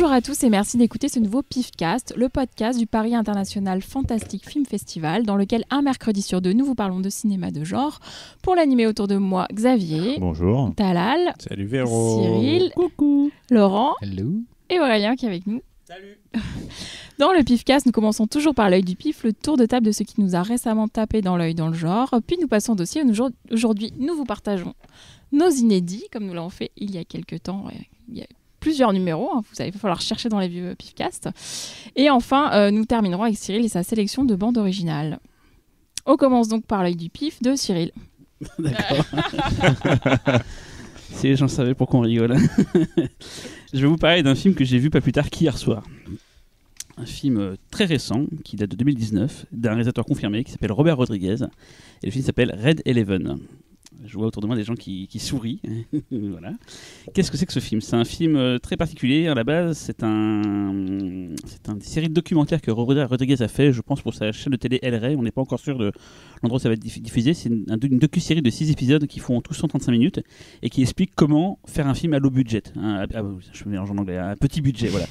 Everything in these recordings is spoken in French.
Bonjour à tous et merci d'écouter ce nouveau PIFcast, le podcast du Paris International Fantastic Film Festival, dans lequel un mercredi sur deux, nous vous parlons de cinéma de genre. Pour l'animer autour de moi, Xavier, Bonjour. Talal, Salut Véro. Cyril, Coucou. Laurent Hello. et Aurélien qui est avec nous. Salut Dans le PIFcast, nous commençons toujours par l'œil du pif, le tour de table de ce qui nous a récemment tapé dans l'œil dans le genre. Puis nous passons au dossier. Aujourd'hui, nous vous partageons nos inédits, comme nous l'avons fait il y a quelques temps. Il y a plusieurs numéros, hein, vous allez falloir chercher dans les vieux PIFcast. Et enfin, euh, nous terminerons avec Cyril et sa sélection de bandes originales. On commence donc par l'œil du pif de Cyril. D'accord. si gens savaient pourquoi on rigole. Je vais vous parler d'un film que j'ai vu pas plus tard qu'hier soir. Un film euh, très récent qui date de 2019 d'un réalisateur confirmé qui s'appelle Robert Rodriguez. Et le film s'appelle Red Eleven. Je vois autour de moi des gens qui, sourient. voilà. Qu'est-ce que c'est que ce film? C'est un film euh, très particulier. À la base, c'est un, c'est une série de documentaires que Rodriguez a fait, je pense, pour sa chaîne de télé El. On n'est pas encore sûr de l'endroit où ça va être diff- diffusé. C'est une, un- une docu-série de 6 épisodes qui font en tout 135 minutes et qui explique comment faire un film à low budget. Un- ah, je me mélange en anglais. Un petit budget, voilà.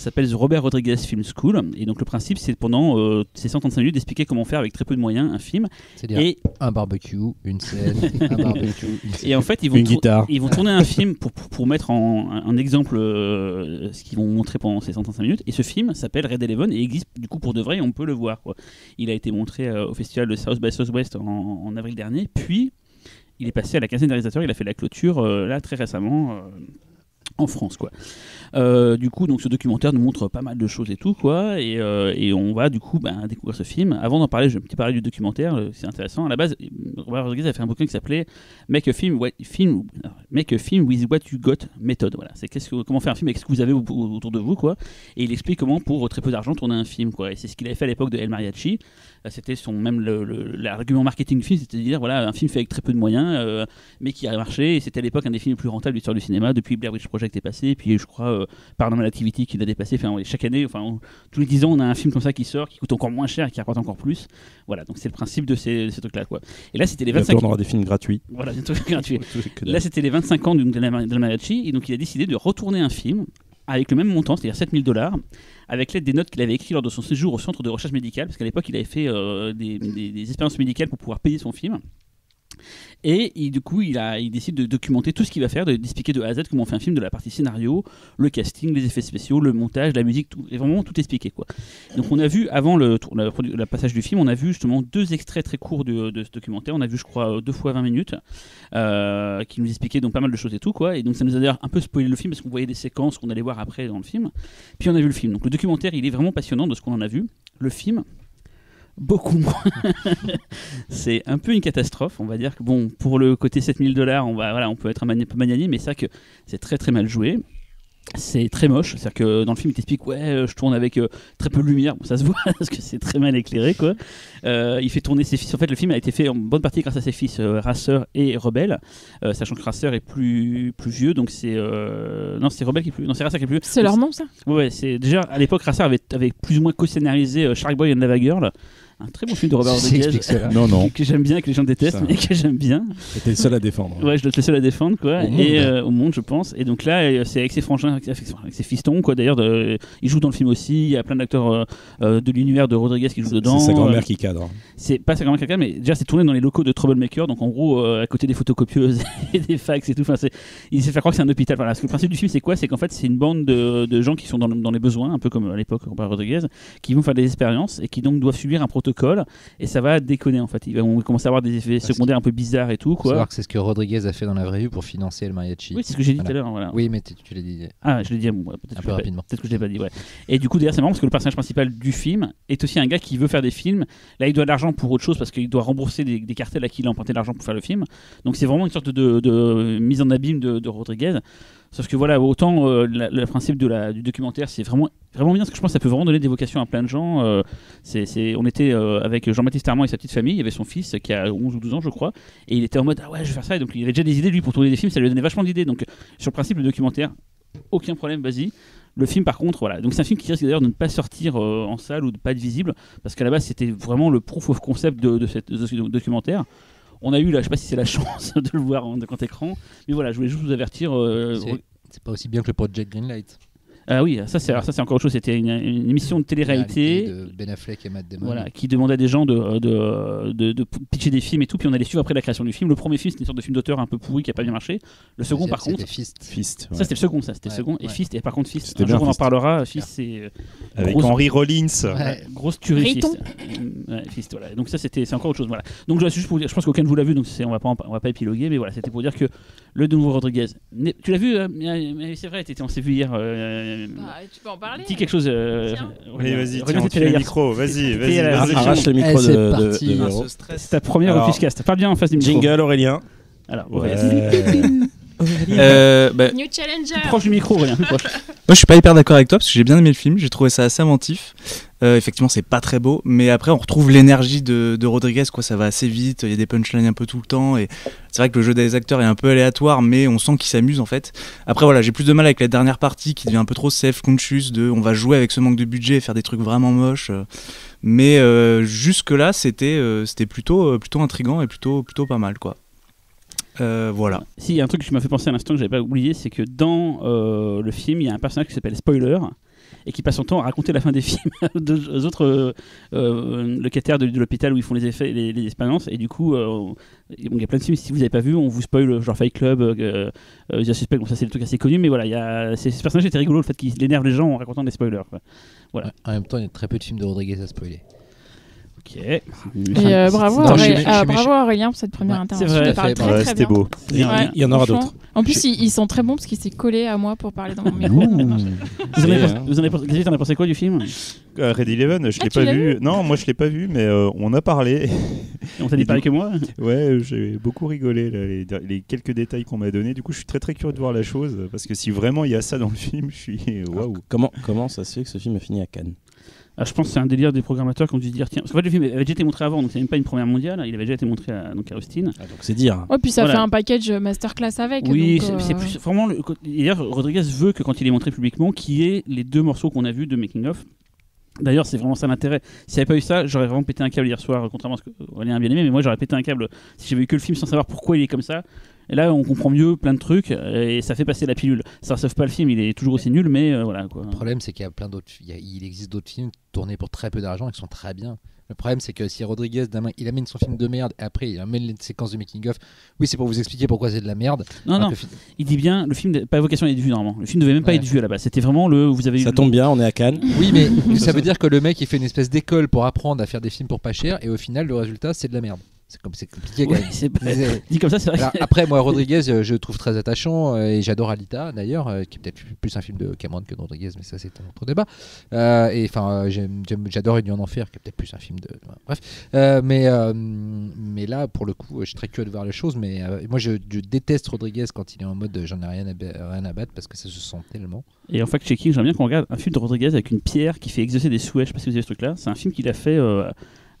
Ça s'appelle The Robert Rodriguez Film School. Et donc, le principe, c'est pendant euh, ces 135 minutes d'expliquer comment faire avec très peu de moyens un film. C'est-à-dire Et un barbecue, une scène, un barbecue, une scène. Et en fait, ils vont, Une guitare. ils vont tourner un film pour, pour, pour mettre en un exemple euh, ce qu'ils vont montrer pendant ces 135 minutes. Et ce film s'appelle Red Eleven et existe du coup pour de vrai et on peut le voir. Quoi. Il a été montré euh, au festival de South by Southwest en, en avril dernier. Puis, il est passé à la quinzaine des réalisateurs. Il a fait la clôture euh, là très récemment. euh, en France quoi. Euh, du coup donc ce documentaire nous montre pas mal de choses et tout quoi et, euh, et on va du coup bah, découvrir ce film. Avant d'en parler, je vais un parler du documentaire, euh, c'est intéressant. À la base, Robert Rodriguez a fait un bouquin qui s'appelait Make a film, make a film with what you got méthode. Voilà, c'est comment faire un film avec ce que vous avez au- au- autour de vous quoi. Et il explique comment pour très peu d'argent tourner un film quoi. Et c'est ce qu'il avait fait à l'époque de El Mariachi. C'était même l'argument marketing du film, c'était de dire voilà un film fait avec très peu de moyens, mais qui a marché. Et c'était à l'époque un des films les plus rentables de l'histoire du cinéma. Depuis Blair Witch Project est passé, puis je crois euh, Paranormal Activity qui l'a dépassé. Enfin ouais, chaque année, enfin on- tous les 10 ans, on a un film comme ça qui sort, qui coûte encore moins cher et qui rapporte encore plus. Voilà, donc c'est le principe de ces, trucs-là quoi. Et là c'était les Bientôt, 25 on aura des films gratuits. voilà, bientôt gratuit. Que dalle. Là, c'était les 25 ans de la, de la Mariachi, et donc il a décidé de retourner un film avec le même montant, c'est-à-dire 7000 dollars, avec l'aide des notes qu'il avait écrites lors de son séjour au centre de recherche médicale, parce qu'à l'époque, il avait fait euh, des, des- des expériences médicales pour pouvoir payer son film. Et du coup, il, décide de documenter tout ce qu'il va faire, de- d'expliquer de A à Z comment on fait un film, de la partie scénario, le casting, les effets spéciaux, le montage, la musique, et vraiment tout expliqué. Quoi. Donc on a vu, avant le, passage du film, on a vu justement deux extraits très courts de, de ce documentaire. On a vu, je crois, deux fois 20 minutes, euh, qui nous expliquaient donc pas mal de choses et tout. Et donc ça nous a d'ailleurs un peu spoilé le film, parce qu'on voyait des séquences qu'on allait voir après dans le film. Puis on a vu le film. Donc le documentaire, il est vraiment passionnant de ce qu'on en a vu. Le film, beaucoup moins. c'est un peu une catastrophe, on va dire que bon, pour le côté 7000 dollars, on va, voilà, on peut être un mani- peu magnanime, mais c'est vrai que c'est très très mal joué. C'est très moche, c'est-à-dire que dans le film il t'explique ouais euh, je tourne avec euh, très peu de lumière, bon, ça se voit parce que c'est très mal éclairé quoi. Euh, il fait tourner ses fils, en fait le film a été fait en bonne partie grâce à ses fils euh, Racer et Rebelle, sachant que Racer est plus, plus vieux donc c'est... Non c'est Rebelle qui est plus... Non c'est Racer qui est plus... C'est leur nom, ça? Ouais, c'est déjà à l'époque Racer avait, avait plus ou moins co-scénarisé Shark Boy and Lava Girl, un très bon film de Robert Rodriguez explique cela. Non, non. que j'aime bien, que les gens détestent, Ça. mais que j'aime bien. T'es le seul à défendre. Ouais, je dois être le seul à défendre, quoi. Au et euh, au monde, je pense. Et donc là, euh, c'est avec ses frangins, avec, avec ses- fistons, quoi. D'ailleurs, il joue dans le film aussi. Il y a plein d'acteurs euh, euh, de l'univers de Rodriguez qui jouent dedans. C'est sa Euh, grand-mère qui cadre. c'est pas sa grand-mère quelqu'un, mais déjà c'est tourné dans les locaux de Troublemaker, donc en gros euh, à côté des photocopieuses et des fax et tout. Enfin, c'est- il s'est fait croire que c'est un hôpital. Voilà. Parce que le principe du film, c'est quoi? C'est qu'en fait, c'est une bande de, de gens qui sont dans, dans les besoins, un peu comme à l'époque Robert Rodriguez, qui vont faire des expériences et qui donc doivent subir un protocole. Et ça va déconner en fait. Ils vont commencer à avoir des effets Parce secondaires un peu bizarres et tout. Quoi. savoir que c'est ce que Rodriguez a fait dans la vraie vie pour financer El Mariachi. Oui, c'est ce que j'ai dit tout à l'heure. Voilà. Oui, mais tu, l'as dit. Ah, je l'ai dit à moi. Peut-être Un peu rapidement. Peut-être que je l'ai pas dit, ouais. Et du coup, d'ailleurs, c'est marrant parce que le personnage principal du film est aussi un gars qui veut faire des films. Là, il doit de l'argent pour autre chose parce qu'il doit rembourser des, des cartels à qui il a emprunté de l'argent pour faire le film. Donc, c'est vraiment une sorte de, de mise en abîme de, de Rodriguez. Sauf que voilà, autant euh, le principe du documentaire, c'est vraiment, vraiment bien parce que je pense que ça peut vraiment donner des vocations à plein de gens. Euh, c'est, c'est- on était euh, avec Jean-Baptiste Armand et sa petite famille, il y avait son fils qui a 11 ou 12 ans, je crois, et il était en mode Ah ouais, je vais faire ça. Donc, il avait déjà des idées, lui, pour tourner des films, ça lui donnait vachement d'idées. Donc, sur le principe, le documentaire, aucun problème, vas-y. Le film, par contre, voilà. Donc, c'est un film qui risque d'ailleurs de ne pas sortir en salle ou de pas être visible, parce qu'à la base, c'était vraiment le proof of concept de, de ce documentaire. On a eu, là, je sais pas si c'est la chance de le voir en grand écran, mais voilà, je voulais juste vous avertir. euh, C'est- pas aussi bien que le Project Greenlight. Ah oui, ça c'est alors ça c'est encore autre chose. C'était une, une émission de télé-réalité. de Ben Affleck et Matt Damon. Voilà, qui demandait à des gens de, de, de, de pitcher des films et tout, puis on allait suivre après la création du film. Le premier film, c'était une sorte de film d'auteur un peu pourri qui a pas bien marché. Le second, par contre, Fist. Fist. ouais. ça c'était le second, ça c'était le Ouais, second. Et. Fist, et par contre Fist, un jour on en parlera. Fist, c'est euh, Avec Grosse- Henry Rollins. Ouais. grosse tuerie. Fist. Ouais, Fist, voilà. Donc ça c'était c'est encore autre chose. Voilà. Donc je, juste pour vous dire, je pense qu'aucun de vous l'a vu, donc on va pas on va pas épiloguer, mais voilà, c'était pour dire que le nouveau Rodriguez. Tu l'as vu euh, C'est vrai, on s'est vu hier. euh, Bah, tu peux en parler. Dis quelque chose. euh. Oui, vas-y, tiens, tu le micro. Vas-y, vas-y. Arrache le micro de- de-. C'est ta première. Parle bien en face du micro. Jingle, Aurélien. Alors. Aurélien. Euh, bah, New Challenger. Proche du micro, proche. moi, je suis pas hyper d'accord avec toi parce que j'ai bien aimé le film. J'ai trouvé ça assez inventif. Euh, effectivement, c'est pas très beau, mais après, on retrouve l'énergie de, Rodriguez. Quoi, ça va assez vite. Il y a des punchlines un peu tout le temps, et c'est vrai que le jeu des acteurs est un peu aléatoire, mais on sent qu'ils s'amusent en fait. Après, voilà, j'ai plus de mal avec la dernière partie qui devient un peu trop self-conscious. De, on va jouer avec ce manque de budget et faire des trucs vraiment moches. euh. Mais euh, jusque là, c'était plutôt plutôt intrigant et plutôt plutôt pas mal, quoi. Voilà. Si, y a un truc qui m'a fait penser à l'instant que j'avais pas oublié, c'est que dans le film, il y a un personnage qui s'appelle Spoiler et qui passe son temps à raconter la fin des films aux autres euh, euh, locataires de, l'hôpital où ils font les effets, les, les expériences. Et du coup, euh, il y a plein de films, si vous n'avez pas vu, on vous spoil, genre Fight Club, euh, The Suspect, bon, ça c'est le truc assez connu, mais voilà, il y a, ce personnage était rigolo, le fait qu'il énerve les gens en racontant des spoilers. Voilà. En même temps, il y a très peu de films de Rodriguez à spoiler. Ok. Et euh, bravo, Non, je suis Aurélien, ah, bravo. Aurélien pour cette première Ouais, intervention. à très. Ouais, très bien. beau. Il y en a- Ouais, Il y en aura d'autres. En plus, ils, ils sont très bons parce qu'ils s'est collé à moi pour parler dans mon micro. Je- Vous en avez pensé- quoi du film? Euh, Red Eleven, je Ah, l'ai pas vu. Non, moi je l'ai pas vu, mais euh, on a parlé. On t'a dit pareil que moi? Ouais, j'ai beaucoup rigolé là, les, les quelques détails qu'on m'a donnés. Du coup, je suis très très curieux de voir la chose parce que si vraiment il y a ça dans le film, je suis waouh. Comment, comment ça se fait que ce film a fini à Cannes? Ah, je pense que c'est un délire des programmateurs qui ont dû se dire tiens, parce qu'en fait le film avait déjà été montré avant, donc c'est même pas une première mondiale, il avait déjà été montré à, donc à Austin. Ah, Donc c'est dire. Ouais, puis ça Voilà. fait un package masterclass avec. Oui, c'est euh, plus vraiment. Le, d'ailleurs, Rodriguez veut que quand il est montré publiquement, qu'il y ait les deux morceaux qu'on a vus de making of. D'ailleurs, c'est vraiment ça l'intérêt. S'il n'y avait pas eu ça, j'aurais vraiment pété un câble hier soir, contrairement à ce que Aurélien a bien aimé, mais moi j'aurais pété un câble si j'avais vu que le film sans savoir pourquoi il est comme ça. Et là, on comprend mieux plein de trucs et ça fait passer la pilule. Ça ne sauve pas le film, il est toujours aussi nul, mais euh, voilà quoi. Le problème, c'est qu'il y a plein d'autres. Il, y a- il existe d'autres films tournés pour très peu d'argent et qui sont très bien. Le problème, c'est que si Rodriguez, demain, il amène son film de merde et après il amène les séquences de making-of, oui, c'est pour vous expliquer pourquoi c'est de la merde. Non, non, il dit bien, le film n'a pas vocation à être vu normalement. Le film ne devait même pas Ouais. être vu à la base. C'était vraiment le. Vous avez eu Ça le- tombe bien, on est à Cannes. Oui, mais ça veut dire que le mec, il fait une espèce d'école pour apprendre à faire des films pour pas cher et au final, le résultat, c'est de la merde. C'est comme c'est compliqué quand Ouais, même. c'est pas- Dit comme ça, c'est vrai. Alors, après, moi, Rodriguez, euh, je le trouve très attachant euh, et j'adore Alita d'ailleurs, euh, qui est peut-être plus un film de Cameron que de Rodriguez, mais ça, c'est un autre débat. Euh, et enfin, j'aime- j'aime- j'adore Une en enfer, qui est peut-être plus un film de. ouais, bref. Euh, mais, euh, mais là, pour le coup, je suis très curieux de voir les choses, mais euh, moi, je, je déteste Rodriguez quand il est en mode j'en ai rien à, rien à battre parce que ça se sent tellement. Et en fact-checking, j'aimerais bien qu'on regarde un film de Rodriguez avec une pierre qui fait exaucer des souhaits. Je sais pas si vous avez ce truc-là. C'est un film qu'il a fait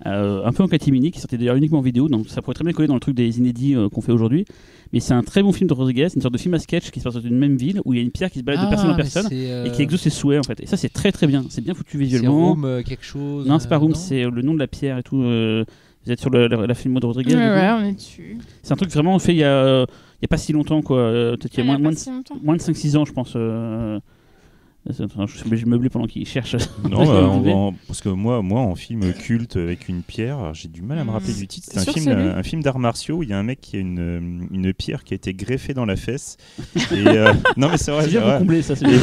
euh, un peu en catimini, qui sortait d'ailleurs uniquement en vidéo, donc ça pourrait très bien coller dans le truc des inédits euh, qu'on fait aujourd'hui. Mais c'est un très bon film de Rodriguez, une sorte de film à sketch qui se passe dans une même ville où il y a une pierre qui se balade de personne en Ah, mais personne c'est, euh, et qui exauce ses souhaits en fait. Et ça, c'est très très bien. C'est bien foutu c'est visuellement. Room, euh, quelque chose. non, c'est pas euh, Room, c'est le nom de la pierre et tout. euh, vous êtes sur le- la, la film de Rodriguez Ouais, du coup ouais, on est dessus. C'est un truc vraiment fait il y a, euh, il y a pas si longtemps, quoi. Euh, Peut-être il y a Ah, moins, de moins de 5-6 ans, je pense. euh, Attends, je suis obligé de meubler pendant qu'il cherche. Non, bah, en- parce que moi, moi, en film culte avec une pierre, j'ai du mal à me rappeler Hmm. du titre. C'est un film, un, un d'arts martiaux où il y a un mec qui a une, euh, une pierre qui a été greffée dans la fesse. Et, euh, non, mais c'est vrai. C'est vrai. combler ça. c'est Et,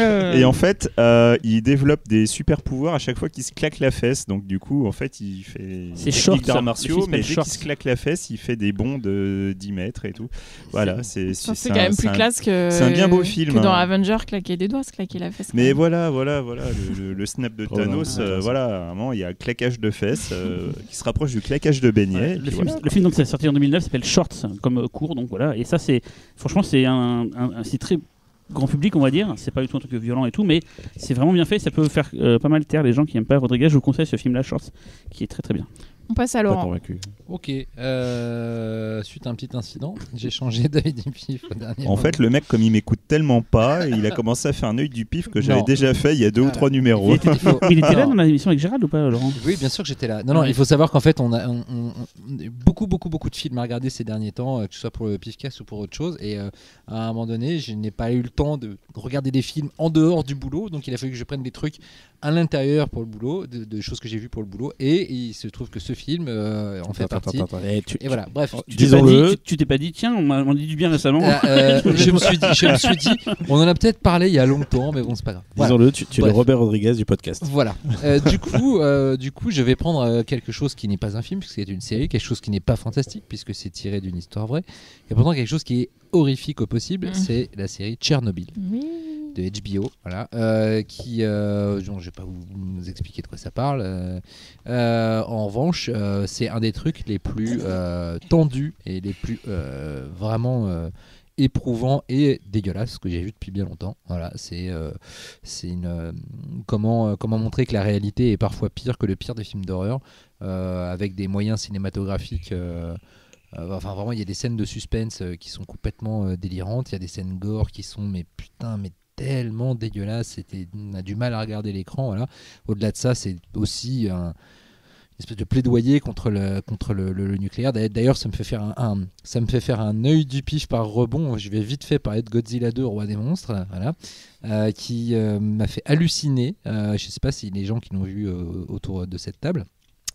euh. Et en fait, euh, il développe des super pouvoirs à chaque fois qu'il se claque la fesse. Donc du coup, en fait, il fait C'est des d'arts martiaux, mais dès short. qu'il se claque la fesse, il fait des bonds de 10 mètres et tout. Voilà, c'est quand même plus classe que. c'est un bien beau film, Que dans hein. Avenger, claquer des doigts, se claquer la fesse. Mais voilà, voilà, voilà, le, le- le snap de Thanos, euh, voilà, vraiment, il y a un claquage de fesses euh, qui se rapproche du claquage de beignet. Ouais, le, film, voilà. le film donc c'est sorti en 2009 s'appelle Shorts comme court donc voilà et ça c'est franchement c'est un, un- un- c'est très grand public on va dire c'est pas du tout un truc violent et tout mais c'est vraiment bien fait ça peut faire euh, pas mal taire les gens qui aiment pas Rodriguez je vous conseille ce film là Shorts qui est très très bien On passe à Pas Laurent. convaincu. Ok. euh, suite à un petit incident, j'ai changé d'œil du pif au dernier En moment. fait, le mec, comme il m'écoute tellement pas, il a commencé à faire un œil du pif que j'avais Non. déjà fait il y a deux ou trois numéros. Il était, il était là dans l'émission avec Gérald ou pas, Laurent? Oui, bien sûr que j'étais là. Non, non, il faut savoir qu'en fait, on a, on- on- on- beaucoup, beaucoup, beaucoup de films à regarder ces derniers temps, euh, que ce soit pour le Pifcast ou pour autre chose. Et euh, à un moment donné, je n'ai pas eu le temps de regarder des films en dehors du boulot. Donc, il a fallu que je prenne des trucs à l'intérieur pour le boulot, de, de choses que j'ai vues pour le boulot. Et il se trouve que ce film euh, en fait Attends, partie. attends, attends. Eh, tu- Et voilà, bref. Tu t'es pas Disons-le. dit- Tu t'es pas dit, tiens, on m'a dit du bien récemment. Euh, euh, je, me suis dit, je me suis dit, on en a peut-être parlé il y a longtemps, mais bon, c'est pas grave. Voilà. Disons-le, tu, tu es le. Robert Rodriguez du podcast. Voilà. Euh, du coup, euh, du coup, je vais prendre quelque chose qui n'est pas un film, puisque c'est une série, quelque chose qui n'est pas fantastique, puisque c'est tiré d'une histoire vraie, et pourtant quelque chose qui est horrifique au possible, Mm. c'est la série Tchernobyl Oui. De HBO, voilà, euh, qui, euh, je vais pas vous, expliquer de quoi ça parle. euh, euh, en revanche, c'est un des trucs les plus tendus et les plus vraiment éprouvants et dégueulasses que j'ai vu depuis bien longtemps. Voilà, c'est une comment comment montrer que la réalité est parfois pire que le pire des films d'horreur, avec des moyens cinématographiques. enfin, vraiment, il y a des scènes de suspense qui sont complètement délirantes. Il y a des scènes gore qui sont, mais putain, mais tellement dégueulasses. C'était, on a du mal à regarder l'écran. Au-delà de ça, c'est aussi un une espèce de plaidoyer contre le nucléaire. D'ailleurs- ça me fait faire un, œil du pif par rebond. Je vais vite fait parler de Godzilla 2, roi des monstres, euh, qui euh, m'a fait halluciner. Euh, je sais pas si les gens qui l'ont vu autour de cette table,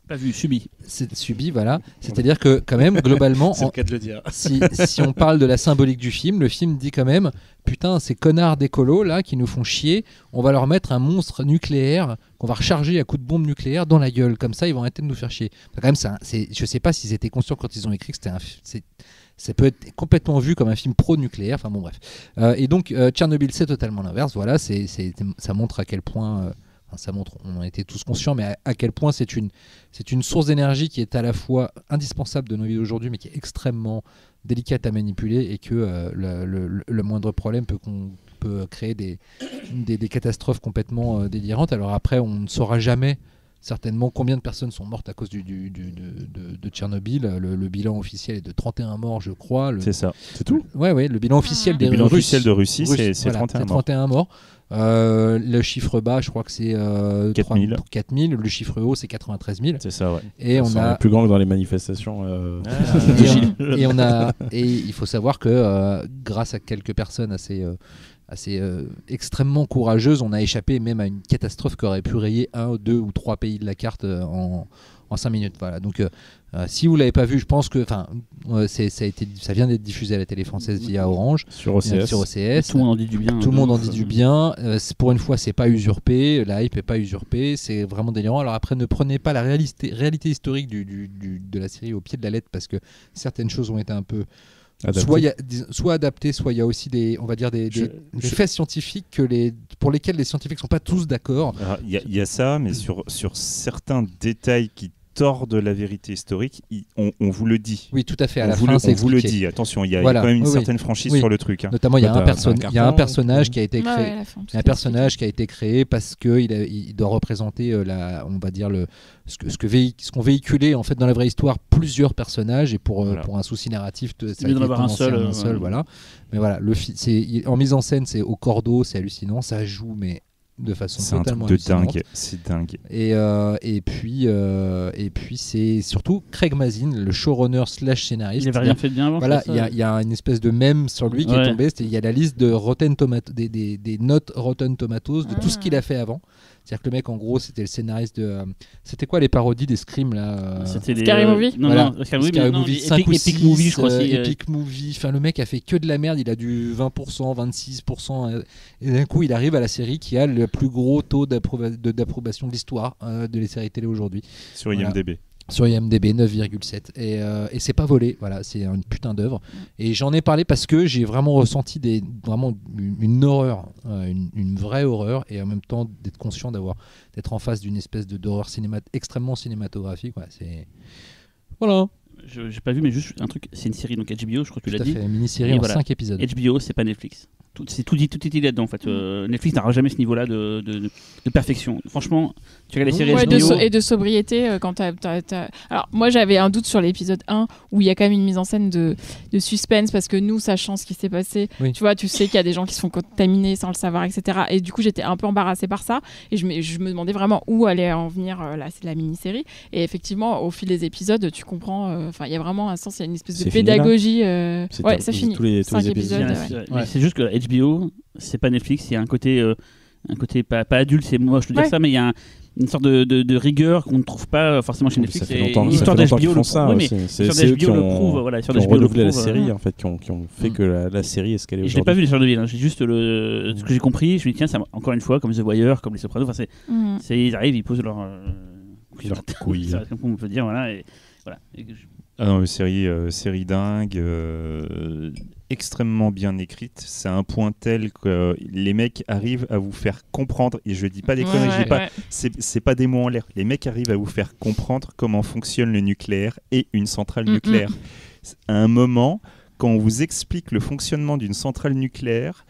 Pas vu, subi. c'est subi, voilà. C'est-à-dire que quand même, globalement, en- le cas de le dire. si, si on parle de la symbolique du film, le film dit quand même putain, ces connards d'écolos là qui nous font chier, on va leur mettre un monstre nucléaire qu'on va recharger à coups de bombe nucléaire dans la gueule. Comme ça, ils vont arrêter de nous faire chier. Enfin, quand même, c'est- je sais pas s'ils étaient conscients quand ils ont écrit que c'était un. ça peut être complètement vu comme un film pro-nucléaire. Enfin bon, bref. Euh, et donc, euh, Tchernobyl, c'est totalement l'inverse. Voilà, c'est- ça montre à quel point. Ça montre, on en était tous conscients, mais à, quel point c'est une, une source d'énergie qui est à la fois indispensable de nos vies d'aujourd'hui, mais qui est extrêmement délicate à manipuler et que euh, le, moindre problème peut, qu'on- peut créer des, des, des catastrophes complètement euh, délirantes. Alors après, on ne saura jamais certainement combien de personnes sont mortes à cause du, du- du- de, de- de Tchernobyl. Le, le bilan officiel est de 31 morts, je crois. Le, C'est ça, c'est tout? Ouais, ouais, le bilan officiel des Le bilan Russes- officiel de Russie, Russes, c'est c'est voilà, 31 c'est morts. 31 morts. Euh, le chiffre bas, je crois que c'est euh, 4000. 3 4000. Le chiffre haut, c'est 93 000. C'est ça, ouais. Et on C'est a plus grand que dans les manifestations. euh, et, on, et on a et il faut savoir que euh, grâce à quelques personnes assez euh, assez euh, extrêmement courageuses, on a échappé même à une catastrophe qui aurait pu rayer un, deux ou trois pays de la carte euh, en en 5 minutes. Voilà. Donc, euh, si vous l'avez pas vu, je pense que, enfin, euh, ça a été, ça vient d'être diffusé à la télé française via Orange, Sur OCS. sur OCS. Tout le monde en dit du bien. Tout le monde en dit Ouf. du bien. Pour une fois, c'est pas usurpé. La hype est pas usurpée. C'est vraiment délirant. Alors après, ne prenez pas la réalité, réalité historique du, du- du- de la série au pied de la lettre parce que certaines choses ont été un peu Adapté. soit, y a- soit adaptées, soit il y a aussi des, on va dire des, des- Je- des je- faits scientifiques que les, pour lesquels les scientifiques sont pas tous d'accord. Alors, Il y, y a ça, mais sur, sur certains détails qui tordent la vérité historique, il- on, on vous le dit. Oui, tout à fait. À on la vous, fin, le, on vous le dit. Attention, il y a, Voilà, quand même une oui, certaine franchise Oui. sur le truc. hein. Notamment, il y a un, un il y a un personnage qui a été créé. ouais, fin, tout Il y a un personnage qui a été créé parce que il, a- il doit représenter euh, la, on va dire le, ce que ce que véhi- ce qu'ont véhiculé en fait dans la vraie histoire plusieurs personnages et pour euh, Voilà. pour un souci narratif, de- ça avoir un seul, en euh, un seul, ouais. voilà. Mais voilà, le fi- c'est il- en mise en scène, c'est au cordeau, c'est hallucinant, ça joue mais de façon C'est un truc totalement de dingue. C'est dingue. Et, euh, et puis, euh, et puis c'est surtout Craig Mazin, le showrunner slash scénariste. Il avait rien fait de bien avant. Voilà, il y, a- il y a une espèce de mème sur lui qui Ouais. est tombé. Il y a la liste de Rotten Tomato- des, des- des notes Rotten Tomatoes de tout ce Ah. qu'il a fait avant. C'est-à-dire que le mec, en gros, c'était le scénariste de. euh, c'était quoi les parodies des Scream là euh, C'était les, Scary euh, Movie Non, Voilà. non, Scary Movie, Scary mais non, Movie les 5 Epic, ou Epic 6, Movie, je crois. Epic Movie. Enfin, le mec a fait que de la merde. Il a du 20%, 26%. euh, et d'un coup, il arrive à la série qui a le plus gros taux d'approba- de- d'approbation de l'histoire euh, de les séries télé aujourd'hui. Sur Voilà. IMDB. Sur IMDB 9,7 et, euh, et c'est pas volé voilà c'est une putain d'œuvre et j'en ai parlé parce que j'ai vraiment ressenti des vraiment une, une horreur euh, une, une vraie horreur et en même temps d'être conscient d'avoir d'être en face d'une espèce de d'horreur cinéma extrêmement cinématographique ouais, c'est voilà Je j'ai pas vu, mais juste un truc. C'est une série donc HBO, je crois que tu l'as dit. fait mini-série Et en voilà. 5 épisodes HBO, c'est pas Netflix. Tout, c'est tout dit, tout est là-dedans en fait. Euh, Netflix n'aura jamais ce niveau-là de, de, perfection. Franchement, tu regardes les séries Ouais, de so- et de sobriété euh, quand t'as, Alors moi j'avais un doute sur l'épisode 1 où il y a quand même une mise en scène de, de suspense parce que nous sachant ce qui s'est passé, Oui. tu vois, tu sais qu'il y a des gens qui se font contaminer sans le savoir, etc. Et du coup j'étais un peu embarrassée par ça et je me, je me demandais vraiment où allait en venir euh, la, la mini-série. Et effectivement au fil des épisodes tu comprends, euh, enfin il y a vraiment un sens, il y a une espèce de fini, là pédagogie. euh, C'est Ouais, ça finit. tous les- tous les épisodes. Ouais. c'est juste que HBO, c'est pas Netflix, il y a un côté, euh, un côté pas, pas adulte, c'est moche de dire Ouais. ça, mais il y a un- une sorte de, de- de rigueur qu'on ne trouve pas forcément chez Ça Netflix. fait et longtemps, ça l'histoire fait longtemps d'HBO qu'ils le font prouve. ça Oui. C'est l'histoire c'est eux d'HBO qui le ont, prouve, voilà, l'histoire qui ont d'HBO le renouvelé la prouve, série, euh. en fait, qui ont, qui ont fait Mm. que la, la série est ce qu'elle est Et je l'ai pas aujourd'hui. vu les Chernobyl, hein. j'ai juste le, ce que j'ai compris. Je me dis tiens, ça, encore une fois, comme The Wire, comme les Sopranos, enfin, c'est- ils arrivent, ils posent leur euh, Leur couille. C'est comme on peut dire, voilà. Et, voilà. Et je- Ah non, mais série, euh, série dingue, euh, extrêmement bien écrite. C'est un point tel que euh, les mecs arrivent à vous faire comprendre, et je dis pas des Ouais, conneries, je ouais, dis pas, ouais. c'est c'est pas des mots en l'air. Les mecs arrivent à vous faire comprendre comment fonctionne le nucléaire et une centrale Mm, mm. nucléaire. À un moment, quand on vous explique le fonctionnement d'une centrale nucléaire,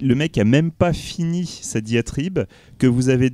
le mec a même pas fini sa diatribe que vous avez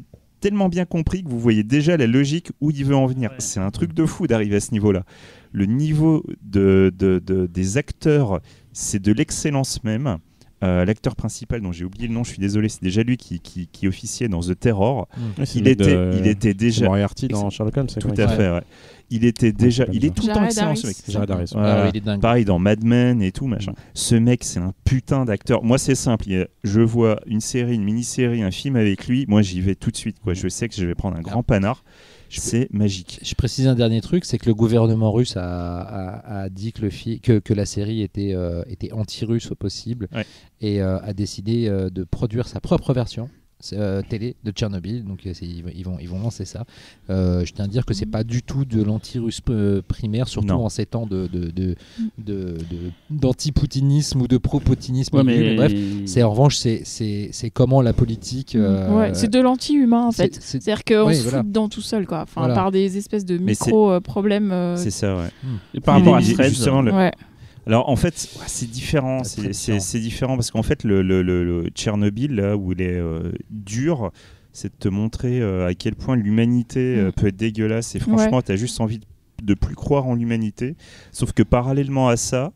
tellement bien compris que vous voyez déjà la logique où il veut en venir. Ouais. C'est un truc de fou d'arriver à ce niveau-là. Le niveau de, de- de- des acteurs, c'est de l'excellence même. Euh, L'acteur principal, dont j'ai oublié le nom, je suis désolé, c'est déjà lui qui, qui, qui officiait dans The Terror. C'est Il était, de- il était déjà Moriarty dans Sherlock Holmes, tout à il fait. ouais. Il était déjà, il est tout le temps excellent ce mec. Jared Harris. ouais. Ah il est. Pareil dans Mad Men et tout machin. Ce mec, c'est un putain d'acteur. Moi, c'est simple. a- Je vois une série, une mini-série, un film avec lui. Moi, j'y vais tout de suite. Quoi. Je sais que je vais prendre un grand panard. C'est magique. Je précise un dernier truc, c'est que le gouvernement russe a, a- a dit que, le fi- que, que la série était, euh, était anti-russe au possible Ouais. et euh, a décidé euh, de produire sa propre version euh, télé de Tchernobyl. Donc euh, ils, vont- ils, vont, ils vont lancer ça. Euh, je tiens à dire que c'est pas du tout de l'anti-russe euh, primaire, surtout Non. en ces temps de, de, de, de- de- d'anti-poutinisme ou de pro-poutinisme. Ouais, mais Bref, c'est en revanche c'est, comment la politique. euh, Ouais, c'est de l'anti-humain en fait. c'est- C'est-à-dire qu'on Oui, se voilà. fout dedans tout seul, quoi. Enfin, Voilà. par des espèces de micro-problèmes. euh, C'est ça, ouais. Et par rapport à Threads, justement, le- ouais. Alors en fait, ouais, c'est différent. C'est différent. parce qu'en fait, le, le, le- le Tchernobyl, là où il est euh, dur, c'est de te montrer euh, à quel point l'humanité euh, Mm. peut être dégueulasse. Et franchement, tu as juste envie de, de plus croire en l'humanité. Sauf que parallèlement à ça,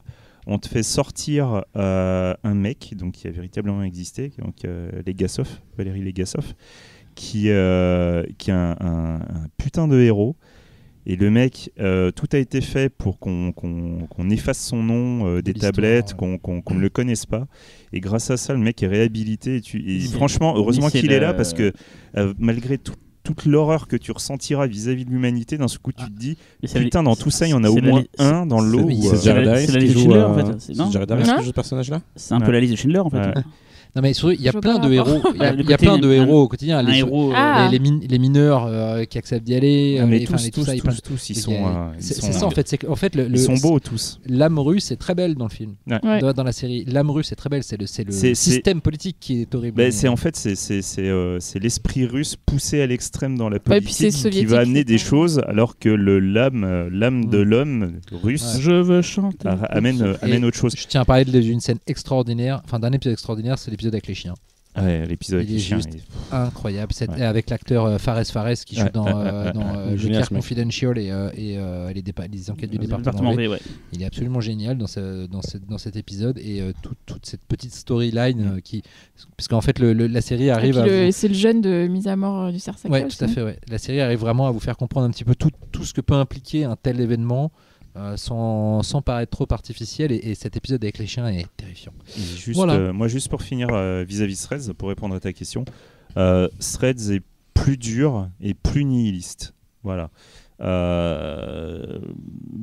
on te fait sortir euh, un mec donc, qui a véritablement existé, donc euh, Legasov, Valérie Legasov, qui, euh, qui est un, un- un putain de héros. Et le mec, euh, tout a été fait pour qu'on efface son nom euh, des tablettes, ouais. qu'on ne le connaisse pas. Et grâce à ça, le mec est réhabilité. Et, tu- et franchement, heureusement qu'il est là parce que euh, malgré tout- toute l'horreur que tu ressentiras vis-à-vis de l'humanité, d'un coup, tu te dis putain, dans tout ça, il y en a au moins un dans le lot. c'est- euh, la- liste joue, Schindler, en fait. C'est- C'est non Jared Harris Hein C'est un peu la liste de Schindler en fait. Non mais surtout, il y a plein de héros. Il y a, Le il y a côté plein de héros au quotidien. Les, héros. euh, Ah. les, les min- les mineurs euh, qui acceptent d'y aller. Ah, euh, mais les- tous, enfin, les- tout tous, ça, plein de- ils sont, euh, C'est ça en fait. Qu'en fait le, Ils le- sont beaux tous. L'âme russe est très belle dans le film. Ouais. Dans, dans la série, l'âme russe est très belle. C'est le, c'est le système politique qui est horrible. Ben, c'est en fait c'est c'est c'est c'est l'esprit russe poussé à l'extrême dans la politique qui va amener des choses alors que le l'âme l'âme de Mm. l'homme russe. Je veux chanter. amène amène autre chose. Je tiens à parler d'une scène extraordinaire, enfin d'un épisode extraordinaire, c'est l'épisode avec les chiens. Ouais, l'épisode avec Il les est chiens. juste il- Incroyable. C'est Ouais. avec l'acteur euh, Fares Fares qui joue Ouais, dans, euh, dans euh, le mec. Confidential et, euh, et, euh, les, dépa- les enquêtes du Le département, V. Il est absolument génial dans, ce, dans, ce- dans cet épisode et euh, tout- toute cette petite storyline euh, qui. Parce qu'en fait, le- le- la série Et arrive à. vous- C'est le jeune de mise à mort du cerf Ouais, tout à fait. Ouais. La série arrive vraiment à vous faire comprendre un petit peu tout, tout ce que peut impliquer un tel événement euh, sans, sans paraître trop artificiel. Et, et cet épisode avec les chiens est terrifiant. Juste, Voilà. euh, moi, juste pour finir euh, vis-à-vis de Threads, pour répondre à ta question, euh, Threads est plus dur et plus nihiliste. Voilà.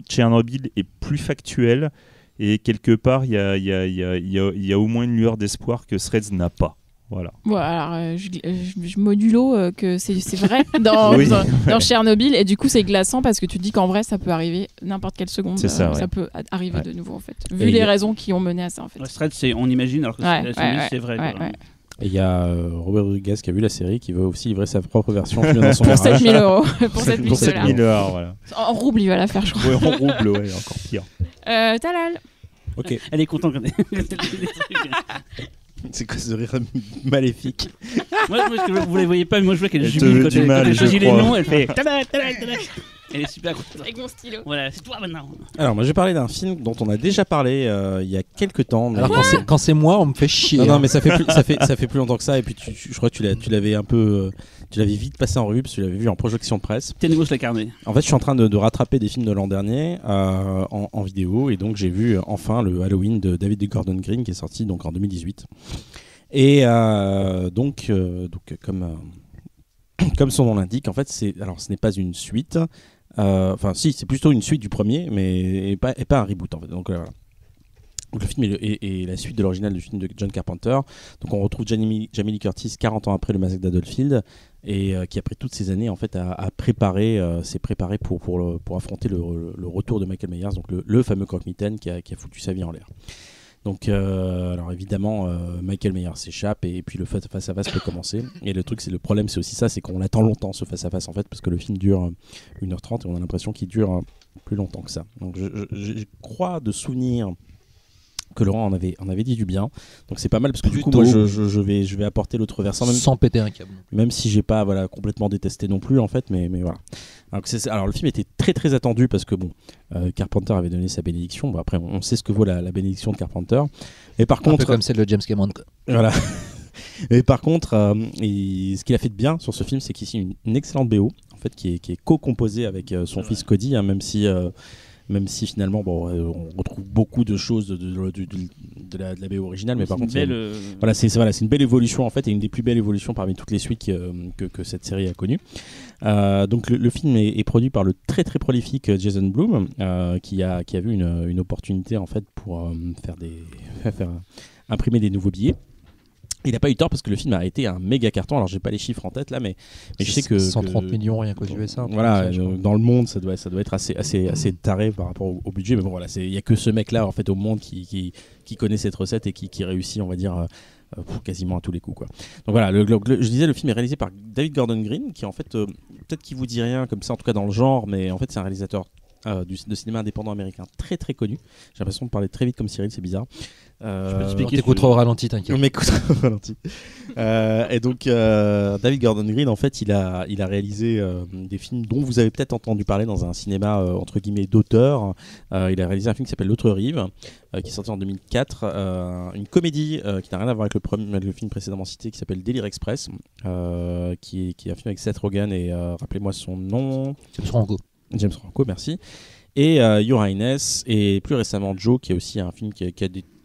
Tchernobyl est plus factuel et quelque part, il y a, y, a, y a au moins une lueur d'espoir que Threads n'a pas. Voilà. Bon, alors, euh, je, je- je modulo euh, que c'est vrai dans, Oui. dans, dans Tchernobyl, et du coup, c'est glaçant parce que tu te dis qu'en vrai, ça peut arriver n'importe quelle seconde. C'est ça, euh, ouais. peut arriver Ouais. de nouveau, en fait. Vu les a- raisons qui ont mené à ça, en fait. On imagine alors que Ouais, c'est- vrai. quoi. Et il y a euh, Robert Rodriguez qui a vu la série qui veut aussi livrer sa propre version dans son Pour garage. 7000 euros. pour 7000 Pour 7000 dollars. voilà. En rouble, il va la faire, je crois. En rouble, ouais, encore pire. Euh, Talal. Ok. Elle est contente quand elle- C'est quoi ce rire maléfique moi, moi, je- vous les voyez pas, mais moi je vois qu'elle jubile quand elle, mal, quand elle les noms, elle fait tada, tada, tada. Elle est super contente. Avec mon stylo. Voilà, c'est toi maintenant. Alors, moi, je vais parler d'un film dont on a déjà parlé euh, il y a quelques temps. mais- Alors quand c'est- quand c'est moi, on me fait chier. Non, non, hein. mais ça fait plus, ça fait, ça fait plus longtemps que ça. Et puis, tu- tu- je crois que tu l'as- tu l'avais un peu. euh, Tu l'avais vite passé en revue parce que tu l'avais vu en projection de presse. Ténégos la carnet. En fait, je suis en train de, de rattraper des films de l'an dernier euh, en, en vidéo. Et donc, j'ai vu euh, enfin le Halloween de David Gordon Green qui est sorti donc en 2018. Et euh, donc, euh, donc comme, comme son nom l'indique, en fait, c'est alors ce n'est pas une suite. Enfin, si, c'est plutôt une suite du premier, mais et pas, et pas un reboot en fait. Donc, voilà. Donc, le film est, le- est- est la suite de l'original du film de John Carpenter. Donc on retrouve Jamie, Jamie Lee Curtis 40 ans après le massacre d'Adolfield et euh, qui après toutes ces années en fait a, a préparé, euh, s'est préparé pour, pour, pour affronter le, le retour de Michael Myers, donc le, le fameux croque-mitaine qui a, qui a foutu sa vie en l'air. Donc, euh, alors évidemment, Michael Myers s'échappe et, puis le fa- face à face peut commencer. Et le truc, c'est le problème, c'est aussi ça, c'est qu'on l'attend longtemps ce face à face en fait, parce que le film dure euh, 1h30 et on a l'impression qu'il dure plus longtemps que ça. Donc, je, je- je crois de souvenir que Laurent en avait, en avait dit du bien. Donc c'est pas mal parce que du coup, moi, je, je- je vais, je vais apporter l'autre versant, même, Sans péter un câble. même si j'ai pas voilà, complètement détesté non plus en fait, mais, mais voilà. Alors, le film était très très attendu parce que bon, euh, Carpenter avait donné sa bénédiction. Bon, après, on, sait ce que vaut la, la bénédiction de Carpenter. Et par Un peu contre, comme celle de James Cameron. voilà. Et par contre, euh, il- ce qu'il a fait de bien sur ce film, c'est qu'ici une, une excellente BO, en fait, qui est, qui est co-composée avec euh, son fils Cody, hein, même si. euh, même si finalement bon, euh, on retrouve beaucoup de choses de, de- de- de- de la, la BO originale, mais par C'est une contre, belle, euh, voilà, c'est voilà, une belle évolution en fait, et une des plus belles évolutions parmi toutes les suites que, que, que cette série a connues. Euh, donc le, le film est, est produit par le très très prolifique Jason Blum, euh, qui a qui a vu une, une opportunité en fait pour faire des faire imprimer des nouveaux billets. Il n'a pas eu tort parce que le film a été un méga carton. Alors j'ai pas les chiffres en tête là, mais, mais je sais que 130 que- millions rien qu'aux USA. voilà, euh, dans le monde, ça doit, ça doit être assez, assez, assez taré par rapport au, au budget. Mais bon, voilà, il y a que ce mec-là en fait au monde qui, qui, qui connaît cette recette et qui, qui réussit, on va dire, euh, euh, pour quasiment à tous les coups. Quoi. Donc voilà, le, le- le- je disais, le film est réalisé par David Gordon Green, qui en fait, euh, peut-être qu'il vous dit rien comme ça, en tout cas dans le genre, mais en fait, c'est un réalisateur. Euh, du, de cinéma indépendant américain très très connu. J'ai l'impression de parler très vite comme Cyril, c'est bizarre. Euh, peux expliquer On t'écoutera au ralenti, t'inquiète. on m'écoute au ralenti. Euh, et donc, euh, David Gordon Green, en fait, il a, il a réalisé euh, des films dont vous avez peut-être entendu parler dans un cinéma euh, entre guillemets d'auteur. Euh, il a réalisé un film qui s'appelle L'autre rive, euh, qui est sorti en 2004, euh, une comédie euh, qui n'a rien à voir avec le, premier, avec le film précédemment cité, qui s'appelle Délire Express, euh, qui, est, qui est un film avec Seth Rogen et euh, rappelez-moi son nom. James Franco. James Franco, merci. Et euh, Your Highness, et plus récemment Joe, qui est aussi un film qui a,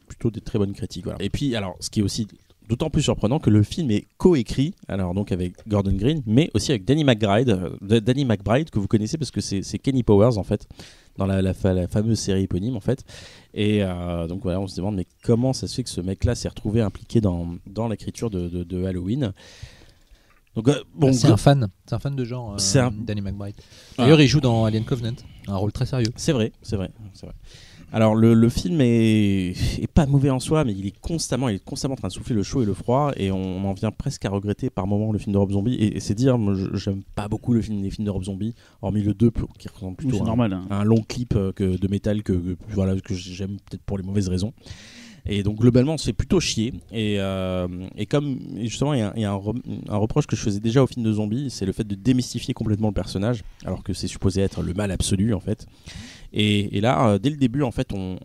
plutôt des très bonnes critiques. Et puis, alors, ce qui est aussi d'autant plus surprenant que le film est coécrit, alors donc avec Gordon Green, mais aussi avec Danny McBride, euh, Danny McBride que vous connaissez parce que c'est Kenny Powers en fait, dans la, la fa- la fameuse série éponyme en fait. Et euh, donc voilà, on se demande mais comment ça se fait que ce mec-là s'est retrouvé impliqué dans, l'écriture de Halloween? Donc euh, bon, Ah, c'est un fan. C'est un fan de genre. euh, un- Danny McBride. Ah. D'ailleurs, il joue dans Alien Covenant. Un rôle très sérieux. C'est vrai, c'est vrai, c'est vrai. Alors le, le film est, est pas mauvais en soi, mais il est constamment, il est constamment en train de souffler le chaud et le froid, et on, on en vient presque à regretter par moments le film de Rob Zombie. Et, et c'est dire, j'aime pas beaucoup le film, les films de Rob Zombie, hormis le 2 pour- qui ressemble plutôt à normal. hein. un long clip euh, que, de métal que, que- voilà, que j'aime peut-être pour les mauvaises raisons. Et donc globalement, on se fait plutôt chier. Et, euh, et comme justement, il y a, un, re- un reproche que je faisais déjà au film de zombies, c'est le fait de démystifier complètement le personnage, alors que c'est supposé être le mal absolu en fait. Et, là, euh, dès le début, en fait, on,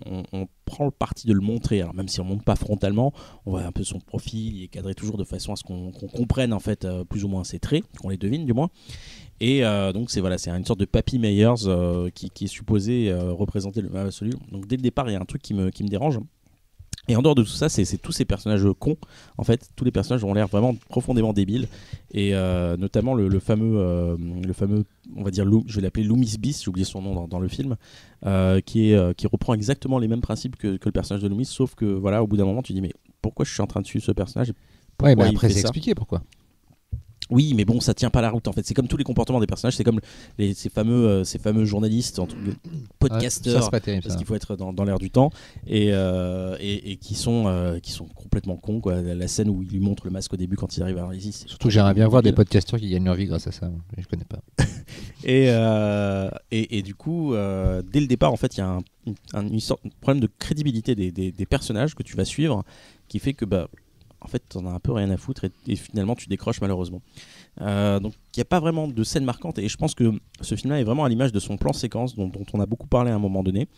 prend le parti de le montrer. Alors même si on monte pas frontalement, on voit un peu son profil, il est cadré toujours de façon à ce qu'on comprenne en fait euh, plus ou moins ses traits, qu'on les devine du moins. Et donc c'est voilà, c'est une sorte de Papy Meyers qui, est supposé représenter le mal absolu. Donc dès le départ, il y a un truc qui me, qui me dérange. Et en dehors de tout ça, c'est tous ces personnages cons. En fait, tous les personnages ont l'air vraiment profondément débiles. Et euh, notamment le, le fameux, euh, le fameux, on va dire, Lou- je vais l'appeler Loomis Beast, j'ai oublié son nom dans, dans le film, euh, qui, est, qui reprend exactement les mêmes principes que, que le personnage de Loomis, sauf que voilà, au bout d'un moment, tu dis mais pourquoi je suis en train de suivre ce personnage Ouais, mais il après, c'est expliqué pourquoi? Oui, mais bon, ça tient pas la route en fait. C'est comme tous les comportements des personnages. C'est comme les, ces fameux, euh, ces fameux journalistes, entre, podcasteurs, ouais, terrible, parce qu'il faut être dans, dans l'air du temps, et, euh, et, et, qui sont, euh, qui sont complètement cons. Quoi. La scène où il lui montre le masque au début quand il arrive à ici. Surtout, j'aimerais bien voir des podcasteurs qui gagnent leur vie grâce à ça. Mais je connais pas. et, et, et, du coup, dès le départ, en fait, il y a un, un, une sorte de problème de crédibilité des, des, des, personnages que tu vas suivre, qui fait que bah en fait, t'en as un peu rien à foutre et, finalement tu décroches malheureusement. Euh, donc il n'y a pas vraiment de scène marquante et je pense que ce film-là est vraiment à l'image de son plan séquence dont, on a beaucoup parlé à un moment donné,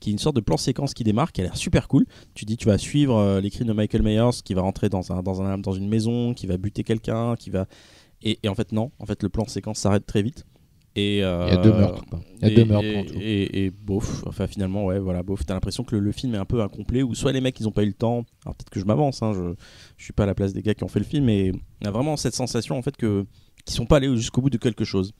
qui est une sorte de plan séquence qui démarre, qui a l'air super cool. Tu dis tu vas suivre euh, les crimes de Michael Myers qui va rentrer dans, un, dans, un, dans une maison, qui va buter quelqu'un, qui va... Et, et, en fait non, en fait le plan séquence s'arrête très vite. Et, euh, il y a deux meurtres. Il y a deux meurtres tout. Et, et, bof, enfin finalement, ouais, voilà, bof. T'as l'impression que le, film est un peu incomplet, ou soit les mecs ils ont pas eu le temps. Alors peut-être que je m'avance, hein, je, je suis pas à la place des gars qui ont fait le film, mais y a vraiment cette sensation en fait que qu'ils sont pas allés jusqu'au bout de quelque chose.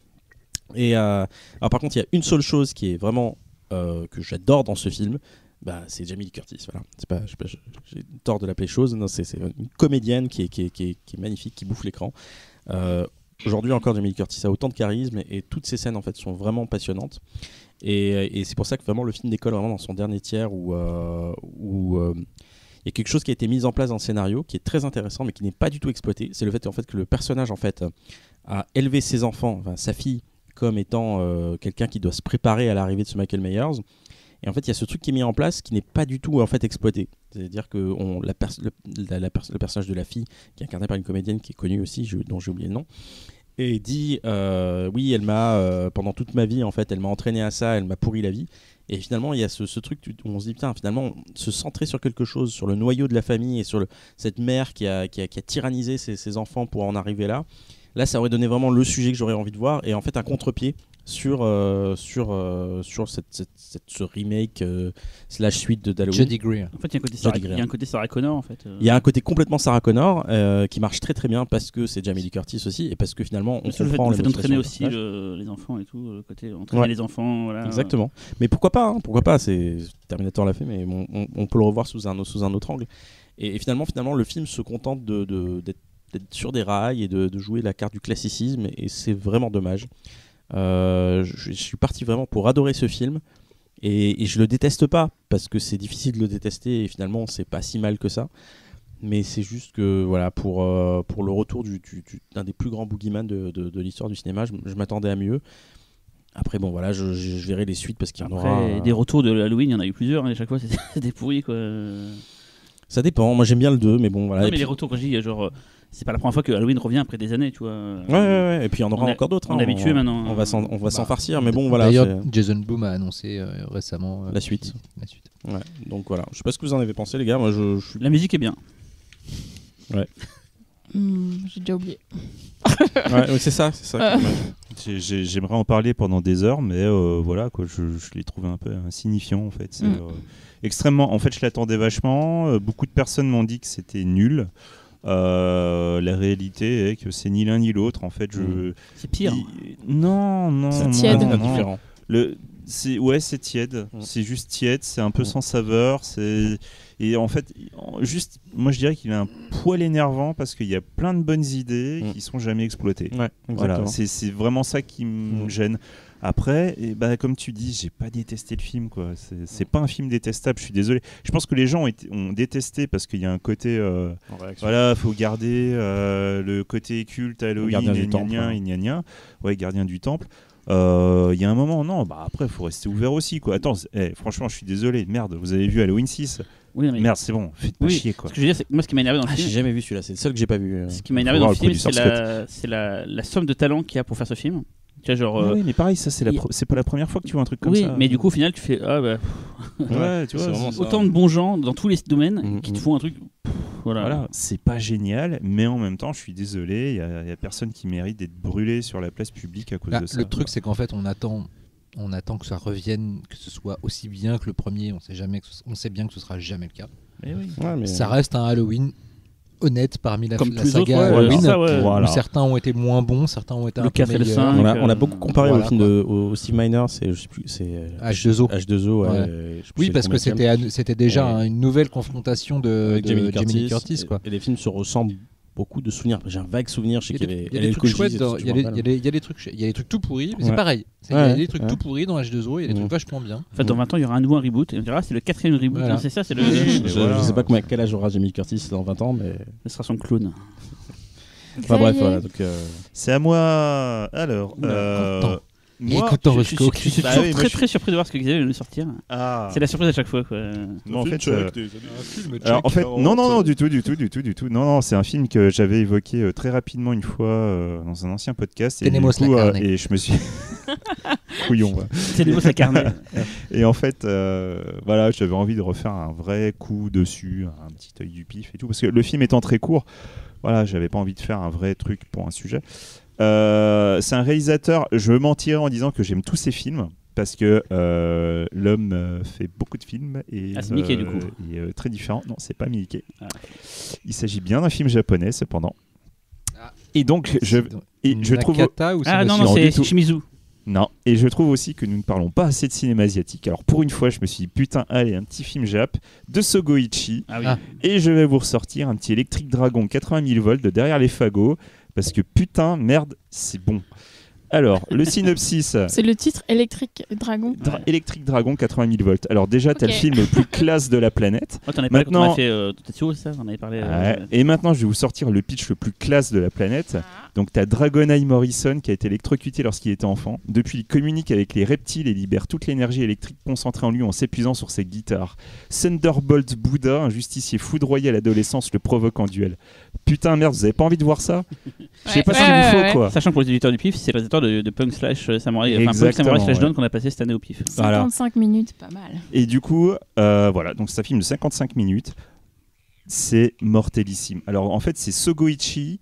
Et euh, alors par contre, il y a une seule chose qui est vraiment euh, que j'adore dans ce film. Bah, c'est Jamie Lee Curtis. Voilà. C'est pas, j'ai tort de l'appeler chose. Non, c'est, une comédienne qui est, qui est, qui est, magnifique, qui bouffe l'écran. Euh, Aujourd'hui encore, Jamie Lee Curtis a autant de charisme et, toutes ces scènes en fait sont vraiment passionnantes. Et, c'est pour ça que vraiment le film décolle vraiment dans son dernier tiers où, il y a quelque chose qui a été mis en place dans le scénario qui est très intéressant mais qui n'est pas du tout exploité. C'est le fait en fait que le personnage en fait a élevé ses enfants, sa fille, comme étant euh, quelqu'un qui doit se préparer à l'arrivée de ce Michael Myers. Et en fait, il y a ce truc qui est mis en place qui n'est pas du tout en fait exploité. C'est-à-dire que la le, le, personnage de la fille, qui est incarné par une comédienne qui est connue aussi, dont j'ai oublié le nom, et dit euh, oui, elle m'a euh, pendant toute ma vie en fait, elle m'a entraîné à ça, elle m'a pourri la vie. Et finalement, il y a ce, truc où on se dit putain, finalement, se centrer sur quelque chose, sur le noyau de la famille et sur cette mère qui a, qui a, qui a tyrannisé ses, enfants pour en arriver là. Là, ça aurait donné vraiment le sujet que j'aurais envie de voir et en fait un contre-pied sur, euh, sur, euh, sur cette, cette, cette, ce remake euh, slash suite de Halloween. Jodie Greer. En fait, il y a un côté Sarah, il y a un côté Sarah Connor. En fait. Il y a un côté complètement Sarah Connor qui marche très très bien parce que c'est Jamie Lee Curtis aussi et parce que finalement on comprend le fait d'entraîner aussi le, les enfants et tout, le côté entraîner ouais. les enfants. Voilà. Exactement. Mais pourquoi pas hein, Pourquoi pas C'est Terminator l'a fait, mais on, on, on, peut le revoir sous un, sous un autre angle. Et, et finalement, finalement, le film se contente de, de, d'être sur des rails et de, de, jouer la carte du classicisme et c'est vraiment dommage. Euh, je, je, suis parti vraiment pour adorer ce film et, et je le déteste pas parce que c'est difficile de le détester et finalement c'est pas si mal que ça. Mais c'est juste que voilà pour, euh, pour le retour d'un du, du, des plus grands boogeyman de, de, de l'histoire du cinéma, je, je m'attendais à mieux. Après, bon, voilà, je, je, verrai les suites parce qu'il y en aura. Euh... Des retours de Halloween, il y en a eu plusieurs, hein, et chaque fois c'était pourri quoi. Ça dépend, moi j'aime bien le 2, mais bon, voilà. Non, mais puis... les retours, quand je dis genre c'est pas la première fois que Halloween revient après des années, tu vois. Ouais, ouais, ouais. et puis il y en aura on encore d'autres. On hein. est habitué maintenant. On va s'en, on va s'en bah, farcir, mais bon, voilà. D'ailleurs, Jason Blum a annoncé euh, récemment euh, la suite. La suite. Ouais, donc voilà. Je sais pas ce que vous en avez pensé, les gars. Moi, je, je... La musique est bien. Ouais. Mmh, j'ai déjà oublié. ouais, c'est ça, c'est ça. J'aimerais en parler pendant des heures, mais euh, voilà, quoi, je, je l'ai trouvé un peu insignifiant en fait. C'est mmh. euh, extrêmement. En fait, je l'attendais vachement. beaucoup de personnes m'ont dit que c'était nul. Euh, la réalité est que c'est ni l'un ni l'autre. En fait, je. Mmh. C'est pire. Il... Non, non. C'est tiède. Non, non. différent. Le, c'est ouais, c'est tiède. Mmh. C'est juste tiède. C'est un peu Mmh. sans saveur. C'est et en fait, juste, moi je dirais qu'il est un poil énervant parce qu'il y a plein de bonnes idées Mmh. qui sont jamais exploitées. Ouais, Voilà, c'est vraiment ça qui me gêne. Après, et bah, comme tu dis, j'ai pas détesté le film. quoi. C'est pas un film détestable, je suis désolé. Je pense que les gens ont, été, ont détesté parce qu'il y a un côté. Euh, voilà, faut garder euh, le côté culte Halloween, gardien du gna, temple, gna, hein. gna, gna. Ouais, gardien du temple. Euh, Il y a un moment, non, bah après, faut rester ouvert aussi. quoi. Attends, eh, franchement, je suis désolé. Merde, vous avez vu Halloween 6 oui, mais... Merde, c'est bon, faites pas oui, chier. Quoi. Ce que je veux dire, c'est que moi, ce qui m'a énervé dans le ah, film. J'ai jamais vu celui-là, c'est le seul que j'ai pas vu. Ce qui m'a énervé dans le film, c'est la, la, la, somme de talent qu'il y a pour faire ce film. Tu vois, genre, euh... Oui, mais pareil, ça c'est la c'est pas la première fois que tu vois un truc comme oui, ça. Oui, mais du coup, au final, tu fais ah bah. ouais, tu vois, autant de bons gens dans tous les domaines mmh, qui te font un truc. Voilà, voilà. c'est pas génial, mais en même temps, je suis désolé, il y, y, a personne qui mérite d'être brûlé sur la place publique à cause Là, de ça. Le truc, c'est qu'en fait, on attend, on attend que ça revienne, que ce soit aussi bien que le premier. On sait jamais, que ce, on sait bien que ce sera jamais le cas. Mais oui. ouais, mais... Ça reste un Halloween honnête parmi la, Comme la saga autres, ouais, Halloween, ça, ouais. où certains ont été moins bons, certains ont été le un peu 4 et le meilleurs. 5, on, a, on a euh, beaucoup comparé voilà, au film de au Steve Miner, c'est je sais plus, c'est H2O. H2O, ouais. ouais. Oui, parce que c'était c'était déjà une nouvelle confrontation de, de Jamie Curtis, Curtis, quoi. Et les films se ressemblent beaucoup de souvenirs. J'ai un vague souvenir. Il y a des, y a des trucs chouettes. Il y, a des trucs, il y a des trucs tout pourris. Mais c'est pareil. Il y a des trucs tout pourris dans H2O. Il y a des trucs vachement bien. En fait, dans 20 ans, il y aura un nouveau reboot. Et on dira, c'est le quatrième reboot. C'est ça, c'est le. Je sais pas quel âge aura Jamie Curtis dans 20 ans, mais. Ce sera son clone. Enfin bref, voilà. C'est à moi. Alors. Moi, je, suis, je suis bah toujours très très surpris de voir ce que Xavier vient de sortir. Ah. C'est la surprise à chaque fois. Quoi. en fait, euh, alors, en fait, non, non, non, du tout, du tout, du tout, du tout. Non, non, c'est un film que j'avais évoqué euh, très rapidement une fois euh, dans un ancien podcast. Et, du coup, et je me suis. Couillon. Tenemos la carnet. et en fait, voilà, j'avais envie de refaire un vrai coup dessus, un petit œil du pif et tout, parce que le film étant très court, voilà, j'avais pas envie de faire un vrai truc pour un sujet. Euh, c'est un réalisateur, je mentirais en disant que j'aime tous ses films parce que euh, l'homme euh, fait beaucoup de films et ah, Mickey, du coup. il est très différent. Non, c'est pas Mickey. Ah. Il s'agit bien d'un film japonais cependant. Ah. Et donc je, et je trouve ou ah non non c'est Shimizu. Non, et je trouve aussi que nous ne parlons pas assez de cinéma asiatique. Alors pour une fois, je me suis dit, putain, allez, un petit film jap de Sogoichi. Ah oui. Et je vais vous ressortir un petit Electric Dragon 80 000 volts de derrière les fagots parce que putain, merde, c'est bon. Alors, le synopsis. C'est le titre Electric Dragon. Electric Dragon 80 000 volts. Alors déjà, t'as le film le plus classe de la planète. Oh, maintenant, fait euh, ça, on avait parlé. Euh, et maintenant, je vais vous sortir le pitch le plus classe de la planète. Ah. Donc, t'as Dragoneye Morrison qui a été électrocuté lorsqu'il était enfant. Depuis, il communique avec les reptiles et libère toute l'énergie électrique concentrée en lui en s'épuisant sur ses guitares. Thunderbolt Buddha, un justicier foudroyé à l'adolescence, le provoque en duel. Putain, merde, vous avez pas envie de voir ça Je sais pas ce qu'il vous faut, quoi. Sachant que pour les éditeurs du PIF, c'est le de, Punk Slash euh, Samurai, enfin Punk Samurai Slash Down qu'on a passé cette année au pif. 55 minutes, pas mal. Et du coup, euh, voilà, donc c'est un film de 55 minutes. C'est mortellissime. Alors en fait, c'est Sogoichi.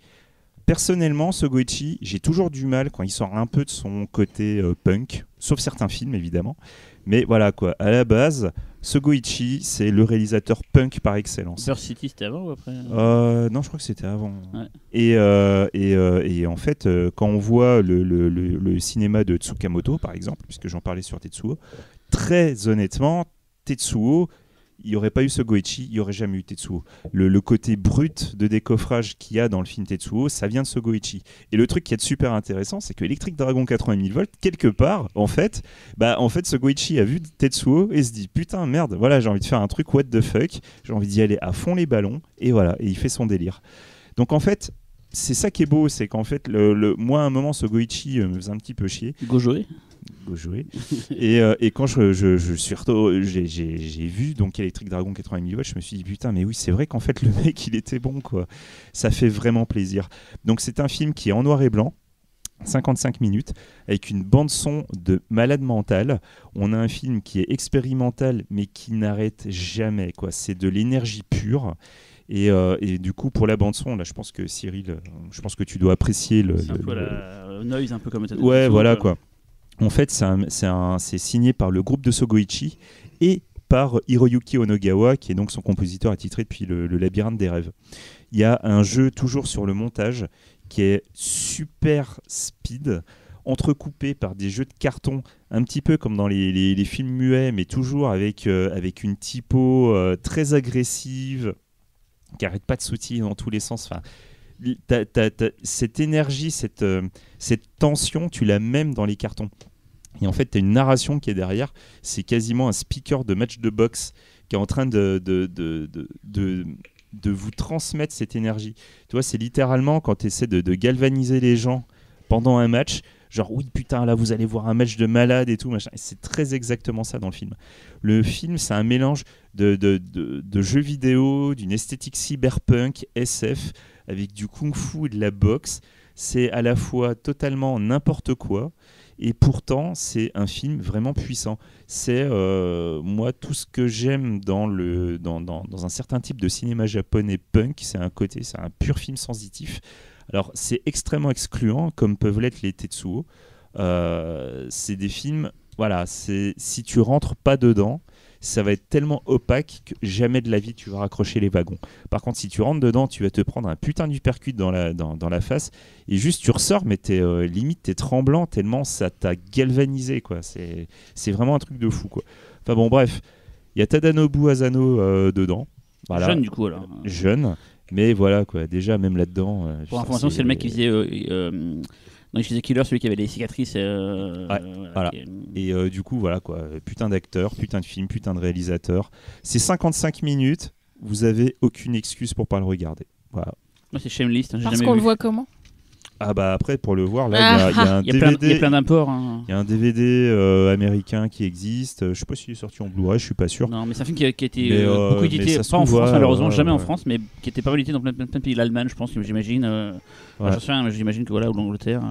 Personnellement, Sogoichi, j'ai toujours du mal quand il sort un peu de son côté euh, punk, sauf certains films évidemment. Mais voilà quoi, à la base, Sogoichi, c'est le réalisateur punk par excellence. Burst City, c'était avant ou après? Euh, Non, je crois que c'était avant. Et, euh, euh, et, en fait, quand on voit le, le, le, cinéma de Tsukamoto, par exemple, puisque j'en parlais sur Tetsuo, très honnêtement, Tetsuo, il n'y aurait pas eu ce Goichi, il n'y aurait jamais eu Tetsuo. Le, côté brut de décoffrage qu'il y a dans le film Tetsuo, ça vient de ce Goichi. Et le truc qui est super intéressant, c'est que Electric Dragon 80 000 volts, quelque part, en fait, bah, en fait, ce Goichi a vu Tetsuo et se dit putain, merde, voilà, j'ai envie de faire un truc what the fuck, j'ai envie d'y aller à fond les ballons, et voilà, et il fait son délire. Donc en fait, c'est ça qui est beau, c'est qu'en fait, le, moi, à un moment, ce Goichi euh, me faisait un petit peu chier. Gojoé et, euh, et, quand je, je, je suis j'ai vu donc Electric Dragon 80 000 watts, je me suis dit putain, mais oui, c'est vrai qu'en fait le mec il était bon quoi. Ça fait vraiment plaisir. Donc c'est un film qui est en noir et blanc. 55 minutes avec une bande son de malade mental. On a un film qui est expérimental mais qui n'arrête jamais quoi. C'est de l'énergie pure. Et, euh, et, du coup, pour la bande son, là, je pense que Cyril, euh, je pense que tu dois apprécier le. C'est un peu la noise, un peu comme. Ouais, voilà quoi. En fait, c'est signé par le groupe de Sogoichi et par Hiroyuki Onogawa, qui est donc son compositeur attitré depuis le, Labyrinthe des rêves. Il y a un jeu toujours sur le montage qui est super speed, entrecoupé par des jeux de carton, un petit peu comme dans les, films muets, mais toujours avec, euh, avec une typo euh, très agressive, qui n'arrête pas de sautiller dans tous les sens. Enfin, cette énergie, cette, euh, cette tension, tu l'as même dans les cartons. Et en fait, tu as une narration qui est derrière. C'est quasiment un speaker de match de boxe qui est en train de, de, de, de, de vous transmettre cette énergie. Tu vois, c'est littéralement quand tu essaies de, galvaniser les gens pendant un match. Genre, oui, putain, là, vous allez voir un match de malade et tout. Machin. c'est très exactement ça dans le film. Le film, c'est un mélange de, de, de jeux vidéo, d'une esthétique cyberpunk, SF, avec du kung-fu et de la boxe. C'est à la fois totalement n'importe quoi, et pourtant c'est un film vraiment puissant. C'est euh, moi tout ce que j'aime dans, dans, dans, dans, un certain type de cinéma japonais punk, c'est un côté, c'est un pur film sensitif. Alors c'est extrêmement excluant, comme peuvent l'être les Tetsuo. Euh, c'est des films, voilà, c'est si tu rentres pas dedans, ça va être tellement opaque que jamais de la vie tu vas raccrocher les wagons. Par contre, si tu rentres dedans, tu vas te prendre un putain d'uppercut dans la, dans, dans, la face et juste tu ressors, mais t'es euh, limite t'es tremblant tellement ça t'a galvanisé quoi. C'est, c'est vraiment un truc de fou quoi. Enfin bon, bref, il y a Tadanobu Asano euh, dedans. Jeune du coup alors. Jeune. Mais voilà, quoi. Déjà, même là-dedans. Pour information, c'est le mec qui faisait. Non, il faisait Killer, celui qui avait des cicatrices. voilà. Et du coup, voilà quoi. Putain d'acteur, putain de film, putain de réalisateur. C'est 55 minutes. Vous avez aucune excuse pour pas le regarder. Voilà. Moi, c'est Shameless. Hein, Parce qu'on le voit comment? Ah bah après pour le voir là il y, a un DVD il y a plein d'imports hein. il y a un DVD euh, américain qui existe. Je sais pas s'il est sorti en Blu-ray je suis pas sûr. Non mais c'est un film qui a, été euh, beaucoup édité. pas en France malheureusement jamais en France mais qui était pas mal édité dans plein, plein, de pays. l'Allemagne je pense j'imagine euh, j'imagine que voilà ou l'Angleterre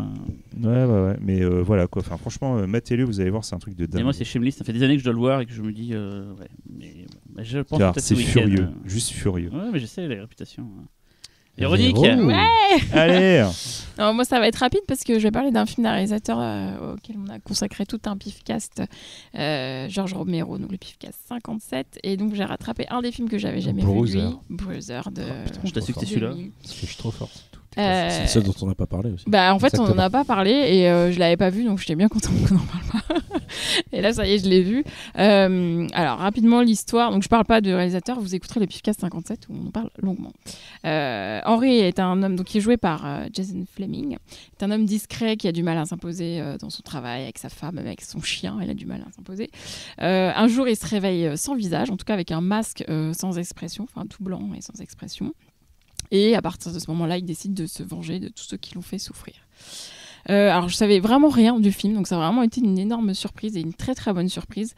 ouais ouais ouais. Mais voilà quoi. Enfin franchement matez-le vous allez voir c'est un truc de dingue. et moi c'est Shameless. Ça fait des années que je dois le voir et que je me dis ouais mais, je pense c'est furieux. juste furieux. Ouais mais j'essaie la réputation Véronique Ouais Allez non, Moi, ça va être rapide parce que je vais parler d'un film d'un réalisateur euh, auquel on a consacré tout un pifcast, euh, Georges Romero, donc le pifcast 57. Et donc, j'ai rattrapé un des films que j'avais jamais vu, lui, Brother de. Oh, putain, je t'ai su que celui-là. Je suis trop forte. Euh, c'est celle dont on n'a pas parlé aussi. Bah, en fait, on n'en a pas parlé et euh, je l'avais pas vu, donc j'étais bien contente qu'on n'en parle pas. et là, ça y est, je l'ai vu. Euh, alors, rapidement, l'histoire. Donc, je parle pas de réalisateur, vous écouterez le Pifcast 57 où on en parle longuement. Henri est un homme donc, qui est joué par Jason Fleming. est un homme discret qui a du mal à s'imposer dans son travail, avec sa femme, avec son chien. Il a du mal à s'imposer. un jour, il se réveille sans visage, en tout cas avec un masque sans expression, enfin tout blanc et sans expression. Et à partir de ce moment-là, il décide de se venger de tous ceux qui l'ont fait souffrir. Euh, alors, je savais vraiment rien du film, donc ça a vraiment été une énorme surprise et une très très bonne surprise.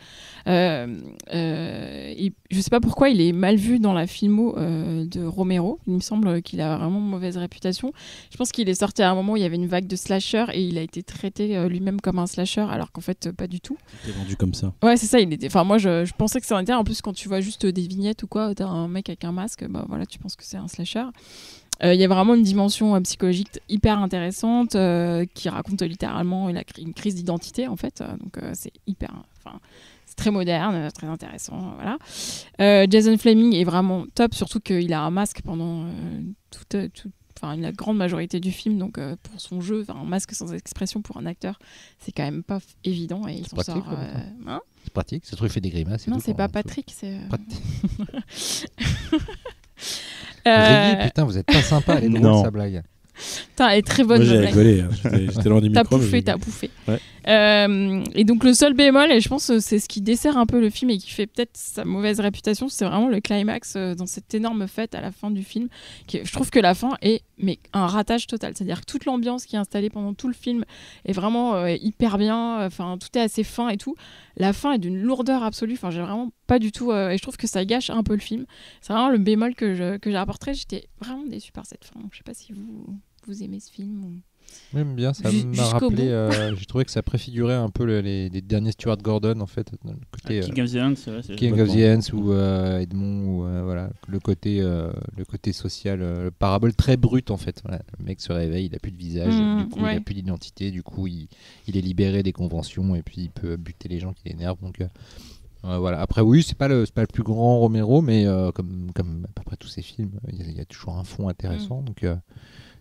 Euh, euh, et je sais pas pourquoi il est mal vu dans la filmo euh, de Romero. Il me semble qu'il a vraiment mauvaise réputation. Je pense qu'il est sorti à un moment où il y avait une vague de slasher et il a été traité lui-même comme un slasher, alors qu'en fait, pas du tout. Il était vendu comme ça. Ouais, c'est ça. Il était. Enfin, moi, je, je pensais que c'était En plus, quand tu vois juste des vignettes ou quoi, t'as un mec avec un masque, bah voilà, tu penses que c'est un slasher. Euh, il y a vraiment une dimension euh, psychologique hyper intéressante euh, qui raconte littéralement une, une crise d'identité en fait. donc c'est hyper, enfin c'est très moderne, très intéressant. Voilà. Jason Fleming est vraiment top, surtout qu'il a un masque pendant toute, enfin la grande majorité du film. Donc pour son jeu, un masque sans expression pour un acteur, c'est quand même pas évident et il s'en sort. Hein? C'est pratique. Ce truc fait des grimaces. Non, c'est pas Patrick, c'est. Euh... putain, vous êtes pas sympa, elle est drôle sa blague. Putain, elle est très bonne. Moi, j'ai rigolé. Hein. J'étais loin du micro. T'as bouffé, t'as bouffé. Ouais. Euh, et donc le seul bémol, et je pense que c'est ce qui dessert un peu le film et qui fait peut-être sa mauvaise réputation, c'est vraiment le climax euh, dans cette énorme fête à la fin du film. Qui, je trouve que la fin est mais un ratage total. C'est-à-dire que toute l'ambiance qui est installée pendant tout le film est vraiment euh, hyper bien. Enfin, tout est assez fin et tout. La fin est d'une lourdeur absolue. Enfin, j'ai vraiment pas du tout. et je trouve que ça gâche un peu le film. C'est vraiment le bémol que, que j'ai apporté. J'étais vraiment déçue par cette fin. je sais pas si vous, vous aimez ce film. Même bien, ça m'a rappelé. Euh, j'ai trouvé que ça préfigurait un peu les, derniers Stuart Gordon en fait, le côté. Ah, King of the Ants, King of the Ants ou euh, Edmond ou euh, voilà le côté le côté social, le parabole très brut en fait. Le mec se réveille, il a plus de visage, mmh, du coup il a plus d'identité, du coup il, il, est libéré des conventions et puis il peut buter les gens qui l'énervent donc. voilà. Après, oui, c'est pas le pas le plus grand Romero, mais comme comme à peu près tous ses films, il y, a toujours un fond intéressant. Mmh. Donc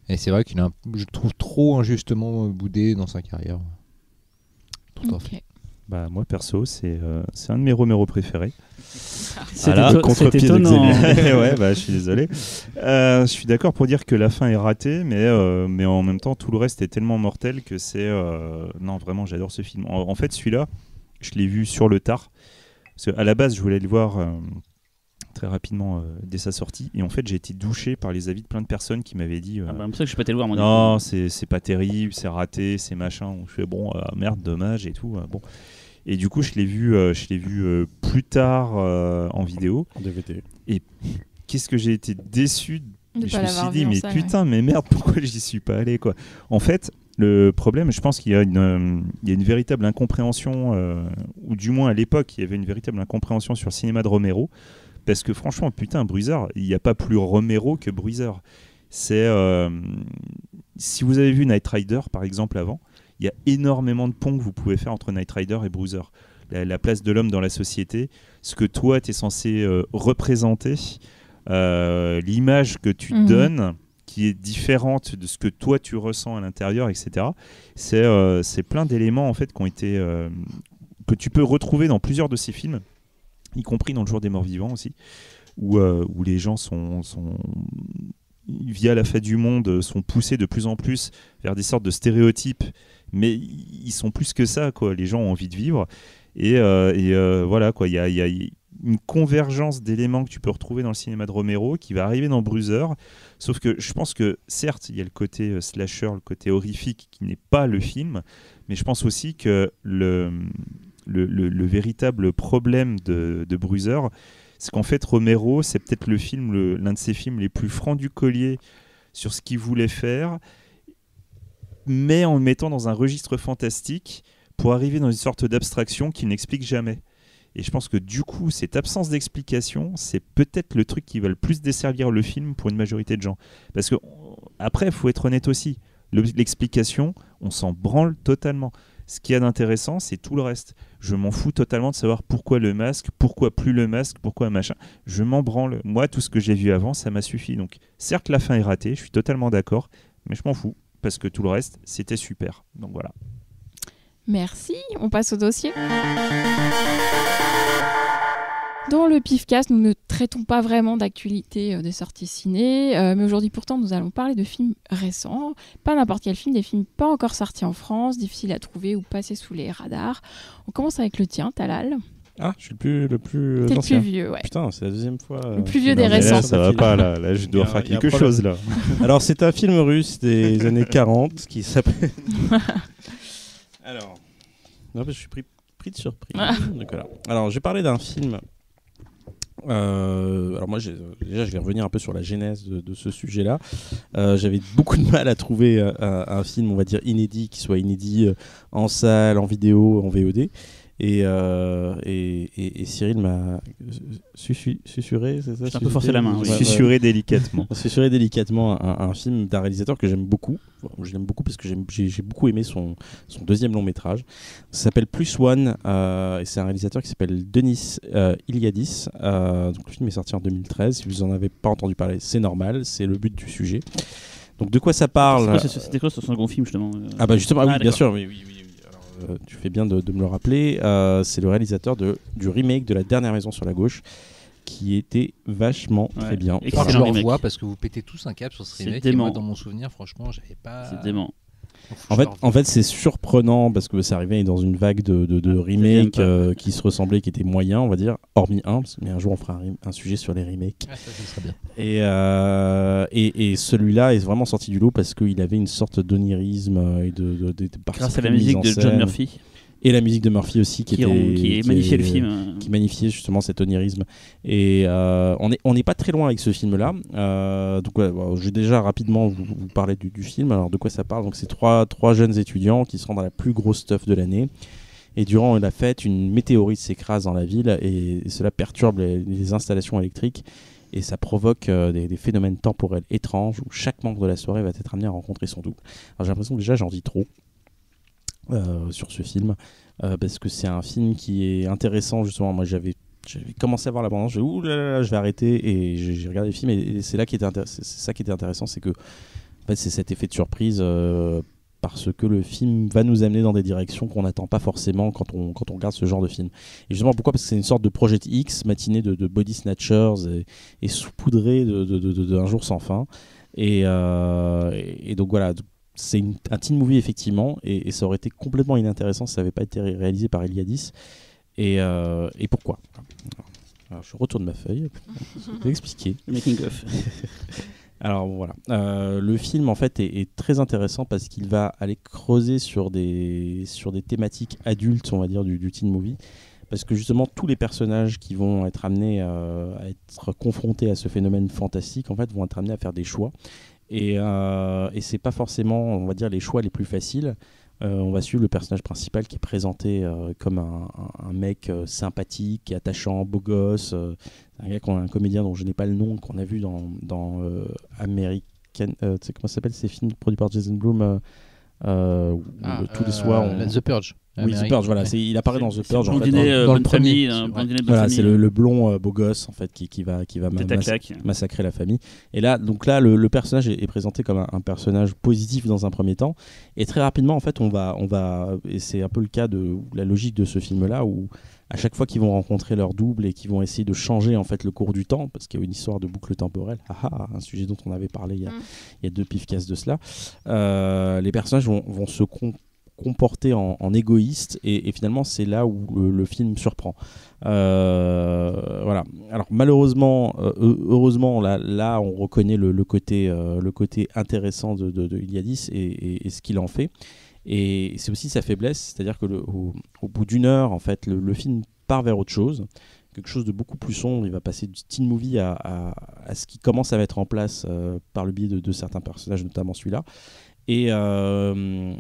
et c'est vrai qu'il a, je trouve trop injustement boudé dans sa carrière. Bah, moi, perso, c'est euh, c'est un de mes Romero préférés. C'est étonnant. ouais, bah, je suis désolé. Euh, je suis d'accord pour dire que la fin est ratée, mais, euh, mais en même temps, tout le reste est tellement mortel que c'est. Non, vraiment, j'adore ce film. En, en fait, celui-là, je l'ai vu sur le tard. Parce qu'à la base, je voulais le voir très rapidement euh, dès sa sortie. Et en fait, j'ai été douché par les avis de plein de personnes qui m'avaient dit euh, ah bah, ça que je suis pas allé voir, mon Non, c'est pas terrible, c'est raté, c'est machin. Je fais bon, euh, merde, dommage et tout. bon. Et du coup, je l'ai vu, je l'ai vu plus tard en vidéo. En DVD. Et qu'est-ce que j'ai été déçu je me suis dit, mais putain, mais merde, pourquoi j'y suis pas allé quoi En fait, le problème, je pense qu'il y, a une, il y a une véritable incompréhension, ou du moins à l'époque, il y avait une véritable incompréhension sur le cinéma de Romero. Parce que franchement, putain, Bruiser, il n'y a pas plus Romero que Bruiser. C'est. Euh, si vous avez vu Night Rider, par exemple, avant, il y a énormément de ponts que vous pouvez faire entre Night Rider et Bruiser. La, place de l'homme dans la société, ce que toi, tu es censé euh, représenter, euh, l'image que tu mhm. donnes qui est différente de ce que toi tu ressens à l'intérieur, etc. C'est plein d'éléments en fait qui ont été que tu peux retrouver dans plusieurs de ces films y compris dans le jour des morts vivants aussi. où, où les gens sont, sont via la fête du monde, sont poussés de plus en plus vers des sortes de stéréotypes, mais ils sont plus que ça, quoi. Les gens ont envie de vivre. Et, et voilà, quoi. Il y a, y a une convergence d'éléments que tu peux retrouver dans le cinéma de Romero qui va arriver dans Bruiser. Sauf que je pense que certes, il y a le côté euh, slasher, le côté horrifique qui n'est pas le film, mais je pense aussi que le, le, véritable problème de, Bruiser, c'est qu'en fait Romero, c'est peut-être le film, l'un de ses films les plus francs du collier sur ce qu'il voulait faire, mais en le mettant dans un registre fantastique pour arriver dans une sorte d'abstraction qu'il n'explique jamais. Et je pense que du coup, cette absence d'explication, c'est peut-être le truc qui va le plus desservir le film pour une majorité de gens. Parce que, après, il faut être honnête aussi. L'explication, on s'en branle totalement. Ce qui y a d'intéressant, c'est tout le reste. Je m'en fous totalement de savoir pourquoi le masque, pourquoi plus le masque, pourquoi machin. Je m'en branle. Moi, tout ce que j'ai vu avant, ça m'a suffi. Donc, certes, la fin est ratée, je suis totalement d'accord, mais je m'en fous. Parce que tout le reste, c'était super. Donc voilà. Merci. On passe au dossier. Dans le PIFcast, nous ne traitons pas vraiment d'actualité euh, des sorties ciné, euh, mais aujourd'hui pourtant nous allons parler de films récents, pas n'importe quel film, des films pas encore sortis en France, difficiles à trouver ou passés sous les radars. On commence avec le tien, Talal. Ah, je suis le plus, le plus T'es le plus vieux, ouais. Putain, c'est la deuxième fois. Le plus vieux des récents. ça va pas là, là je dois faire quelque chose là. Alors c'est un film russe des années 40 qui s'appelle. Alors, non, je suis pris, pris de surprise. Ah. Alors, j'ai parlé d'un film. Euh, alors moi, déjà, je vais revenir un peu sur la genèse de, ce sujet-là. Euh, j'avais beaucoup de mal à trouver euh, un, film, on va dire inédit, qui soit inédit en salle, en vidéo, en VOD. Euh, et, et, et, Cyril m'a susurré, c'est ça un peu forcé la main. Susurré délicatement. susurré délicatement un, film d'un réalisateur que j'aime beaucoup. Je l'aime beaucoup parce que j'ai beaucoup aimé son, son, deuxième long métrage. Ça s'appelle Plus One euh, et c'est un réalisateur qui s'appelle Denis euh, Iliadis. donc le film est sorti en 2013. Si vous en avez pas entendu parler, c'est normal. C'est le but du sujet. Donc de quoi ça parle C'était quoi, ce second film justement Ah bah justement, ah, oui, bien sûr, oui, oui, oui. Tu fais bien de, me le rappeler. Euh, c'est le réalisateur de, du remake de La Dernière Maison sur la gauche qui était vachement très bien. Et je le revois parce que vous pétez tous un cap sur ce remake. Et moi, dans mon souvenir, franchement, j'avais pas. C'est dément. En fait, en fait c'est surprenant parce que ça arrivait dans une vague de, de, remakes euh, qui se ressemblaient, qui étaient moyens, on va dire, hormis un, mais un jour on fera un, sujet sur les remakes. Ah, ça, bien. Et, euh, et, et celui-là est vraiment sorti du lot parce qu'il avait une sorte d'onirisme et de, de, Grâce à la musique de John Murphy et la musique de Murphy aussi qui, qui, était, qui, magnifiait le film. qui magnifiait justement cet onirisme. Et euh, on est on n'est pas très loin avec ce film là euh, donc je vais déjà rapidement vous, parler du, film. Alors de quoi ça parle? Donc c'est trois trois jeunes étudiants qui se rendent à la plus grosse stuff de l'année. Et durant la fête une météorite s'écrase dans la ville et, cela perturbe les, installations électriques. Et ça provoque euh, des, des, phénomènes temporels étranges où chaque membre de la soirée va être amené à rencontrer son double. Alors j'ai l'impression que déjà j'en dis trop, sur ce film euh, parce que c'est un film qui est intéressant justement moi j'avais commencé à voir la bande je là, je vais arrêter et j'ai regardé le film et, c'est là qui était ça qui était intéressant c'est que en fait c'est cet effet de surprise euh, parce que le film va nous amener dans des directions qu'on n'attend pas forcément quand on, quand on regarde ce genre de film. Et justement, pourquoi? Parce que c'est une sorte de projet X, matinée de, body snatchers et, et saupoudré d'un de, de, jour sans fin. Et, et, donc voilà, c'est un teen movie effectivement, et, ça aurait été complètement inintéressant si ça n'avait pas été réalisé par Eliadis. Et, euh, et pourquoi? Alors, Je retourne ma feuille, je vais expliquer. Making of. Alors voilà, euh, le film en fait est, très intéressant parce qu'il va aller creuser sur des, sur des thématiques adultes, on va dire, du, teen movie. Parce que justement, tous les personnages qui vont être amenés euh, à être confrontés à ce phénomène fantastique, en fait, vont être amenés à faire des choix. Et, euh, et c'est pas forcément, on va dire, les choix les plus faciles. Euh, on va suivre le personnage principal qui est présenté euh, comme un, un, mec euh, sympathique, attachant, beau gosse. un gars, un comédien dont je n'ai pas le nom, qu'on a vu dans, dans American. tu sais comment s'appelle ces films produits par Jason Blum ah, tous les soirs on... The Purge. Oui, The Purge, voilà, il apparaît dans The Purge. En fait, dans, le premier. voilà, c'est le, blond beau gosse en fait qui, qui va, qui va massacrer la famille. Et là, donc là, le, personnage est, présenté comme un, personnage positif dans un premier temps, et très rapidement, en fait, on va, on va, et c'est un peu le cas de la logique de ce film-là où à chaque fois qu'ils vont rencontrer leur double et qu'ils vont essayer de changer en fait le cours du temps, parce qu'il y a une histoire de boucle temporelle, ah, ah, un sujet dont on avait parlé il y a, mm. il y a deux pifcasses de cela, euh, les personnages vont, vont se comporter en, égoïste et, finalement c'est là où le, film surprend. Euh, voilà. Alors malheureusement, euh, heureusement là, là on reconnaît le, côté, le côté intéressant de, de, Iliadis et, et ce qu'il en fait. Et c'est aussi sa faiblesse, c'est-à-dire que au, bout d'une heure, en fait, le, film part vers autre chose, quelque chose de beaucoup plus sombre. Il va passer du teen movie à, ce qui commence à mettre en place euh, par le biais de, certains personnages, notamment celui-là. Euh,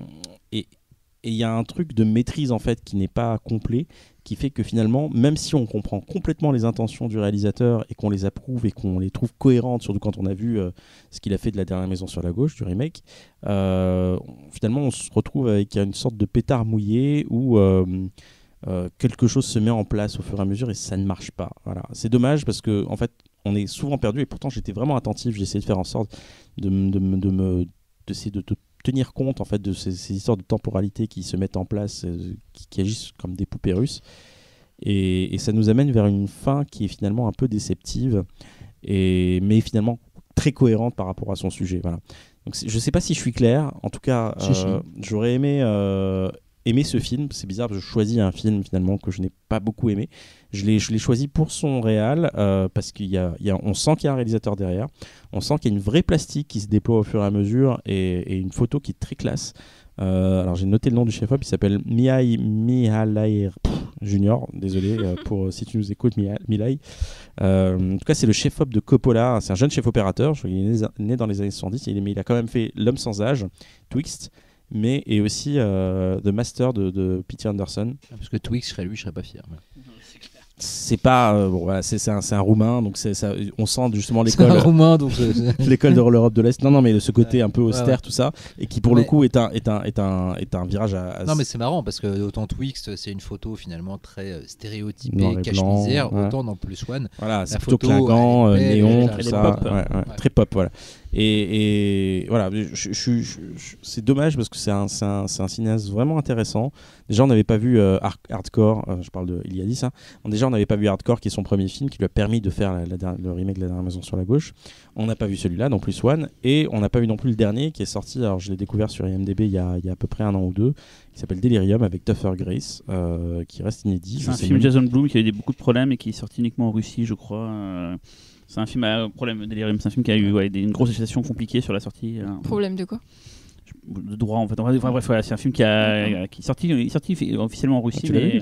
et il y a un truc de maîtrise en fait qui n'est pas complet, qui fait que finalement, même si on comprend complètement les intentions du réalisateur et qu'on les approuve et qu'on les trouve cohérentes, surtout quand on a vu euh, ce qu'il a fait de la dernière maison sur la gauche du remake, euh, finalement on se retrouve avec une sorte de pétard mouillé où euh, quelque chose se met en place au fur et à mesure et ça ne marche pas. Voilà, c'est dommage parce que en fait on est souvent perdu et pourtant j'étais vraiment attentif, j'ai essayé de faire en sorte de, de, de me d'essayer de, tenir compte en fait de ces, histoires de temporalité qui se mettent en place, euh, qui, agissent comme des poupées russes. Et, ça nous amène vers une fin qui est finalement un peu déceptive, et, mais finalement très cohérente par rapport à son sujet. Voilà. Donc, je ne sais pas si je suis clair. En tout cas, euh, j'aurais aimé euh, aimé ce film. C'est bizarre, je choisis un film finalement que je n'ai pas beaucoup aimé. Je l'ai, je l'ai choisi pour son réal euh, parce qu'il y a, il y a, on sent qu'il y a un réalisateur derrière. On sent qu'il y a une vraie plastique qui se déploie au fur et à mesure et, une photo qui est très classe. Euh, alors j'ai noté le nom du chef-op, il s'appelle Mihai Mihalair Junior. Désolé euh, pour si tu nous écoutes Mihai. en tout cas c'est le chef-op de Coppola. C'est un jeune chef opérateur. Il est né dans les années 70. Il, mais il a quand même fait L'homme sans âge, Twixt mais et aussi euh, The Master de, de Peter Anderson. Parce que Twix, je serais lui, je serais pas fier c'est pas euh, bon voilà, c'est un, un roumain donc c'est ça on sent justement l'école roumain donc l'école de l'Europe de l'Est. Non non mais ce côté un peu austère tout ça et qui pour le coup est un est un est un est un virage à, non mais c'est marrant parce que autant Twix c'est une photo finalement très euh, stéréotypée cache misère autant dans Plus One voilà c'est plutôt clinquant euh, néon tout ça. très pop voilà et, et voilà c'est dommage parce que c'est un, un, un cinéaste vraiment intéressant déjà on n'avait pas vu hardcore je parle de il y a dit ça déjà on n'avait pas vu Hardcore, qui est son premier film, qui lui a permis de faire le remake de La dernière maison sur la gauche. On n'a pas vu celui-là, non plus One. Et on n'a pas vu non plus le dernier, qui est sorti, alors je l'ai découvert sur IMDb il y, a, à peu près un an ou deux, qui s'appelle Delirium avec Tuffer Grace, euh, qui reste inédit. C'est un film Jason Blum qui a eu beaucoup de problèmes et qui est sorti uniquement en Russie, je crois. C'est un film à problème, Delirium, c'est un film qui a eu une grosse situation compliquée sur la sortie. Euh. Problème de quoi? de droit en fait. Enfin, bref, c'est un film qui, a, qui est sorti, est sorti officiellement en Russie. Ah, tu l'as vu,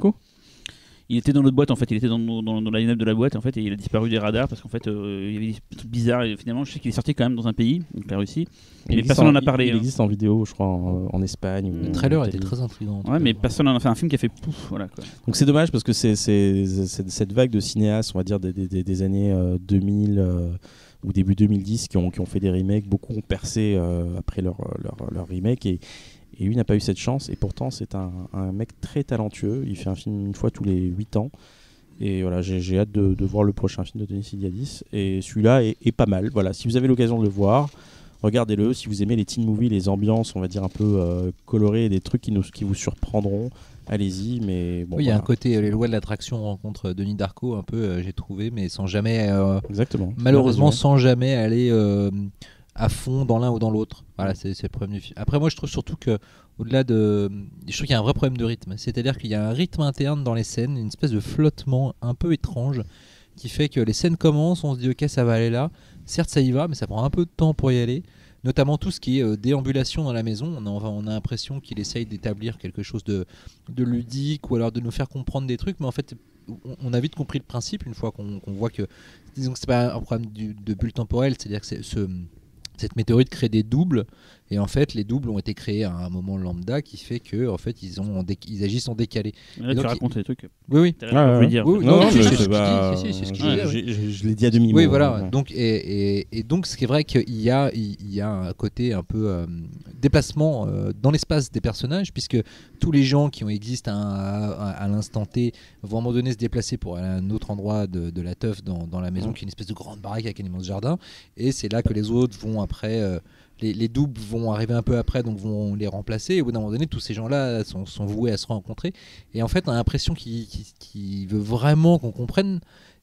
il était dans notre boîte en fait, il était dans, dans, dans la line de la boîte en fait et il a disparu des radars parce qu'en fait euh, il y avait des trucs bizarres et finalement je sais qu'il est sorti quand même dans un pays, donc la Russie, et personne n'en a parlé. Il, hein. existe en vidéo je crois en, Espagne. Le trailer était très intrigant. Ouais mais personne n'en a fait un film qui a fait pouf voilà quoi. Donc c'est dommage parce que c'est cette vague de cinéastes on va dire des, des, des années 2000 euh, euh, ou début 2010 qui ont, qui ont fait des remakes, beaucoup ont percé après leur, leur, leur remake et et lui n'a pas eu cette chance. Et pourtant, c'est un, mec très talentueux. Il fait un film une fois tous les 8 ans. Et voilà, j'ai hâte de, voir le prochain film de Denis Iliadis. Et celui-là est, pas mal. Voilà, si vous avez l'occasion de le voir, regardez-le. Si vous aimez les teen movies, les ambiances, on va dire un peu euh, colorées, des trucs qui, nous, qui vous surprendront, allez-y. Mais bon, oui, il y a un côté euh, les lois de l'attraction rencontre Denis Darko un peu, euh, j'ai trouvé, mais sans jamais. Exactement. Malheureusement, sans jamais aller à fond dans l'un ou dans l'autre. Voilà, c'est le premier film. Après, moi, je trouve surtout que, au-delà de. Je trouve qu'il y a un vrai problème de rythme. C'est-à-dire qu'il y a un rythme interne dans les scènes, une espèce de flottement un peu étrange qui fait que les scènes commencent, on se dit, ok, ça va aller là. Certes, ça y va, mais ça prend un peu de temps pour y aller. Notamment tout ce qui est euh, déambulation dans la maison. On a, on a l'impression qu'il essaye d'établir quelque chose de, de ludique ou alors de nous faire comprendre des trucs, mais en fait, on a vite compris le principe une fois qu'on voit que disons que c'est pas un problème de bulle temporelle c'est-à-dire que ce, cette météorite crée des doubles Et en fait, les doubles ont été créés à un moment lambda qui fait que en fait, ils, ont ils agissent en décalé. Là, Et tu racontes des trucs. Oui, oui. Voulais dire. Oui, oui, Non, non, non, c'est ce que je dis, si, si, c'est ce que je Ouais, l'ai dit à demi-mot. Oui, voilà. Ouais. Donc, et, et, et donc, ce qui est vrai qu'il y a, il y a un côté un peu euh, déplacement euh, dans l'espace des personnages, puisque tous les gens qui ont existent à, à- à l'instant T vont à un moment donné se déplacer pour aller à un autre endroit de, de la teuf dans, dans la maison, qui est une espèce de grande baraque avec un immense jardin. Et c'est là que les autres vont après. euh, les, les doubles vont arriver un peu après, donc vont les remplacer. Et au bout d'un moment donné, tous ces gens-là sont, sont voués à se rencontrer. Et en fait, on a l'impression qu'il veut vraiment qu'on comprenne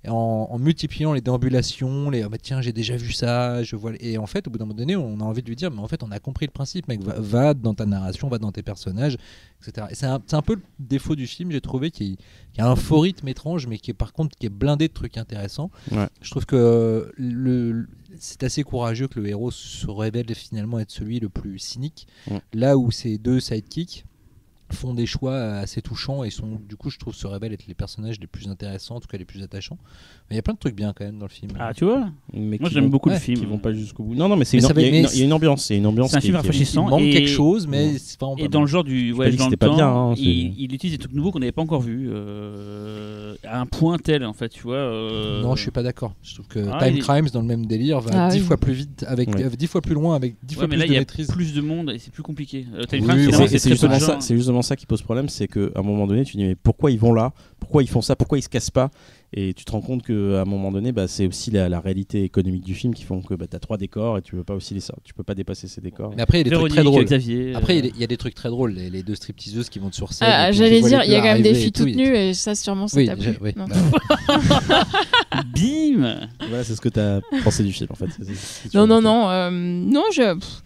en, en multipliant les déambulations, les oh, bah, tiens, j'ai déjà vu ça, je vois. Et en fait, au bout d'un moment donné, on a envie de lui dire, mais en fait, on a compris le principe, mec, va, va dans ta narration, va dans tes personnages, etc. Et c'est un, peu le défaut du film, j'ai trouvé, qu'il qu'il y a un faux rythme étrange, mais qui est par contre qui est blindé de trucs intéressants. Ouais. Je trouve que le, c'est assez courageux que le héros se révèle finalement être celui le plus cynique, Ouais. là où ces deux sidekicks font des choix assez touchants et sont du coup je trouve se révèlent être les personnages les plus intéressants en tout cas les plus attachants mais il y a plein de trucs bien quand même dans le film Ah, tu vois Mais Moi, j'aime beaucoup ouais, le film. Qui vont pas jusqu'au bout. Non, non, mais c'est une- il y, a une- mais il y a une ambiance. C'est une ambiance. C'est un qui- film qui- il rafraîchissant. manque et- quelque chose mais Ouais. c'est vraiment Et pas dans le genre du pas voyage dans le pas temps, bien, hein, il, il utilise des trucs nouveaux qu'on n'avait pas encore vus. euh, à un point tel, en fait, tu vois. euh, non je suis pas d'accord je trouve que Ah, Time il Crimes dans le même délire va Ah dix oui. fois plus vite avec Ouais. euh, dix fois plus loin avec dix Ouais, fois mais plus là, de il y a plus de monde et c'est plus compliqué. Euh, Time Crimes, c'est justement, ça- c'est justement ça qui pose problème, c'est qu'à un moment donné, tu dis mais pourquoi ils vont là? Pourquoi ils font ça? Pourquoi ils se cassent pas? Et tu te rends compte qu'à un moment donné, bah, c'est aussi la, la réalité économique du film qui font que bah, tu as trois décors et tu peux pas aussi les tu peux pas dépasser ces décors. mais après il y a des trucs très drôles Xavier. après il y, a euh, des- il y a des trucs très drôles les, les deux stripteaseuses qui montent sur scène Ah, J'allais dire, il y a quand même des et filles tout, toutes nues et ça, sûrement, ça oui, t'a plu. oui, bah, Bim Voilà, c'est ce que tu as pensé du film en fait. C'est- c'est Non, non, non, euh, non, je. pff,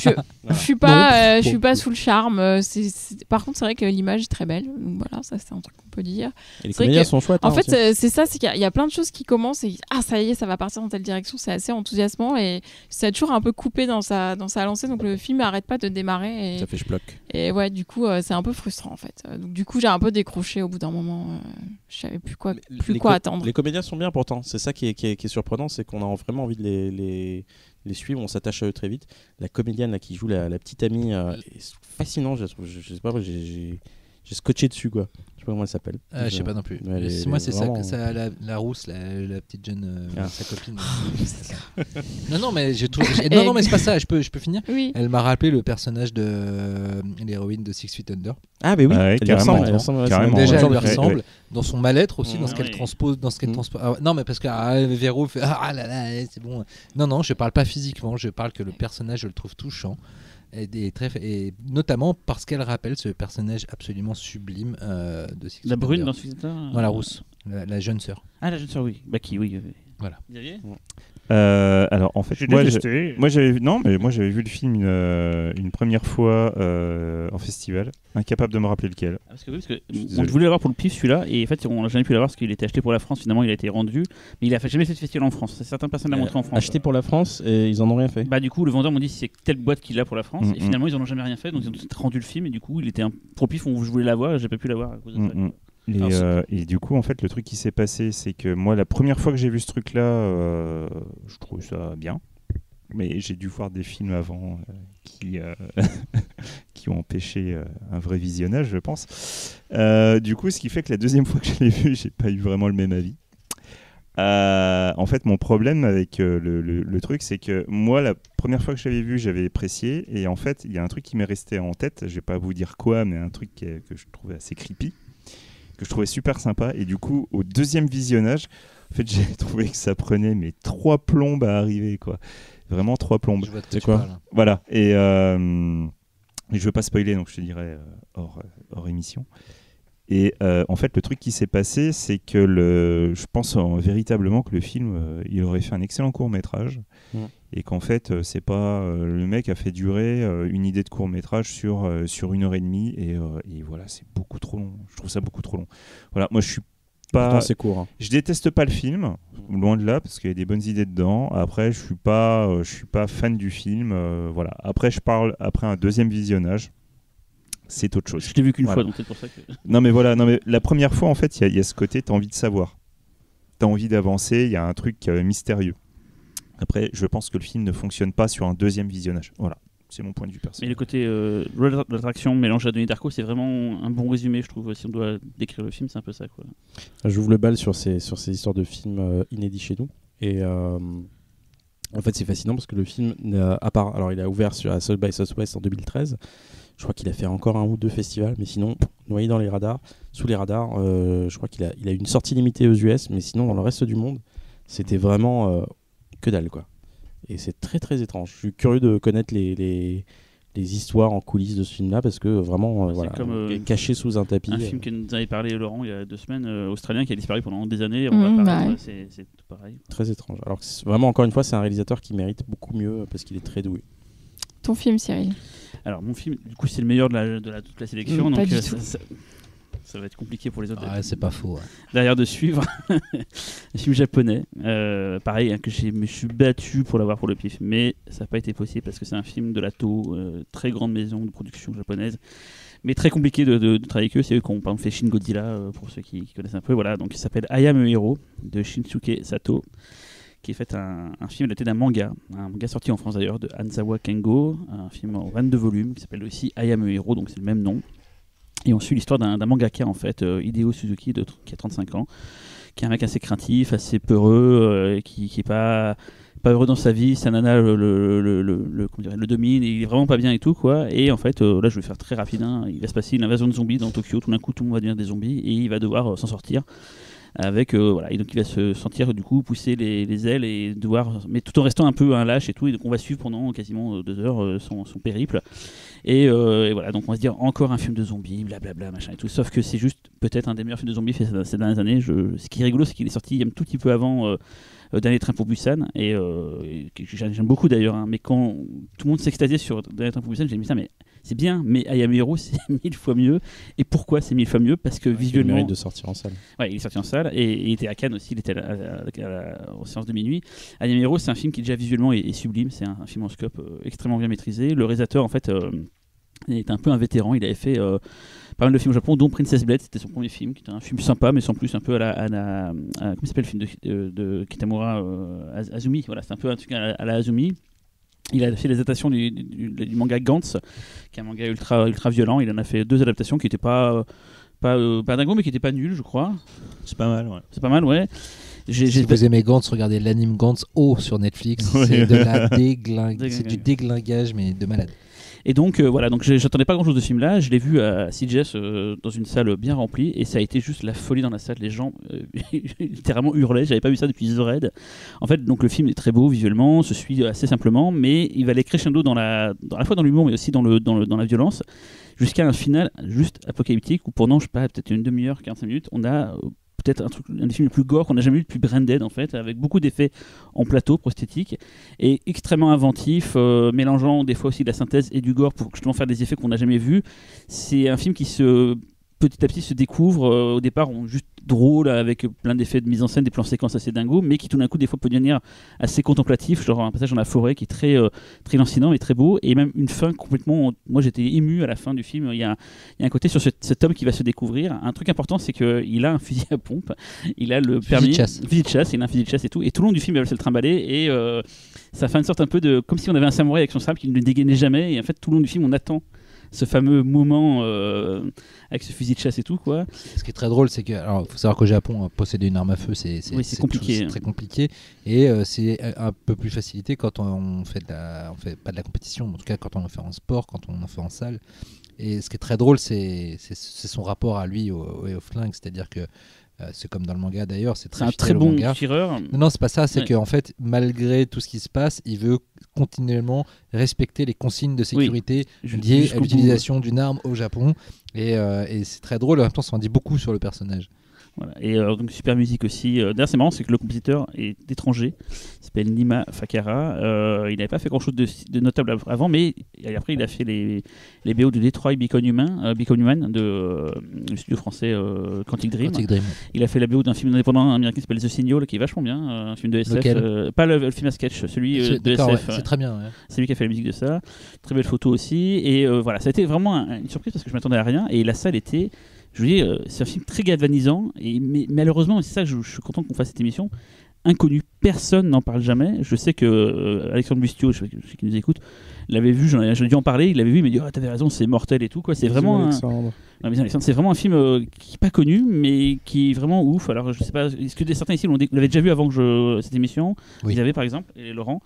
Je, je suis pas, euh, je suis pas sous le charme. euh, Par contre, c'est vrai que l'image est très belle. Donc voilà, ça c'est un truc qu'on peut dire. Et les comédiens que- sont chouettes. En hein, fait, aussi. c'est ça, c'est qu'il y a- il y, a plein de choses qui commencent et ah ça y est, ça va partir dans telle direction. C'est assez enthousiasmant et c'est toujours un peu coupé dans sa dans sa lancée. Donc le film n'arrête pas de démarrer et, ça fait je bloque. et ouais, du coup euh, c'est un peu frustrant en fait. Euh, Donc du coup j'ai un peu décroché au bout d'un moment. euh, je savais plus quoi, plus les quoi attendre. Les comédiens sont bien pourtant. C'est ça qui est, qui est- qui est surprenant, c'est qu'on a vraiment envie de les, les, les suivre. On s'attache à eux très vite. La comédienne là, qui joue la, la petite amie euh, est fascinante. Je, trouve. je, je sais pas, j'ai scotché dessus quoi. Je sais pas comment elle s'appelle. Ah, je sais pas non plus. Ouais, elle est- moi, c'est ça, vraiment- ça, la, la rousse, la, la petite jeune, euh, Ah. sa copine. non, non, mais j'ai trouvé. Non, non, mais c'est pas ça. Je peux, je peux finir. Oui. Elle m'a rappelé le personnage de euh, l'héroïne de Six Feet Under. Ah, mais oui, Ouais, elle ressemble, elle ressemble, Carrément. Déjà, elle lui ressemble ouais. dans son mal-être aussi, dans ce qu'elle ouais. transpose, dans ce qu'elle Mm. transpose. Ah, non, mais parce que ah, Véro fait ah là là, c'est bon. Non, non, je parle pas physiquement. Je parle que le personnage, je le trouve touchant. Très, et notamment parce qu'elle rappelle ce personnage absolument sublime euh, de Six La Feet brune dans Sweet Hunter Non, la rousse, la, la jeune sœur. Ah, la jeune sœur, oui. Bah, qui, oui. oui. Voilà. Xavier Euh, alors en fait, moi, j'avais non, mais moi j'avais vu le film une, euh, une première fois euh, en festival, incapable de me rappeler lequel. Ah, Parce que oui, parce que suis on désolé. voulait l'avoir pour le pif celui-là, et en fait on n'a jamais pu l'avoir parce qu'il était acheté pour la France. Finalement, il a été rendu, mais il a fait- jamais fait de festival en France. Certaines personnes l'ont montré en France. Acheté pour la France et ils en ont rien fait. Bah du coup, le vendeur m'a dit c'est telle boîte qu'il a pour la France, Mm, et mm. finalement ils en ont jamais rien fait, donc ils ont rendu le film, et du coup il était un pour le pif, on, je voulais l'avoir, et j'ai pas pu l'avoir à cause de ça. Mm. Et, c'est- euh, et du coup, en fait, le truc qui s'est passé, c'est que moi, la première fois que j'ai vu ce truc-là, euh, je trouvais ça bien. Mais j'ai dû voir des films avant euh, qui, qui ont empêché un vrai visionnage, je pense. Du coup, ce qui fait que la deuxième fois que je l'ai vu, j'ai pas eu vraiment le même avis. En fait, mon problème avec le, le- le truc, c'est que moi, la première fois que je l'avais vu, j'avais apprécié. Et en fait, il y a un truc qui m'est resté en tête. Je vais pas vous dire quoi, mais un truc que je trouvais assez creepy, que je trouvais super sympa. Et du coup, au deuxième visionnage, en fait, j'ai trouvé que ça prenait mais trois plombes à arriver, quoi. Vraiment trois plombes. Je vois de C'est tu quoi parles. Voilà. Et euh, et je veux pas spoiler, donc je te dirai euh, hors, euh, hors émission. Et euh, en fait, le truc qui s'est passé, c'est que le, je pense véritablement que le film, euh, il aurait fait un excellent court métrage. Ouais. Et qu'en fait, euh, c'est pas euh, le mec a fait durer euh, une idée de court métrage sur euh, sur une heure et demie et, euh, et voilà, c'est beaucoup trop long. Je trouve ça beaucoup trop long. Voilà, moi je suis pas, c'est court. hein. je déteste pas le film, loin de là, parce qu'il y a des bonnes idées dedans. Après, je suis pas, euh, je suis pas fan du film. euh, voilà. Après, je parle après un deuxième visionnage. C'est autre chose. Je l'ai vu qu'une Voilà. fois, donc c'est pour ça que. Non, mais voilà. Non, mais la première fois, en fait, il y a- il y, a ce côté, t'as envie de savoir, t'as envie d'avancer. Il y a un truc euh, mystérieux. Après, je pense que le film ne fonctionne pas sur un deuxième visionnage. Voilà. C'est mon point de vue personnel. Mais le côté euh, l'attraction mélangé à Denis Darko, c'est vraiment un bon résumé, je trouve. Si on doit décrire le film, c'est un peu ça. Quoi. J'ouvre le bal sur ces, sur ces histoires de films euh, inédits chez nous. Et euh, en fait, c'est fascinant parce que le film, à part. Alors, il a ouvert sur, à South by Southwest en 2013. Je crois qu'il a fait encore un ou deux festivals, mais sinon, noyé dans les radars, sous les radars, je crois qu'il a, il a une sortie limitée aux US, mais sinon, dans le reste du monde, c'était vraiment que dalle, quoi. Et c'est très très étrange. Je suis curieux de connaître les, les, les histoires en coulisses de ce film-là parce que vraiment, euh, voilà, comme, euh, caché sous un tapis. Un film que nous avait parlé Laurent il y a deux semaines, euh, australien qui a disparu pendant des années. Mmh, bah c'est tout pareil. Très étrange. Alors vraiment, encore une fois, c'est un réalisateur qui mérite beaucoup mieux parce qu'il est très doué. Ton film, Cyril? Alors, mon film, du coup, c'est le meilleur de la, de la, toute la sélection. Mmh, donc, pas ça va être compliqué pour les autres. Ah, c'est pas faux. Derrière de suivre un film japonais, euh, pareil, hein, que je me suis battu pour l'avoir pour le pif, mais ça n'a pas été possible parce que c'est un film de la To, euh, très grande maison de production japonaise, mais très compliqué de, travailler avec eux. C'est eux qui ont par exemple fait Shin Godzilla, euh, pour ceux qui, connaissent un peu. Voilà, donc il s'appelle I Am a Hero de Shinsuke Sato qui est fait un, film adapté d'un manga, un manga sorti en France d'ailleurs, de Hanzawa Kengo, un film en 22 volumes qui s'appelle aussi I Am a Hero, donc c'est le même nom. Et on suit l'histoire d'un mangaka, en fait, euh, Hideo Suzuki, de, qui a 35 ans, qui est un mec assez craintif, assez peureux, euh, qui, qui est pas pas heureux dans sa vie, sa nana le, domine, il est vraiment pas bien et tout quoi. Et en fait, euh, là je vais faire très rapide, hein. il va se passer une invasion de zombies dans Tokyo, tout d'un coup tout le monde va devenir des zombies et il va devoir s'en sortir avec voilà et donc il va se sentir du coup pousser les, les, ailes et devoir mais tout en restant un peu un lâche et tout et donc on va suivre pendant quasiment deux heures son, son, périple euh, et, voilà, donc on va se dire encore un film de zombies, blablabla, machin et tout. Sauf que c'est juste peut-être un des meilleurs films de zombies faits ces dernières années. Je... Ce qui est rigolo, c'est qu'il est sorti un tout petit peu avant euh, euh Dernier Train pour Busan. Et, euh, j'aime beaucoup d'ailleurs. Hein. mais quand tout le monde s'extasiait sur Dernier Train pour Busan, j'ai mis ça, mais c'est bien, mais Ayam Hero c'est mille fois mieux. Et pourquoi c'est mille fois mieux? Parce que visuellement. Il de sortir en salle. Ouais, il est sorti en salle et, il était à Cannes aussi, il était à la, aux séances de minuit. Ayam Hero c'est un film qui déjà visuellement est, sublime, c'est un, film en scope euh, extrêmement bien maîtrisé. Le réalisateur, en fait, euh, est un peu un vétéran, il avait fait euh, pas mal de films au Japon, dont Princess Blade, c'était son premier film, qui était un film sympa, mais sans plus, un peu à la. À la comment s'appelle le film de, de, Kitamura Azumi Voilà, c'est un peu un truc à la Azumi. Il a fait les adaptations du, du, manga Gantz, qui est un manga ultra, ultra violent. Il en a fait deux adaptations qui n'étaient pas, pas, euh, pas dingo, mais qui n'étaient pas nulles, je crois. C'est pas mal, ouais. C'est pas mal, ouais. Si vous aimez Gantz, regardez l'anime Gantz O sur Netflix. C'est de la dégling... c'est du déglingage, mais de malade. Et donc euh, voilà, donc j'attendais pas grand chose de ce film-là. Je l'ai vu à CGS euh, dans une salle bien remplie et ça a été juste la folie dans la salle. Les gens euh, littéralement hurlaient. J'avais pas vu ça depuis The Red. En fait, donc le film est très beau visuellement, se suit assez simplement, mais il va aller crescendo dans la, dans, à la fois dans l'humour mais aussi dans, le, dans, le, dans la violence jusqu'à un final juste apocalyptique où pendant je sais pas peut-être une demi-heure 45 minutes on a peut-être un, un des films les plus gore qu'on a jamais eu depuis Branded en fait, avec beaucoup d'effets en plateau prosthétique et extrêmement inventif, euh, mélangeant des fois aussi de la synthèse et du gore pour justement faire des effets qu'on n'a jamais vus. C'est un film qui se petit à petit se découvre. Euh, au départ, on juste drôle avec plein d'effets de mise en scène, des plans séquences assez dingos, mais qui tout d'un coup des fois peut devenir assez contemplatif, genre un passage dans la forêt qui est très euh, très lancinant et très beau, et même une fin complètement. Moi j'étais ému à la fin du film. Il y a, il y a un côté sur cet homme qui va se découvrir. Un truc important, c'est qu'il a un fusil à pompe, il a le permis, de chasse, fusil de chasse, il a un fusil de chasse et tout, et tout le long du film il va se le trimballer et euh, ça fait une sorte un peu de comme si on avait un samouraï avec son sabre qui ne dégainait jamais, et en fait tout le long du film on attend ce fameux moment euh, avec ce fusil de chasse et tout quoi. Ce qui est très drôle, c'est que alors faut savoir qu'au Japon, posséder une arme à feu, c'est compliqué, très compliqué, et euh, c'est un peu plus facilité quand on fait, de on fait pas de la compétition, en tout cas quand on en fait en sport, quand on en fait en salle. Et ce qui est très drôle, c'est son rapport à lui au, au, flingue, c'est-à-dire que euh, c'est comme dans le manga d'ailleurs, c'est très un très bon tireur. Non, non c'est pas ça, c'est qu'en fait, malgré tout ce qui se passe, il veut continuellement respecter les consignes de sécurité liées à l'utilisation d'une arme au Japon. Et, euh, et c'est très drôle, en même temps, ça en dit beaucoup sur le personnage. Et euh, donc super musique aussi. Euh, d'ailleurs c'est marrant, c'est que le compositeur est étranger. Il s'appelle Nima Fakara. Euh, il n'avait pas fait grand chose de, notable avant, mais après il a fait les, les BO de Detroit Become Human, Become Human de le studio français Quantic Dream. Il a fait la BO d'un film indépendant américain qui s'appelle The Signal, qui est vachement bien, un film de SF. pas le, film à sketch, celui de SF. c'est très bien. C'est lui qui a fait la musique de ça. Très belle photo aussi. Et voilà, ça a été vraiment une surprise parce que je m'attendais à rien. Et la salle était je vous dis, euh, c'est un film très galvanisant, et, mais malheureusement, c'est ça que je, suis content qu'on fasse cette émission, inconnu. Personne n'en parle jamais. Je sais que euh, Alexandre Bustio, je sais qu'il nous écoute, l'avait vu, j'en ai, dû en parler, il l'avait vu, il m'a dit ah, T'avais raison, c'est mortel et tout. Quoi. C'est vraiment. Un... c'est vraiment un film euh, qui n'est pas connu, mais qui est vraiment ouf. Alors, je sais pas, est-ce que certains ici l'avaient déjà vu avant que je... cette émission? Oui. Vous avez par exemple, et Laurent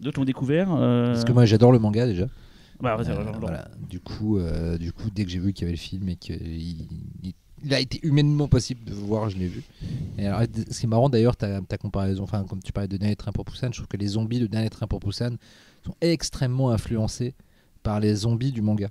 D'autres l'ont découvert euh, Parce que moi, j'adore le manga déjà. Bah, voilà. Du coup, du coup, dès que j'ai vu qu'il y avait le film et qu'il il a été humainement possible de voir, je l'ai vu. Ce qui est marrant d'ailleurs, ta, comparaison, enfin, tu parlais de Dernier Train pour Poussan, je trouve que les zombies de Dernier Train pour Poussan sont extrêmement influencés par les zombies du manga.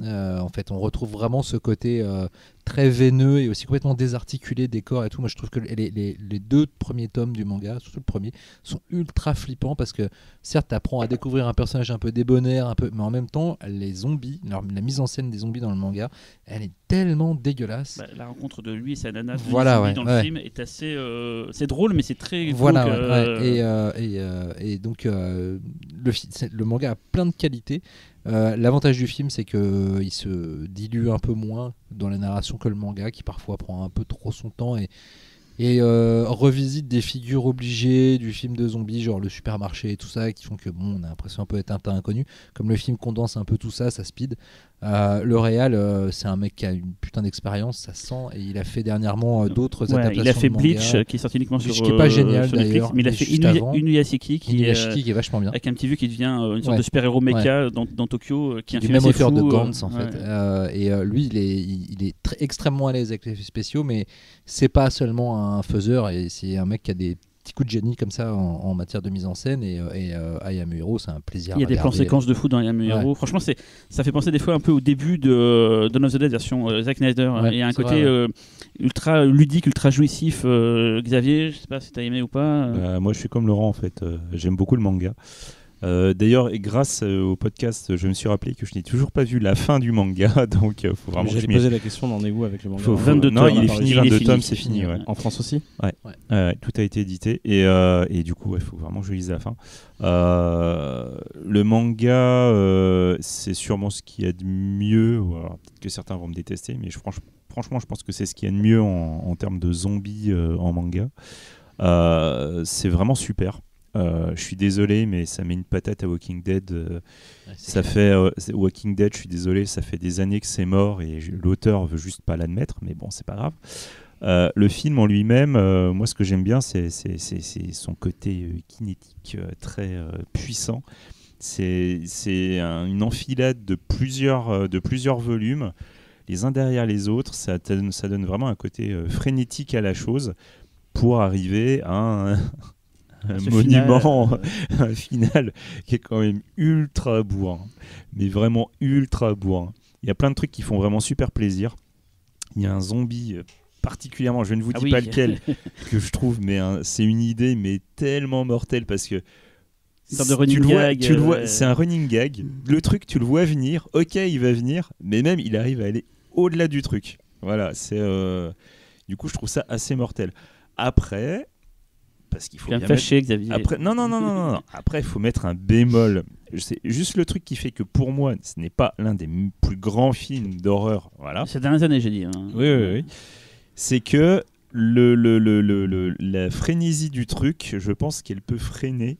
Euh, en fait, on retrouve vraiment ce côté euh, très veineux et aussi complètement désarticulé des corps et tout. Moi, je trouve que les, les, les, deux premiers tomes du manga, surtout le premier, sont ultra flippants parce que certes, tu apprends à découvrir un personnage un peu débonnaire, un peu, mais en même temps, les zombies, la, mise en scène des zombies dans le manga, elle est tellement dégueulasse. Bah, la rencontre de lui et sa nana voilà, dans le film est assez, euh, c'est drôle, mais c'est très voilà. et, et, et, donc le, le manga a plein de qualités. Euh, l'avantage du film, c'est qu'il euh, se dilue un peu moins dans la narration que le manga, qui parfois prend un peu trop son temps et, euh, revisite des figures obligées du film de zombies, genre le supermarché et tout ça, qui font que bon, on a l'impression un peu d'être un inconnu. Comme le film condense un peu tout ça, ça speed. Euh, le Réal, euh, c'est un mec qui a une putain d'expérience, ça sent, et il a fait dernièrement euh, d'autres adaptations. Il a fait Bleach, qui est sorti uniquement sur. qui est pas génial d'ailleurs. Mais il a fait Inuyashiki, qui, est, qui est vachement bien. Avec un petit vieux qui devient une sorte de super-héros mecha dans, dans, Tokyo, qui est un même auteur de Gantz en fait. et lui, il est, il est très, extrêmement à l'aise avec les effets spéciaux, mais c'est pas seulement un faiseur, et c'est un mec qui a des coup de génie comme ça en, matière de mise en scène et, euh, et euh, c'est un plaisir. Il y a des plans séquences de fou dans I Hero. Franchement, c'est ça fait penser des fois un peu au début de Dawn of the Dead version euh, Zack Snyder. Il y a un côté euh, ultra ludique, ultra jouissif. Xavier, je sais pas si tu as aimé ou pas. Bah, moi, je suis comme Laurent en fait. J'aime beaucoup le manga. Euh, d'ailleurs, grâce euh, au podcast, je me suis rappelé que je n'ai toujours pas vu la fin du manga, donc il euh, faut vraiment. J'allais poser la question, on est où avec le manga 22 Non, il est fini, 22 tomes, c'est fini. Ouais. En France aussi ouais. tout a été édité et, et du coup, il faut vraiment que je lise la fin. le manga, c'est sûrement ce qu'il y a de mieux. Peut-être que certains vont me détester, mais je, franchement, je pense que c'est ce qu'il y a de mieux en, en termes de zombies en manga. c'est vraiment super. Euh, je suis désolé, mais ça met une patate à Walking Dead. Euh, ça fait euh, Walking Dead. Je suis désolé, ça fait des années que c'est mort et l'auteur veut juste pas l'admettre, mais bon, c'est pas grave. le film en lui-même, moi, ce que j'aime bien, c'est son côté kinétique très puissant. C'est une enfilade de plusieurs, de plusieurs volumes, les uns derrière les autres. Ça, ça donne vraiment un côté frénétique à la chose pour arriver à un, un monument final. final qui est quand même ultra bourrin, mais vraiment ultra bourrin. Il y a plein de trucs qui font vraiment super plaisir. Il y a un zombie euh, particulièrement, je ne vous ah dis pas lequel, que je trouve, mais c'est une idée, mais tellement mortelle parce que de tu le vois, tu le vois, c'est un running gag. Le truc, tu le vois venir. Ok, il va venir, mais même il arrive à aller au-delà du truc. Voilà, c'est euh, du coup, je trouve ça assez mortel. Après, parce qu'il faut bien fâché, Xavier. Après, non, non, non, non, non. Après, il faut mettre un bémol. C'est juste le truc qui fait que pour moi, ce n'est pas l'un des plus grands films d'horreur. Voilà. Ces dernières années, j'ai dit. Hein. Oui, oui, oui. C'est que le, le, le, le, la frénésie du truc, je pense qu'elle peut freiner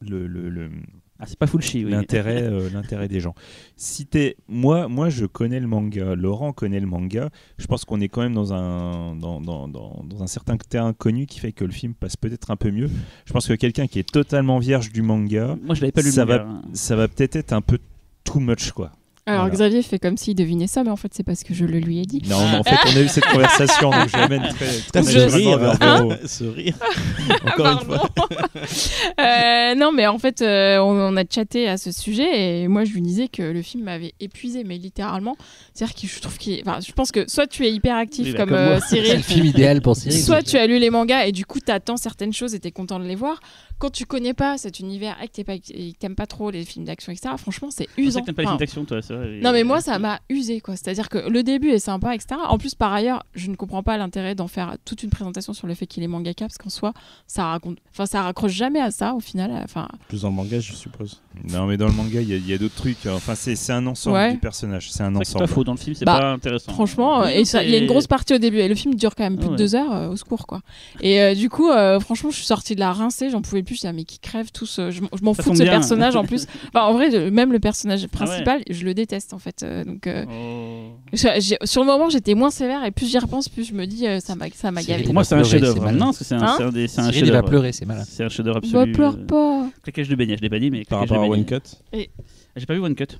le, le, ah, c'est pas full oui. L'intérêt, euh, l'intérêt des gens. Si moi, moi, je connais le manga. Laurent connaît le manga. Je pense qu'on est quand même dans un, dans, dans, dans, dans, un certain terrain connu qui fait que le film passe peut-être un peu mieux. Je pense que quelqu'un qui est totalement vierge du manga, moi, je l'avais pas lu ça le manga, va, hein. ça va peut-être être un peu too much, quoi. Alors Xavier fait comme s'il devinait ça, mais en fait c'est parce que je le lui ai dit. Non, en fait on a eu cette conversation, donc je l'amène très, très ce rire, Encore une fois. euh, non, mais en fait euh, on, a chatté à ce sujet et moi je lui disais que le film m'avait épuisé, mais littéralement. C'est-à-dire que je trouve qu'il, enfin, je pense que soit tu es hyper actif comme, euh, Cyril, c'est le film idéal pour Cyril. Soit tu as lu les mangas et du coup tu attends certaines choses et tu es content de les voir. Quand tu connais pas cet univers et que tu n'aimes pas trop les films d'action, etc. Franchement c'est usant. C'est que pas les films d'action, toi. Non, mais moi, ça m'a usé, quoi. C'est-à-dire que le début est sympa, etc. En plus, par ailleurs, je ne comprends pas l'intérêt d'en faire toute une présentation sur le fait qu'il est mangaka, parce qu'en soi, ça raconte, enfin, ça raccroche jamais à ça, au final. Enfin. Plus en manga, je suppose. Non, mais dans le manga, il y a, d'autres trucs. Enfin, c'est un ensemble du personnage. C'est un ensemble. C'est pas faux. Dans le film, c'est bah, pas intéressant. Franchement, et il y a une grosse partie au début. Et le film dure quand même plus de deux heures, euh, au secours, quoi. Et euh, du coup, euh, franchement, je suis sortie de la rincée, j'en pouvais plus. Je mais qui crève tous. je, m'en fous de ce personnage en plus. Enfin, en vrai, même le personnage ah principal, je le déteste en fait. donc, oh. sur le moment, j'étais moins sévère et plus j'y repense, plus je me dis ça m'a ça m'a gavé. Pour moi, c'est un chef-d'œuvre. Non, c'est un, hein un chef-d'œuvre. Il va pleurer, c'est malin. C'est un chef-d'œuvre absolu. Bah, pleure pas. Claquage de beignet, je l'ai pas dit, mais par rapport à One Cut. J'ai pas vu One Cut.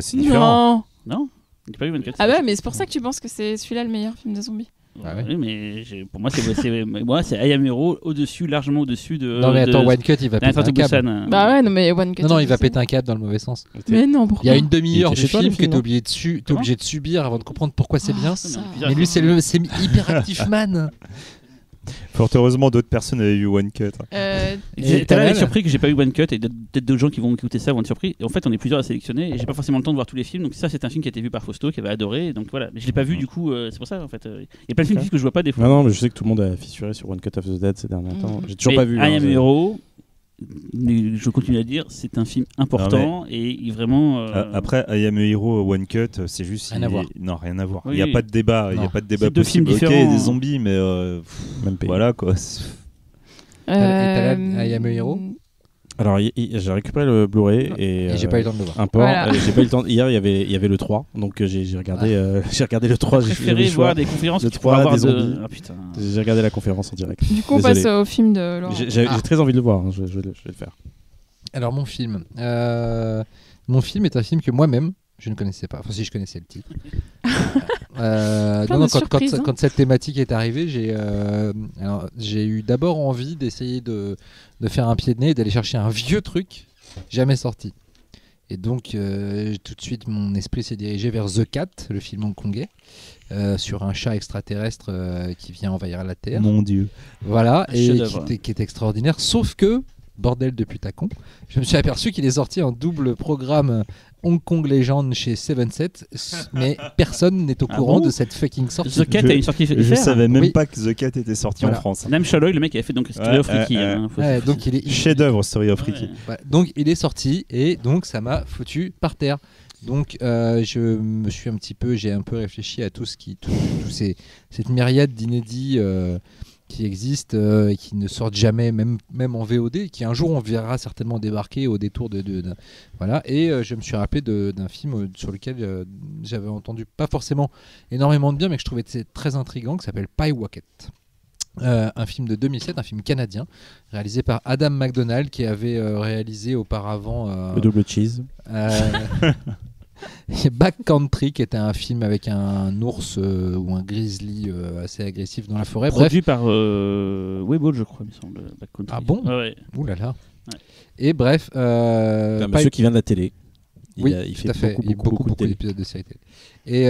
c'est différent. Non. Non? J'ai pas vu One Cut. Ah ouais, mais c'est pour ça que tu penses que c'est celui-là le meilleur film de zombies. Ah oui, mais pour moi, c'est moi, c'est Ayamuro au-dessus, largement au-dessus de. Non, mais attends, One Cut, il va péter un câble. Bah ouais, non, mais One Cut. Non, non, il va péter un câble dans le mauvais sens. Mais non, pourquoi Il y a une demi-heure de film que t'es obligé, de obligé de subir avant de comprendre pourquoi c'est bien. Mais lui, c'est le Hyperactive Man. Fort heureusement, d'autres personnes avaient vu One Cut. Euh, T'as l'air surpris que j'ai pas eu One Cut et peut-être d'autres gens qui vont écouter ça vont être surpris. En fait, on est plusieurs à sélectionner et j'ai pas forcément le temps de voir tous les films. Donc, ça, c'est un film qui a été vu par Fausto, qui avait adoré. Donc voilà, mais je l'ai pas vu du coup, euh, c'est pour ça en fait. Il y a plein de films que je vois pas des fois. Non, non, mais je sais que tout le monde a fissuré sur One Cut of the Dead ces derniers temps. J'ai toujours pas vu. I Am Hero, je continue à dire, c'est un film important et vraiment. Euh, après, I Am a Hero One Cut, c'est juste. Rien à voir. Non, rien à voir. il n'y a pas de débat. Il y a pas de débat deux films différents. Ok, des zombies, mais euh, Même voilà quoi. Euh... I Am a Hero? Alors, j'ai récupéré le Blu-ray et, j'ai pas eu le temps de le voir. Un peu. Euh, j'ai pas eu le temps. Hier, il y avait, il y avait le 3, donc euh, j'ai regardé, ah. euh, j'ai regardé le 3. J'ai préféré voir des conférences. Le 3 des zombies. Ah, putain. J'ai regardé la conférence en direct. Du coup, on passe au film de Laurent. J'ai ah. très envie de le voir. Hein, je, je, vais le faire. Alors, mon film. mon film est un film que moi-même je ne connaissais pas. Enfin, si je connaissais le titre. euh, non, quand, quand, hein. quand, cette thématique est arrivée, j'ai euh, eu d'abord envie d'essayer de, de, faire un pied de nez et d'aller chercher un vieux truc jamais sorti. Et donc, euh, tout de suite, mon esprit s'est dirigé vers The Cat, le film hongkongais, euh, sur un chat extraterrestre euh, qui vient envahir la Terre. Mon Dieu. Voilà, et qui, qui, est extraordinaire. Sauf que, bordel de putacon, je me suis aperçu qu'il est sorti en double programme Hong Kong Legend chez 7 mais personne n'est au ah courant de cette fucking sortie. The Cat a une sortie Je savais même pas que The Cat était sorti en France. Nam Chaloy, le mec qui a fait donc Story of Ricky. Hein, donc il est chef-d'œuvre Story of Ricky. donc il est sorti et donc ça m'a foutu par terre. Donc euh, je me suis un petit peu, j'ai un peu réfléchi à tout ce qui, tout, ces, cette myriade d'inédits. Euh, qui existent euh, et qui ne sortent jamais, même, même en VOD, qui un jour on verra certainement débarquer au détour de. voilà. Et euh, je me suis rappelé d'un film euh, sur lequel j'avais entendu pas forcément énormément de bien, mais que je trouvais très intriguant, qui s'appelle Pie Wacket. un film de 2007, un film canadien, réalisé par Adam McDonald, qui avait réalisé auparavant. Le double cheese. Backcountry, qui était un film avec un ours euh, ou un grizzly euh, assez agressif dans la forêt. Produit par euh, Webull, je crois, il me semble. Ah bon ouais. Ouh là là. Et bref. un monsieur qui vient de la télé. Il oui, il fait fait. Beaucoup, beaucoup, beaucoup, d'épisodes de série télé. Et,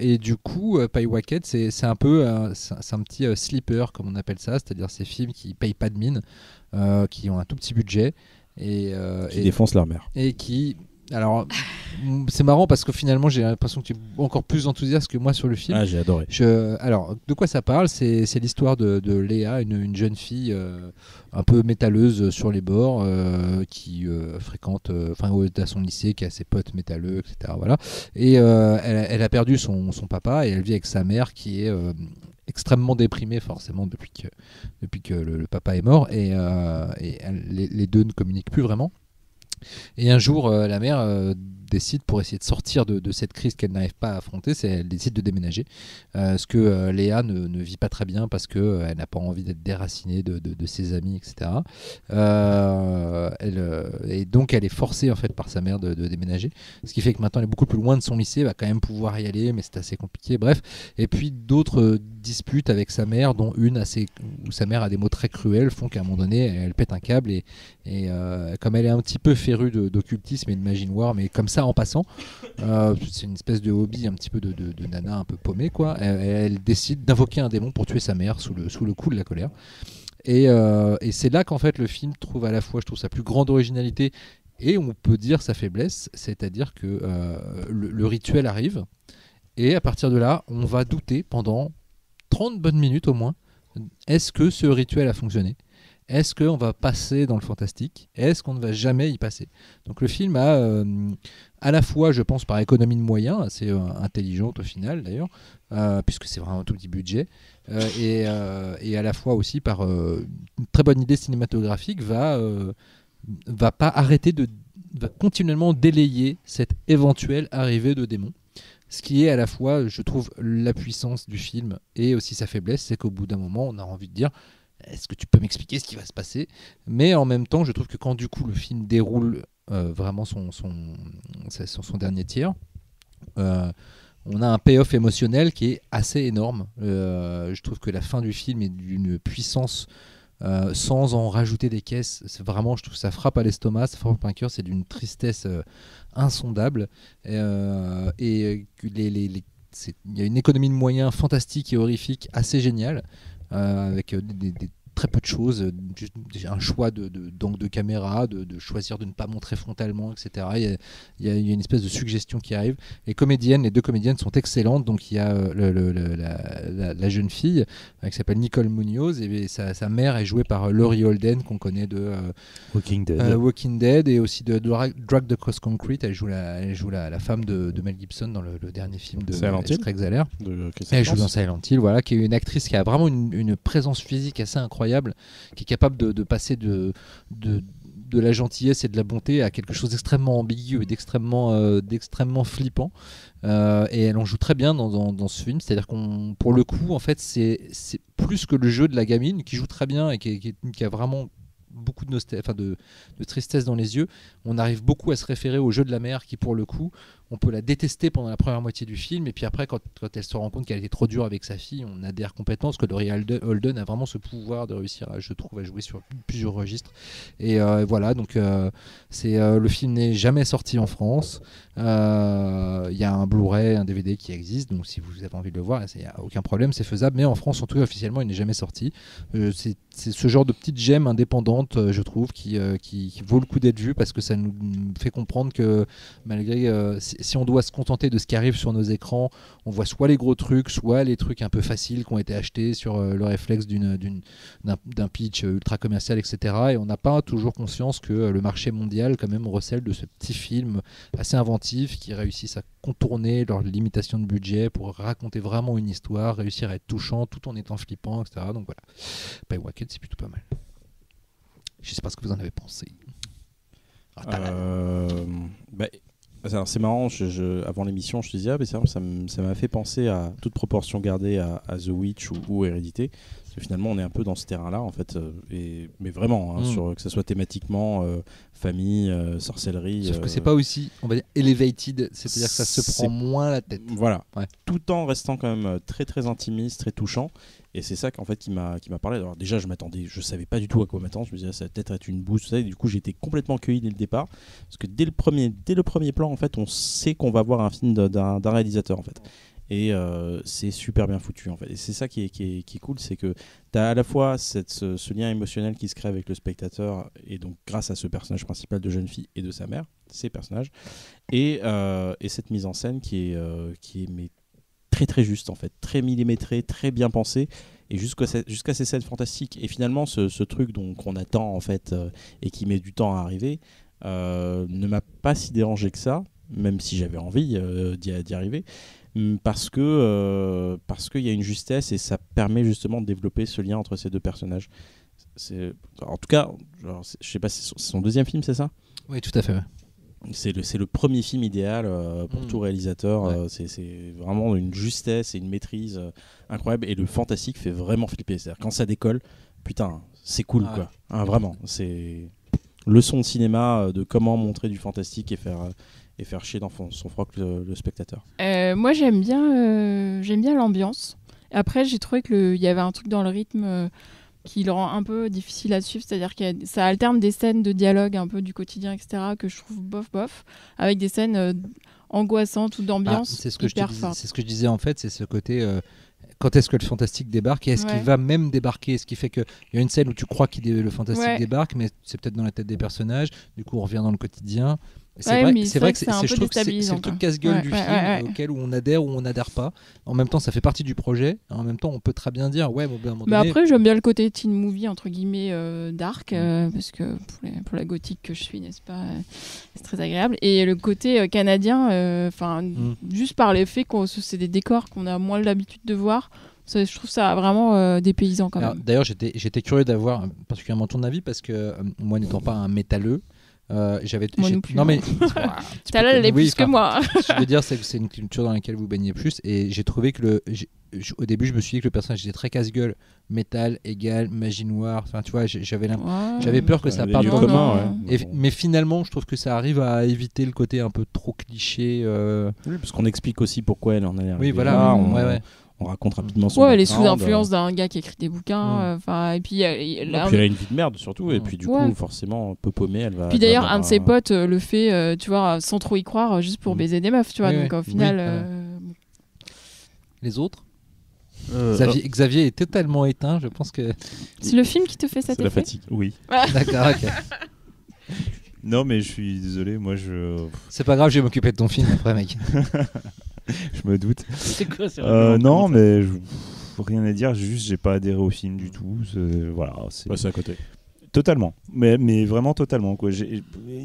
et du coup, Pie Wacket, c'est un peu c'est un petit sleeper, comme on appelle ça, c'est-à-dire ces films qui payent pas de mine, qui ont un tout petit budget. Et, qui défoncent leur mère. Et qui alors, c'est marrant parce que finalement, j'ai l'impression que tu es encore plus enthousiaste que moi sur le film. Ah, j'ai adoré. Je, alors, de quoi ça parle? C'est l'histoire de, Léa, une, jeune fille euh, un peu métalleuse sur les bords euh, qui euh, fréquente, enfin, à son lycée, qui a ses potes métalleux, etc. Voilà. Et elle, a perdu son, papa et elle vit avec sa mère qui est extrêmement déprimée forcément depuis que, depuis que le, papa est mort et, les, deux ne communiquent plus vraiment. Et un jour, euh, la mère euh, décide, pour essayer de sortir de, cette crise qu'elle n'arrive pas à affronter, elle décide de déménager. Euh, ce que Léa ne, vit pas très bien parce qu'elle elle n'a pas envie d'être déracinée de, ses amis, etc. elle, et donc elle est forcée en fait par sa mère de, déménager. Ce qui fait que maintenant elle est beaucoup plus loin de son lycée, va quand même pouvoir y aller, mais c'est assez compliqué. Bref. Et puis d'autres disputes avec sa mère, dont une assez, où sa mère a des mots très cruels, font qu'à un moment donné elle pète un câble et, et comme elle est un petit peu férue d'occultisme et de magie noire, mais comme ça en passant. Euh, c'est une espèce de hobby un petit peu de, nana un peu paumée, quoi. Elle, décide d'invoquer un démon pour tuer sa mère sous le, sous le coup de la colère. Et, euh, et c'est là qu'en fait le film trouve à la fois, je trouve, sa plus grande originalité Et on peut dire sa faiblesse, c'est-à-dire que le, rituel arrive, et à partir de là, on va douter pendant 30 bonnes minutes au moins, est-ce que ce rituel a fonctionné est-ce qu'on va passer dans le fantastique Est-ce qu'on ne va jamais y passer? Donc le film a euh, à la fois, je pense, par économie de moyens, assez euh, intelligente au final d'ailleurs, euh, puisque c'est vraiment un tout petit budget, et, à la fois aussi par une très bonne idée cinématographique, va, va pas arrêter de va continuellement délayer cette éventuelle arrivée de démons. Ce qui est à la fois, je trouve, la puissance du film et aussi sa faiblesse, c'est qu'au bout d'un moment, on a envie de dire est-ce que tu peux m'expliquer ce qui va se passer? Mais en même temps, je trouve que quand du coup le film déroule euh, vraiment son, son, dernier tiers, euh, on a un payoff émotionnel qui est assez énorme. Euh, je trouve que la fin du film est d'une puissance sans en rajouter des caisses. C'est vraiment, je trouve, ça frappe à l'estomac, ça frappe un cœur, c'est d'une tristesse insondable. et il y a une économie de moyens fantastique et horrifique assez géniale. Euh, avec euh, des, des, très peu de choses, euh, un choix de, de, de caméra, de, de, choisir de ne pas montrer frontalement, etc. Il y, a, une espèce de suggestion qui arrive. Les comédiennes, les deux comédiennes sont excellentes. Donc il y a le, la, jeune fille qui s'appelle Nicole Munoz et sa, sa, mère est jouée par Laurie Holden qu'on connaît de Walking, Dead. Walking Dead et aussi de, Drag the Cross Concrete. Elle joue la, elle joue la, femme de, Mel Gibson dans le, dernier film de Craig Zeller. Elle joue dans Silent Hill, voilà, qui est une actrice qui a vraiment une, une présence physique assez incroyable qui est capable de, passer de, de, la gentillesse et de la bonté à quelque chose d'extrêmement ambigu et d'extrêmement euh, flippant. Euh, et elle en joue très bien dans, dans, ce film. C'est-à-dire qu'on, pour le coup, en fait, c'est plus que le jeu de la gamine qui joue très bien et qui, a vraiment beaucoup de, de, de, tristesse dans les yeux. On arrive beaucoup à se référer au jeu de la mère qui, pour le coup, on peut la détester pendant la première moitié du film, et puis après, quand, quand elle se rend compte qu'elle était trop dure avec sa fille, on adhère complètement, parce que Laurie Holden a vraiment ce pouvoir de réussir, à, je trouve, à jouer sur plusieurs registres. Et euh, voilà, donc euh, c'est euh, le film n'est jamais sorti en France. Il y a un Blu-ray, un DVD qui existe, donc si vous avez envie de le voir, il n'y a aucun problème, c'est faisable. Mais en France, en tout cas, officiellement, il n'est jamais sorti. c'est ce genre de petite gemme indépendante, je trouve, qui, qui, vaut le coup d'être vu, parce que ça nous fait comprendre que malgré on doit se contenter de ce qui arrive sur nos écrans, on voit soit les gros trucs, soit les trucs un peu faciles qui ont été achetés sur euh, le réflexe d'un pitch euh, ultra commercial, etc. Et on n'a pas toujours conscience que euh, le marché mondial quand même recèle de ce petit film assez inventif qui réussissent à contourner leurs limitations de budget pour raconter vraiment une histoire, réussir à être touchant tout en étant flippant, etc. Donc voilà, Pay c'est plutôt pas mal. Je sais pas ce que vous en avez pensé. Ah, bah, c'est marrant, avant l'émission, je te disais, ah, ça m'a fait penser à toute proportion gardée à, The Witch ou, Hérédité. Parce que finalement, on est un peu dans ce terrain-là, en fait. Euh, et, mais vraiment, hein, mm. sur, que ce soit thématiquement, euh, famille, euh, sorcellerie. Sauf que c'est pas aussi, on va dire, elevated, c'est-à-dire que ça se prend moins la tête. Voilà. Tout en restant quand même très, très intimiste, très touchant. Et c'est ça qu'en fait qui m'a qui m'a parlé. Déjà je m'attendais, je savais pas du tout à quoi m'attendre. Je me disais ça va peut-être être une bouse, Et du coup j'étais complètement cueilli dès le départ parce que dès le premier dès le premier plan en fait on sait qu'on va voir un film d'un réalisateur en fait. Et euh, c'est super bien foutu en fait. Et c'est ça qui est, qui est, qui est cool, c'est que tu as à la fois cette, ce, lien émotionnel qui se crée avec le spectateur, et donc grâce à ce personnage principal de jeune fille et de sa mère, ces personnages, et, euh, et cette mise en scène qui est, euh, qui est mais très très juste en fait, très millimétré, très bien pensé et jusqu'à ces scènes fantastiques. Et finalement, ce, truc qu'on attend en fait euh, et qui met du temps à arriver euh, ne m'a pas si dérangé que ça, même si j'avais envie euh, d'y arriver, mm, parce que parce qu'il y a une justesse et ça permet justement de développer ce lien entre ces deux personnages. En tout cas, je sais pas, c'est son deuxième film, c'est ça? Oui, tout à fait. C'est le, le, premier film idéal euh, pour hmm. tout réalisateur. Euh, c'est vraiment une justesse et une maîtrise euh, incroyable. Et le fantastique fait vraiment flipper. C'est-à-dire quand ça décolle, putain, c'est cool ah quoi. Hein, vraiment, c'est leçon de cinéma de comment montrer du fantastique et faire et faire chier dans son, froc le, spectateur. moi j'aime bien j'aime bien l'ambiance. Après j'ai trouvé qu'il y avait un truc dans le rythme qui le rend un peu difficile à suivre, c'est-à-dire que ça alterne des scènes de dialogue un peu du quotidien, etc., que je trouve bof bof, avec des scènes euh, angoissantes ou d'ambiance ah, c'est ce que je C'est ce que je disais en fait, c'est ce côté. Euh, quand est-ce que le fantastique débarque et est-ce qu'il va même débarquer Ce qui fait qu'il y a une scène où tu crois que le fantastique débarque, mais c'est peut-être dans la tête des personnages. Du coup, on revient dans le quotidien. C'est vrai, c'est vrai que c'est le truc casse-gueule du film auquel on adhère ou on n'adhère pas. En même temps, ça fait partie du projet. En même temps, on peut très bien dire ouais, bon, ben, Mais après, j'aime bien le côté teen movie entre guillemets euh, dark euh, mm. parce que pour, la gothique que je suis, n'est-ce pas, euh, c'est très agréable. Et le côté canadien, enfin, mm. juste par l'effet que c'est des décors qu'on a moins l'habitude de voir. je trouve ça vraiment des paysans quand même. D'ailleurs, j'étais curieux d'avoir particulièrement ton avis parce que moi n'étant pas un métalleux, euh, j'avais moi non plus. Non mais t'as là les plus que moi. je veux dire c'est que c'est une culture dans laquelle vous baignez plus et j'ai trouvé que le au début je me suis dit que le personnage était très casse-gueule, métal égal magie noire. Enfin tu vois j'avais j'avais peur que ça parte dans commun. mais finalement je trouve que ça arrive à éviter le côté un peu trop cliché. Euh... Oui parce qu'on explique aussi pourquoi elle en a. Oui voilà. ouais, ouais on raconte rapidement son ouais elle est sous influence d'un gars qui écrit des bouquins enfin et puis, elle, a une vie de merde surtout et puis du coup forcément un peu paumée elle va puis d'ailleurs un de ses potes euh, le fait euh, tu vois sans trop y croire euh, juste pour mm. baiser des meufs tu vois donc au final les autres Xavier, Xavier, est totalement éteint je pense que c'est le film qui te fait cet effet la fatigue oui. D'accord ok. Non mais je suis désolé moi je c'est pas grave je vais m'occuper de ton film après mec je me doute. euh, Non, mais rien à dire. Juste, j'ai pas adhéré au film du tout. Voilà, c'est à côté. Totalement, mais, mais vraiment totalement. Il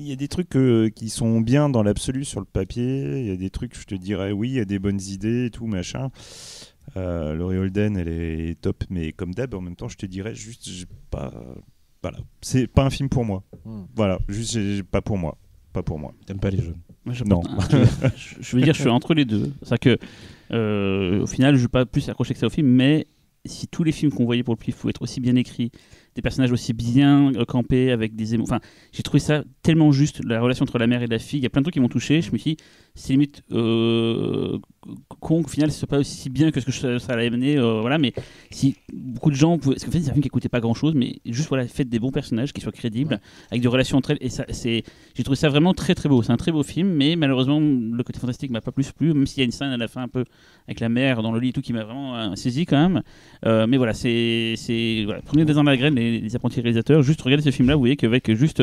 y a des trucs qui sont bien dans l'absolu sur le papier, il y a des trucs, je te dirais, oui, il y a des bonnes idées et tout, machin. Euh, Laurie Holden, elle est top, mais comme d'hab, en même temps, je te dirais juste, pas. Voilà, c'est pas un film pour moi. Hmm. Voilà, juste, pas pour moi. Pas pour moi. T'aimes pas les jeunes non. je veux dire, je suis entre les deux. C'est que, euh, au final, je ne suis pas plus accroché que ça au film, mais si tous les films qu'on voyait pour le PIF pouvaient être aussi bien écrits, des personnages aussi bien euh, campés, avec des émotions. Enfin, j'ai trouvé ça tellement juste, la relation entre la mère et la fille. Il y a plein de trucs qui m'ont touché. Je me suis dit, c'est limite euh, con au final ce soit pas aussi bien que ce que ça, allait amener euh, voilà mais si beaucoup de gens pouvaient... parce qu'en fait c'est un film qui coûtait pas grand chose mais juste voilà faites des bons personnages qui soient crédibles avec des relations entre elles et ça c'est j'ai trouvé ça vraiment très très beau. C'est un très beau film mais malheureusement le côté fantastique m'a pas plus plu même s'il y a une scène à la fin un peu avec la mère dans le lit et tout qui m'a vraiment euh, saisi quand même. Mais voilà c'est c'est voilà, prenez des la graine les, les, apprentis réalisateurs juste regardez ce film là vous voyez qu'avec juste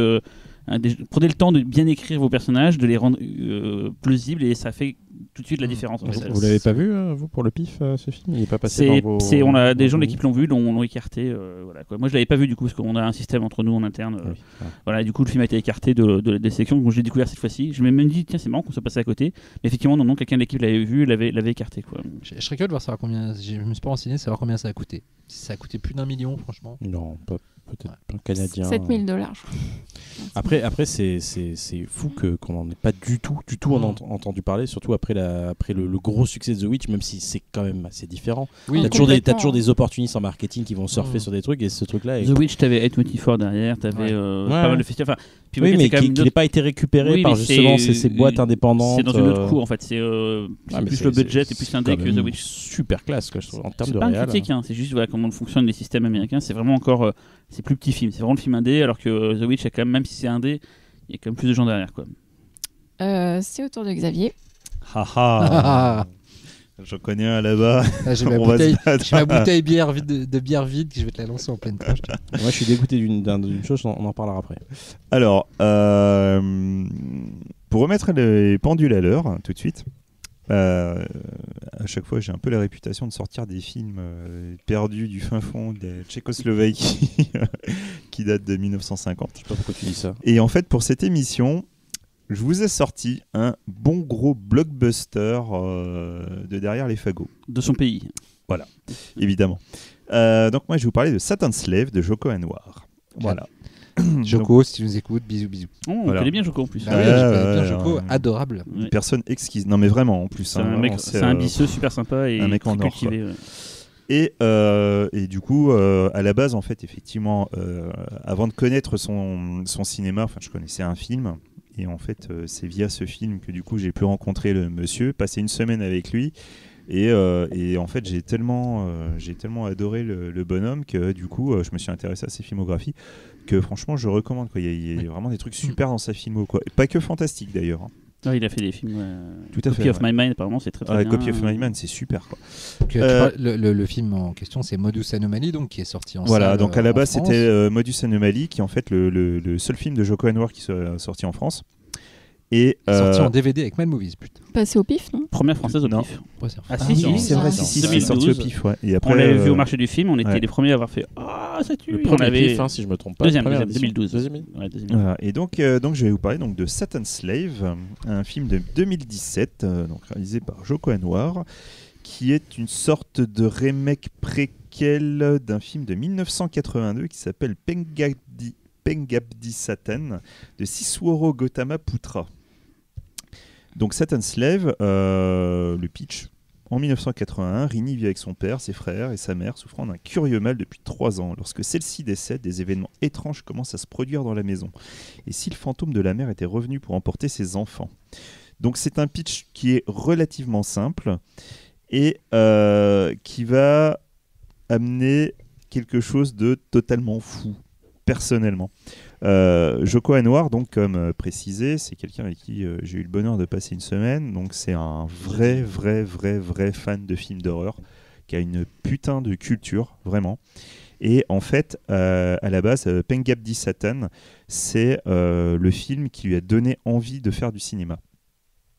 Hein, prenez le temps de bien écrire vos personnages, de les rendre euh, plausibles et ça fait tout de suite la mmh. différence. Vous, l'avez pas vu, euh, vous, pour le pif, euh, ce film? Il est pas passé dans vos... On a des gens de l'équipe l'ont vu, l'ont écarté. voilà, quoi. Moi, je l'avais pas vu du coup parce qu'on a un système entre nous en interne. Voilà, du coup, le film a été écarté de, de, des sections. Donc, j'ai découvert cette fois-ci. Je me même dit, tiens, c'est marrant qu'on soit passé à côté. Mais effectivement, non, non, quelqu'un de l'équipe l'avait vu, l'avait écarté. Quoi. Je, serais curieux de voir savoir combien. Je me suis pas renseigné, savoir combien ça a coûté. Ça a coûté plus d'un million, franchement. Non, pas peut-être un canadien. 7000 dollars, Après, après c'est, fou que, qu'on n'en ait pas du tout, du tout mm. entendu parler, surtout après, la, après le, gros succès de The Witch, même si c'est quand même assez différent. Oui, t'as, toujours des, toujours des opportunistes en marketing qui vont surfer mm. sur des trucs, et ce truc-là. The Witch, t'avais A24 derrière, t'avais euh, pas mal de festivals. oui, mais qui n'a pas été récupéré par justement ces, boîtes indépendantes. C'est dans une autre euh, cour en fait. C'est euh, ah, plus le budget et plus indé que The Witch. Super classe quoi, en termes de réel. C'est pas critique, hein. c'est juste voilà, comment fonctionnent les systèmes américains. C'est vraiment encore c'est plus petit film. C'est vraiment le film indé, alors que The Witch, quand même, même si c'est indé, il y a quand même plus de gens derrière. Quoi. Euh, c'est au tour de Xavier. Haha J'en connais un là-bas. Ah, j'ai ma, bouteille, ma bouteille bière vide, de, bière vide que je vais te la lancer en pleine tronche. Moi, je suis dégoûté d'une chose, on, en parlera après. Alors, euh, pour remettre les pendules à l'heure, tout de suite, euh, à chaque fois, j'ai un peu la réputation de sortir des films euh, perdus du fin fond de Tchécoslovaquie qui datent de 1950. Je sais pas pourquoi tu dis ça. Et en fait, pour cette émission, je vous ai sorti un bon gros blockbuster euh, de derrière les fagots. De son pays. Voilà, évidemment. donc moi, je vais vous parler de Satan's Slave de Joko Anwar. Voilà. Joko, si tu nous écoutes, bisous, bisous. Oh, on connaît bien Joko en plus. Ah Joko, adorable. Une personne exquise. Non, mais vraiment, en plus. C'est un, mec, c'est un bisseux super sympa et un mec en or, Et, euh, et, du coup, euh, à la base, en fait, effectivement, euh, avant de connaître son, son cinéma, enfin, je connaissais un film. Et en fait, c'est via ce film que du coup, j'ai pu rencontrer le monsieur, passer une semaine avec lui. Et, et en fait, j'ai tellement, j'ai tellement adoré le, le, bonhomme que du coup, je me suis intéressé à ses filmographies que franchement je recommande. Quoi. Il, y a, vraiment des trucs super dans sa filmo. Quoi. pas que fantastique d'ailleurs. Hein. Il a fait des films. Tout à Copy fait. of My Mind, apparemment, c'est très, très ouais, bien. Copy of My Mind, c'est super. Quoi. Donc, euh, vois, le, le- le film en question, c'est Modus Anomaly, donc qui est sorti en Voilà, salle, donc à euh, la en base c'était euh, Modus Anomaly, qui est en fait le, le- le seul film de Joko Anwar qui soit sorti en France. Et sorti euh, en DVD avec Mad Movies, putain. Passé au pif, non Première française au Non. pif. Ouais, c'est- Ah, Ah si, si, c'est vrai, c'est si, si, sorti au 2012. pif. Ouais. Et On l'avait vu euh, au marché du film, on était ouais. les premiers à avoir fait Ah, ça tue Le On premier avait- pif, hein, si je me trompe pas. Deuxième, deuxième, édition. 2012. Deuxième. Ouais, deuxième. Voilà. Et donc, euh, donc je vais vous parler donc de Satan Slave, un film de 2017, euh, donc réalisé par Joko Anwar, qui est une sorte de remake préquel d'un film de 1982 qui s'appelle Pengabdi, Pengabdi Satan de Sisworo Gautama Putra. Donc Satan Slave, euh, le pitch. En 1981, Rini vit avec son père, ses frères et sa mère souffrant d'un curieux mal depuis trois ans. Lorsque celle-ci décède, des événements étranges commencent à se produire dans la maison. Et si le fantôme de la mère était revenu pour emporter ses enfants? Donc c'est un pitch qui est relativement simple et euh, qui va amener quelque chose de totalement fou, personnellement. Euh, Joko Anwar, donc comme euh, précisé, c'est quelqu'un avec qui euh, j'ai eu le bonheur de passer une semaine. Donc c'est un vrai, vrai, vrai, vrai fan de films d'horreur qui a une putain de culture, vraiment. Et en fait, à la base, euh, Pengabdi Satan, c'est le film qui lui a donné envie de faire du cinéma.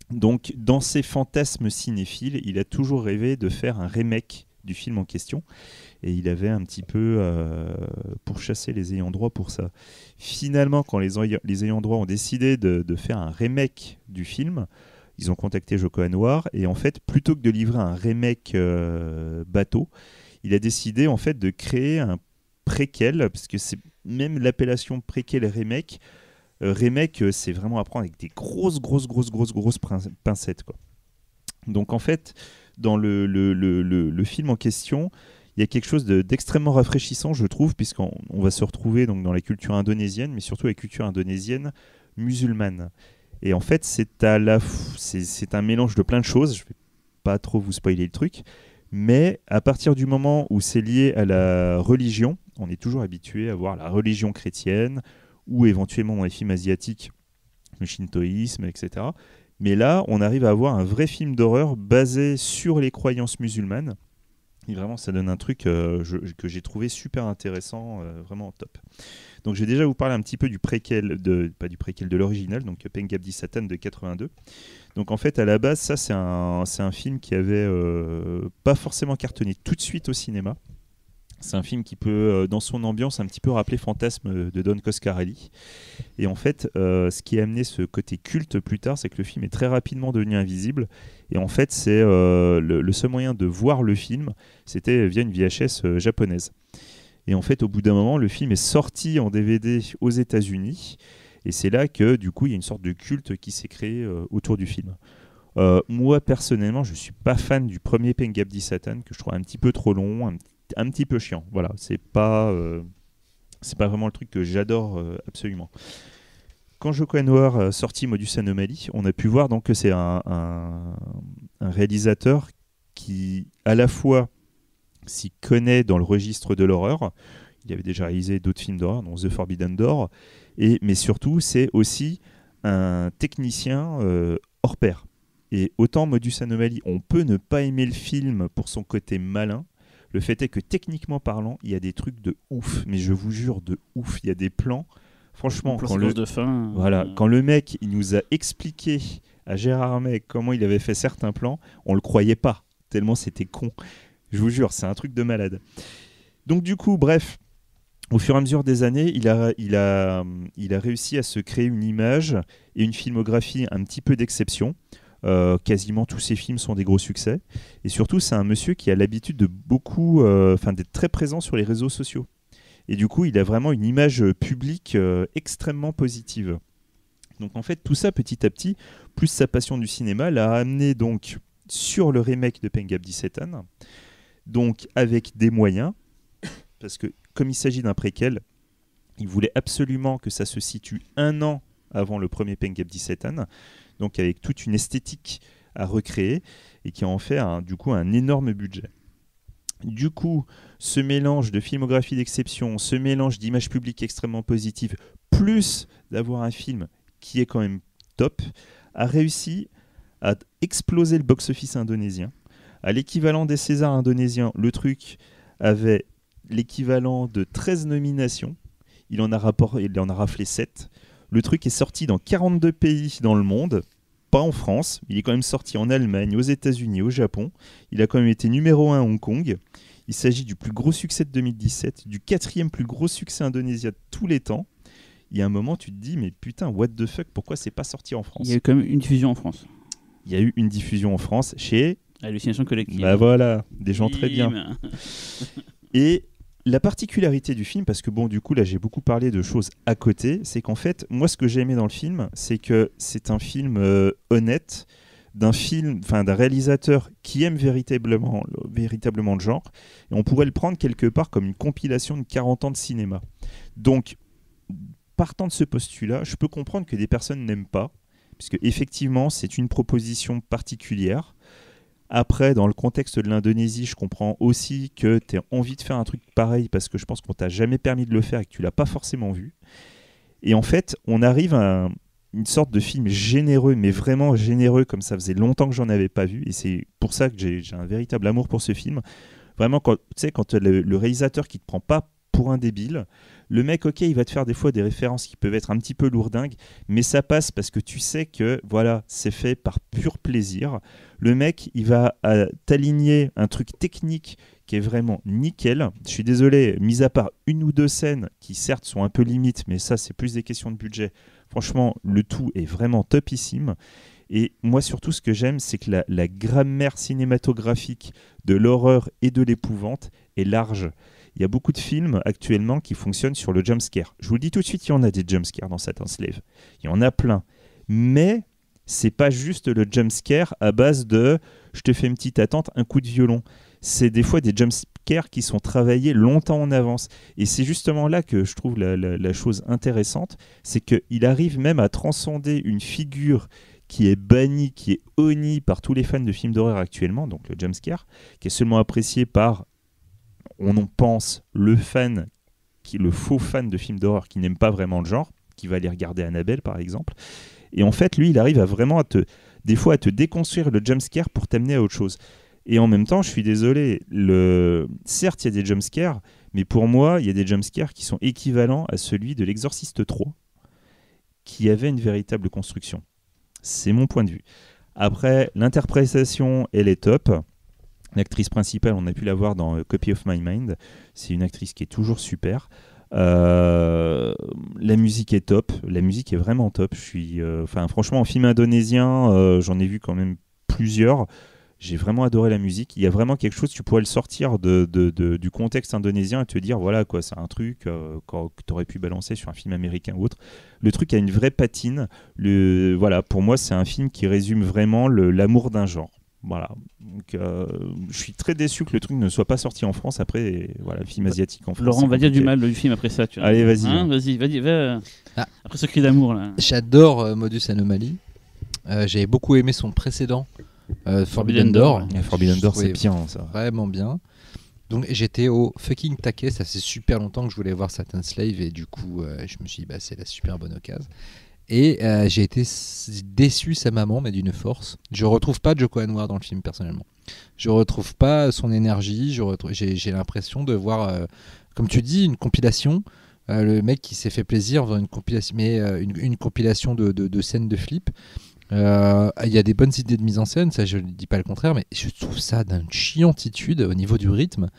Donc, dans ses fantasmes cinéphiles, il a toujours rêvé de faire un remake du film en question. Et il avait un petit peu euh, pourchassé les ayants droit pour ça. Finalement, quand les, ay- les ayants droit ont décidé de, faire un remake du film, ils ont contacté Joko Anwar. Et en fait, plutôt que de livrer un remake euh, bateau, il a décidé en fait de créer un préquel, parce que c'est même l'appellation préquel remake. euh, remake, euh, c'est vraiment à prendre avec des grosses, grosses, grosses, grosses, grosses pincettes. Quoi. Donc en fait, dans le film en question, il y a quelque chose de- d'extrêmement rafraîchissant, je trouve, puisqu'on on va se retrouver dans la culture indonésienne, mais surtout la culture indonésienne musulmane. Et en fait, c'est un mélange de plein de choses. Je vais pas trop vous spoiler le truc, mais à partir du moment où c'est lié à la religion, on est toujours habitué à voir la religion chrétienne ou éventuellement dans les films asiatiques, le shintoïsme, etc. Mais là, on arrive à avoir un vrai film d'horreur basé sur les croyances musulmanes. Et vraiment, ça donne un truc euh, que j'ai trouvé super intéressant, euh, vraiment top. Donc, je vais déjà vous parler un petit peu du préquel, de, pas du préquel, de l'original, donc Pengabdi Satan de 82. Donc, en fait, à la base, ça, c'est un, c'est un film qui avait euh, pas forcément cartonné tout de suite au cinéma. C'est un film qui peut, euh, dans son ambiance, un petit peu rappeler Fantasme de Don Coscarelli. Et en fait, euh, ce qui a amené ce côté culte plus tard, c'est que le film est très rapidement devenu invisible. Et en fait, c'est euh, le, seul moyen de voir le film, c'était via une VHS euh, japonaise. Et en fait, au bout d'un moment, le film est sorti en DVD aux États-Unis. Et c'est là que, du coup, il y a une sorte de culte qui s'est créé euh, autour du film. Euh, moi, personnellement, je suis pas fan du premier Pengabdi Satan, que je trouve un petit peu trop long, un, un petit peu chiant. Voilà, c'est pas, euh, c'est pas vraiment le truc que j'adore euh, absolument. Quand Joko Anwar a sorti Modus Anomaly, on a pu voir donc que c'est un, réalisateur qui, à la fois, s'y connaît dans le registre de l'horreur. Il avait déjà réalisé d'autres films d'horreur, dont The Forbidden Door, et, mais surtout, c'est aussi un technicien euh, hors pair. Et autant Modus Anomaly, on peut ne pas aimer le film pour son côté malin. Le fait est que techniquement parlant, il y a des trucs de ouf, mais je vous jure de ouf. Il y a des plans, franchement, Plan quand le, de fin. voilà, euh, quand le mec il nous a expliqué à Gérard May comment il avait fait certains plans, on le croyait pas, tellement c'était con. Je vous jure, c'est un truc de malade. Donc du coup, bref, au fur et à mesure des années, il a, il a, il a réussi à se créer une image et une filmographie un petit peu d'exception. Euh, quasiment tous ses films sont des gros succès. Et surtout, c'est un monsieur qui a l'habitude de beaucoup, euh, d'être très présent sur les réseaux sociaux. Et du coup, il a vraiment une image euh, publique extrêmement positive. Donc en fait, tout ça petit à petit, plus sa passion du cinéma, l'a amené donc sur le remake de Pengabdi Satan, donc avec des moyens, parce que comme il s'agit d'un préquel, il voulait absolument que ça se situe un an avant le premier Pengabdi Satan, donc avec toute une esthétique à recréer et qui en fait un, du coup un énorme budget. Du coup, ce mélange de filmographie d'exception, ce mélange d'images publiques extrêmement positives, plus d'avoir un film qui est quand même top, a réussi à exploser le box-office indonésien. À l'équivalent des Césars indonésiens, le truc avait l'équivalent de 13 nominations. Il en, a rapport, il en a raflé 7. Le truc est sorti dans 42 pays dans le monde, pas en France. Il est quand même sorti en Allemagne, aux États-Unis, au Japon. Il a quand même été numéro 1 à Hong Kong. Il s'agit du plus gros succès de 2017, du quatrième plus gros succès indonésien de tous les temps. Il y a un moment, tu te dis, mais putain, what the fuck, pourquoi c'est pas sorti en France? Il y a eu quand même une diffusion en France. Il y a eu une diffusion en France chez. Hallucination collective. Bah voilà, des gens très bien. Et la particularité du film, parce que bon, du coup, là, j'ai beaucoup parlé de choses à côté, c'est qu'en fait, moi, ce que j'ai aimé dans le film, c'est que c'est un film euh, honnête, d'un film, enfin d'un réalisateur qui aime véritablement, véritablement le genre, et on pourrait le prendre quelque part comme une compilation de 40 ans de cinéma. Donc, partant de ce postulat, je peux comprendre que des personnes n'aiment pas, puisque effectivement, c'est une proposition particulière. Après, dans le contexte de l'Indonésie, je comprends aussi que tu as envie de faire un truc pareil parce que je pense qu'on t'a jamais permis de le faire et que tu l'as pas forcément vu. Et en fait, on arrive à une sorte de film généreux, mais vraiment généreux, comme ça faisait longtemps que j'en avais pas vu. Et c'est pour ça que j'ai un véritable amour pour ce film. Vraiment, tu sais, quand le, le réalisateur qui te prend pas pour un débile, le mec, ok, il va te faire des fois des références qui peuvent être un petit peu lourdingues, mais ça passe parce que tu sais que voilà, c'est fait par pur plaisir. Le mec, il va t'aligner un truc technique qui est vraiment nickel. Je suis désolé, mis à part une ou deux scènes qui certes sont un peu limites, mais ça c'est plus des questions de budget. Franchement, le tout est vraiment topissime. Et moi surtout ce que j'aime, c'est que la, la grammaire cinématographique de l'horreur et de l'épouvante est large. Il y a beaucoup de films actuellement qui fonctionnent sur le jumpscare. Je vous le dis tout de suite, il y en a des jumpscares dans Satan's Slave. Il y en a plein. Mais c'est pas juste le jumpscare à base de je te fais une petite attente, un coup de violon. C'est des fois des jumpscares qui sont travaillés longtemps en avance. Et c'est justement là que je trouve la, chose intéressante, c'est qu'il arrive même à transcender une figure qui est bannie, qui est honnie par tous les fans de films d'horreur actuellement, donc le jumpscare, qui est seulement apprécié par on en pense le fan, le faux fan de films d'horreur qui n'aime pas vraiment le genre, qui va aller regarder Annabelle par exemple. Et en fait, lui, il arrive à vraiment à te, des fois, à te déconstruire le jumpscare pour t'amener à autre chose. Et en même temps, je suis désolé, le... certes, il y a des jumpscares, mais pour moi, il y a des jumpscares qui sont équivalents à celui de l'Exorciste 3, qui avait une véritable construction. C'est mon point de vue. Après, l'interprétation, elle est top. L'actrice principale, on a pu la voir dans euh, Copy of My Mind. C'est une actrice qui est toujours super. Euh, la musique est top. La musique est vraiment top. Je suis, euh, franchement, en film indonésien, j'en ai vu quand même plusieurs. J'ai vraiment adoré la musique. Il y a vraiment quelque chose, tu pourrais le sortir du contexte indonésien et te dire, voilà, quoi, c'est un truc que tu aurais pu balancer sur un film américain ou autre. Le truc a une vraie patine. Voilà, pour moi, c'est un film qui résume vraiment l'amour d'un genre. Voilà. Donc, euh, je suis très déçu que le truc ne soit pas sorti en France après. voilà, film asiatique en France. Laurent, on va dire du mal du film après ça. Tu Allez, vas-y. Hein, vas-y, vas-y, va. Ah. Après ce cri d'amour là. J'adore euh, Modus Anomaly. Euh, J'avais beaucoup aimé son précédent, Forbidden, Door. Forbidden Door, c'est bien ça. Vraiment bien. Donc j'étais au fucking taquet, ça fait super longtemps que je voulais voir Satan Slave et du coup je me suis dit bah, c'est la super bonne occasion. Et euh, j'ai été déçu sa maman, mais d'une force. Je retrouve pas Joko Noir dans le film personnellement. Je retrouve pas son énergie. J'ai l'impression de voir, euh, comme tu dis, une compilation. Euh, le mec qui s'est fait plaisir dans une compilation, mais une, compilation de, scènes de flip. Il y a des bonnes idées de mise en scène, ça je ne dis pas le contraire, mais je trouve ça d'une chiantitude au niveau du rythme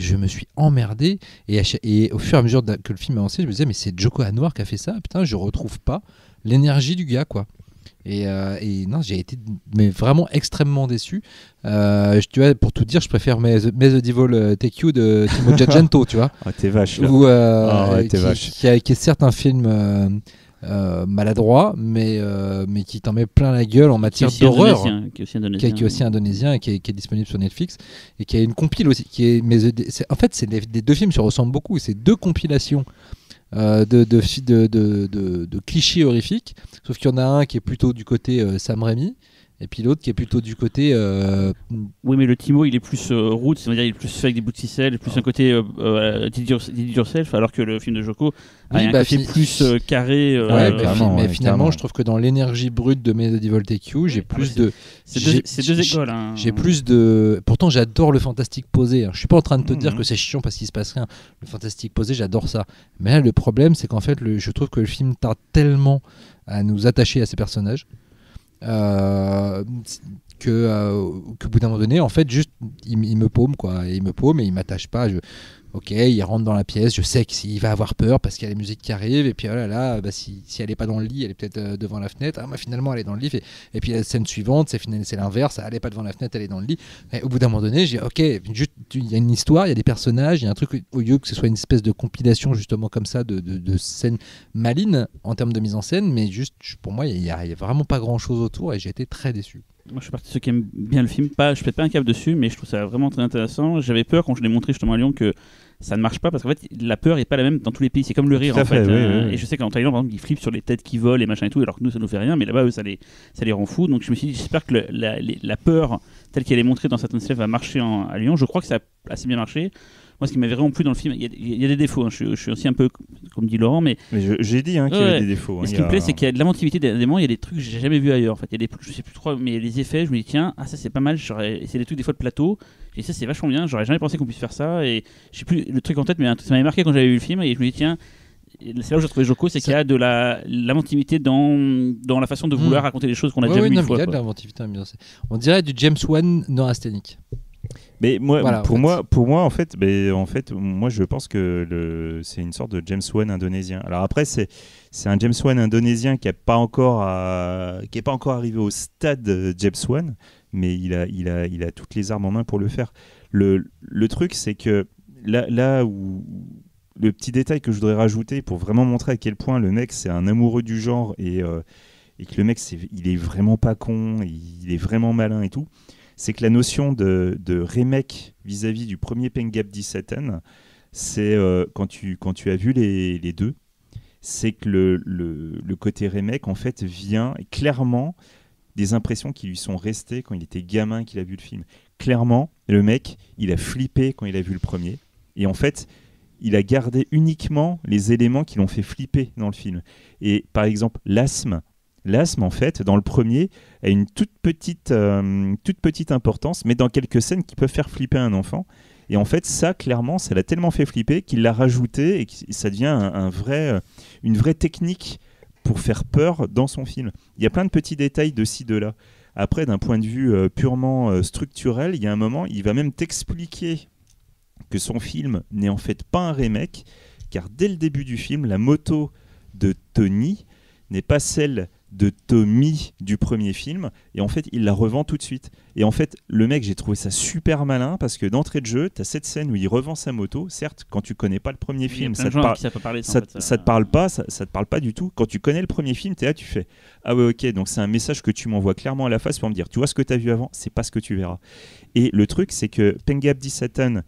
je me suis emmerdé et, au fur et à mesure que le film avancé je me disais mais c'est Joko Anwar qui a fait ça? Putain je retrouve pas l'énergie du gars, quoi. Et, euh, et, non, j'ai été mais vraiment extrêmement déçu. Euh, tu vois, pour tout dire, je préfère the, Devil euh, Take You de Timo Giacinto, tu vois. Ah, t'es vache, là. ouais, qui, vache. Qui, est certes un film maladroit, mais, mais qui t'en met plein la gueule en matière d'horreur. Qui est aussi indonésien. Qui est, aussi indonésien et qui est, disponible sur Netflix. Et qui a une compile aussi. Qui est, mais, en fait, c'est les, deux films se ressemblent beaucoup. C'est deux compilations euh, de, de, de, de, clichés horrifiques. Sauf qu'il y en a un qui est plutôt du côté euh, Sam Raimi et puis l'autre qui est plutôt du côté. Euh, oui, mais le Timo, il est plus euh, route, c'est-à-dire il est plus fait avec des bouts de ficelle, plus un côté euh, euh did, yourself, alors que le film de Joko a un bah, côté plus carré. Ouais, mais, finalement, je trouve que dans l'énergie brute de Medieval TQ, j'ai ah, plus de. C'est deux, deux, écoles. Hein. J'ai plus de. Pourtant, j'adore le fantastique posé. Hein. Je suis pas en train de te dire mhm. que c'est chiant parce qu'il se passe rien. Le fantastique posé, j'adore ça. Mais là, le problème, c'est qu'en fait, le... je trouve que le film tarde tellement à nous attacher à ces personnages euh, que euh, qu'au bout d'un moment donné, en fait, juste, il, me paume, quoi. il me paume et il m'attache pas. Je, ok, il rentre dans la pièce, je sais qu'il va avoir peur parce qu'il y a la musique qui arrive, et puis oh là là, bah, si, si, elle est pas dans le lit, elle est peut-être euh, devant la fenêtre, ah, bah, finalement elle est dans le lit, et, puis la scène suivante, c'est, l'inverse, elle est pas devant la fenêtre, elle est dans le lit. Et au bout d'un moment donné, j'ai ok, il y a une histoire, il y a des personnages, il y a un truc, au lieu que ce soit une espèce de compilation justement comme ça de, de, scènes malines en termes de mise en scène, mais juste pour moi, il n'y a, vraiment pas grand chose autour, et j'ai été très déçu. Moi, je suis parti de ceux qui aiment bien le film. Pas, je pète pas un câble dessus, mais je trouve ça vraiment très intéressant. J'avais peur quand je l'ai montré justement à Lyon que ça ne marche pas parce qu'en fait, la peur est pas la même dans tous les pays. C'est comme le rire en fait. Euh, et je sais qu'en Thaïlande, par exemple, ils flippent sur les têtes qui volent et machin et tout, alors que nous, ça nous fait rien, mais là-bas, eux, ça les, ça les rend fous. Donc je me suis dit, j'espère que la, la, peur telle qu'elle est montrée dans certaines scènes va marcher à Lyon. Je crois que ça a assez bien marché. Moi, ce qui m'avait vraiment plu dans le film, il y, a des défauts. Hein. Je, suis aussi un peu, comme dit Laurent, mais. j'ai dit hein, qu'il y avait des défauts. Hein. ce qui me plaît, c'est qu'il y a de l'inventivité d'éléments. Il y a des trucs que j'ai jamais vu ailleurs. En fait, il y a des, je sais plus trop, mais les effets, je me dis tiens, ah ça c'est pas mal. C'est des trucs des fois de plateau. Et ça c'est vachement bien. J'aurais jamais pensé qu'on puisse faire ça. Et je sais plus le truc en tête, mais ça m'avait marqué quand j'avais vu le film. Et je me dis tiens, c'est là où j'ai trouvé Joko, c'est qu'il y a de la l'inventivité dans, dans la façon de vouloir hmm. raconter les choses qu'on a déjà vu une fois. Il y a de l'inventivité. On dirait du James Wan neurasthénique. Mais moi, pour moi, pour moi, en fait, mais en fait, moi, je pense que le, c'est une sorte de James Wan indonésien. Alors après, c'est, un James Wan indonésien qui n'est pas encore, qui est pas encore arrivé au stade James Wan, mais il a, il a, il a toutes les armes en main pour le faire. Le, le truc, c'est que là, là où le petit détail que je voudrais rajouter pour vraiment montrer à quel point le mec c'est un amoureux du genre et, euh, et que le mec il est vraiment pas con, il est vraiment malin et tout c'est que la notion de, remake vis-à-vis du premier Pengap 17 c'est euh, quand, tu, quand tu as vu les, deux, c'est que le, le, côté remake en fait vient clairement des impressions qui lui sont restées quand il était gamin qu'il a vu le film. Clairement, le mec, il a flippé quand il a vu le premier. Et en fait, il a gardé uniquement les éléments qui l'ont fait flipper dans le film. Et par exemple, l'asthme, L'asthme, en fait, dans le premier, a une toute petite, euh, toute petite importance, mais dans quelques scènes qui peuvent faire flipper un enfant. Et en fait, ça, clairement, ça l'a tellement fait flipper qu'il l'a rajouté et ça devient un, vrai, euh, une vraie technique pour faire peur dans son film. Il y a plein de petits détails de ci, de là. Après, d'un point de vue euh, purement structurel, il y a un moment, il va même t'expliquer que son film n'est en fait pas un remake, car dès le début du film, la moto de Tony n'est pas celle de Tommy du premier film et en fait il la revend tout de suite. Et en fait le mec j'ai trouvé ça super malin parce que d'entrée de jeu tu as cette scène où il revend sa moto. Certes quand tu connais pas le premier film ça te, ça, te parle pas ça, te parle pas du tout. Quand tu connais le premier film es là tu fais ah ouais ok donc c'est un message que tu m'envoies clairement à la face pour me dire tu vois ce que tu as vu avant c'est pas ce que tu verras et le truc c'est que Pengabdi Satan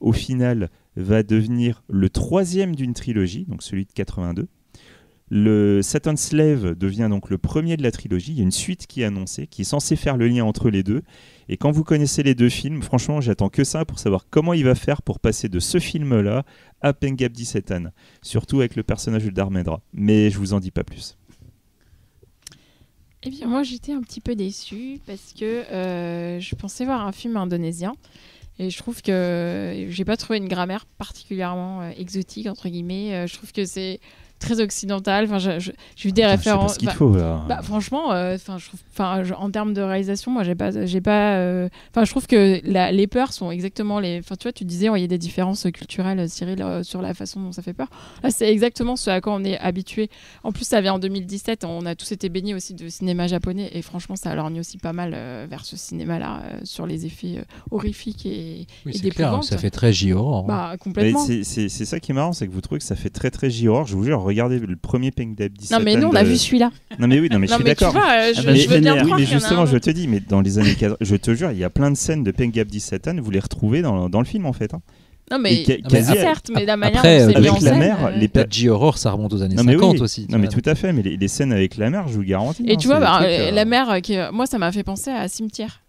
au final va devenir le troisième d'une trilogie donc celui de 82 le Satan's Slave devient donc le premier de la trilogie. Il y a une suite qui est annoncée, qui est censée faire le lien entre les deux. Et quand vous connaissez les deux films, franchement, j'attends que ça pour savoir comment il va faire pour passer de ce film-là à Pengabdi Satan. Surtout avec le personnage de Darmedra. Mais je vous en dis pas plus. Eh bien, moi, j'étais un petit peu déçue parce que euh, je pensais voir un film indonésien. Et je trouve que j'ai pas trouvé une grammaire particulièrement euh, exotique, entre guillemets. Euh, je trouve que c'est très occidental. Enfin, j'ai vu des références. ce qu'il faut là. Bah, franchement, euh, enfin, je trouve, enfin, en termes de réalisation, moi, j'ai pas, j'ai pas. Euh, enfin, je trouve que la, les peurs sont exactement les. Enfin, tu vois, tu disais, il y a des différences culturelles, Cyril, euh, sur la façon dont ça fait peur. Là, c'est exactement ce à quoi on est habitué. En plus, ça vient en 2017. On a tous été baignés aussi de cinéma japonais, et franchement, ça lorgne aussi pas mal vers ce cinéma-là, sur les effets horrifiques et, oui, et clair, Ça fait très J-horror. Bah, complètement. C'est ça qui est marrant, c'est que vous trouvez que ça fait très très J-horror. Je vous jure regardez le premier Pink Dab 17 Non, mais nous, on a vu celui-là. Non, mais oui, non, mais je suis d'accord. je, ah je veux bien mais justement, je te dis, mais dans les années 40, je te jure, il y a plein de scènes de Pink Gap 17 vous les retrouvez dans, dans le film en fait. Hein. Non, mais quasi- certes, mais la manière Après, dont c'est euh, mis avec la mer, euh, les La G-Horror, ça remonte aux années Non, mais 50 oui. aussi. Non, mais vois. tout à fait. Mais les, les scènes avec la mer, je vous garantis. Et hein, tu vois, c'est des bah, trucs, euh, euh, la mer, euh, qui, euh, moi, ça m'a fait penser à Cimetière.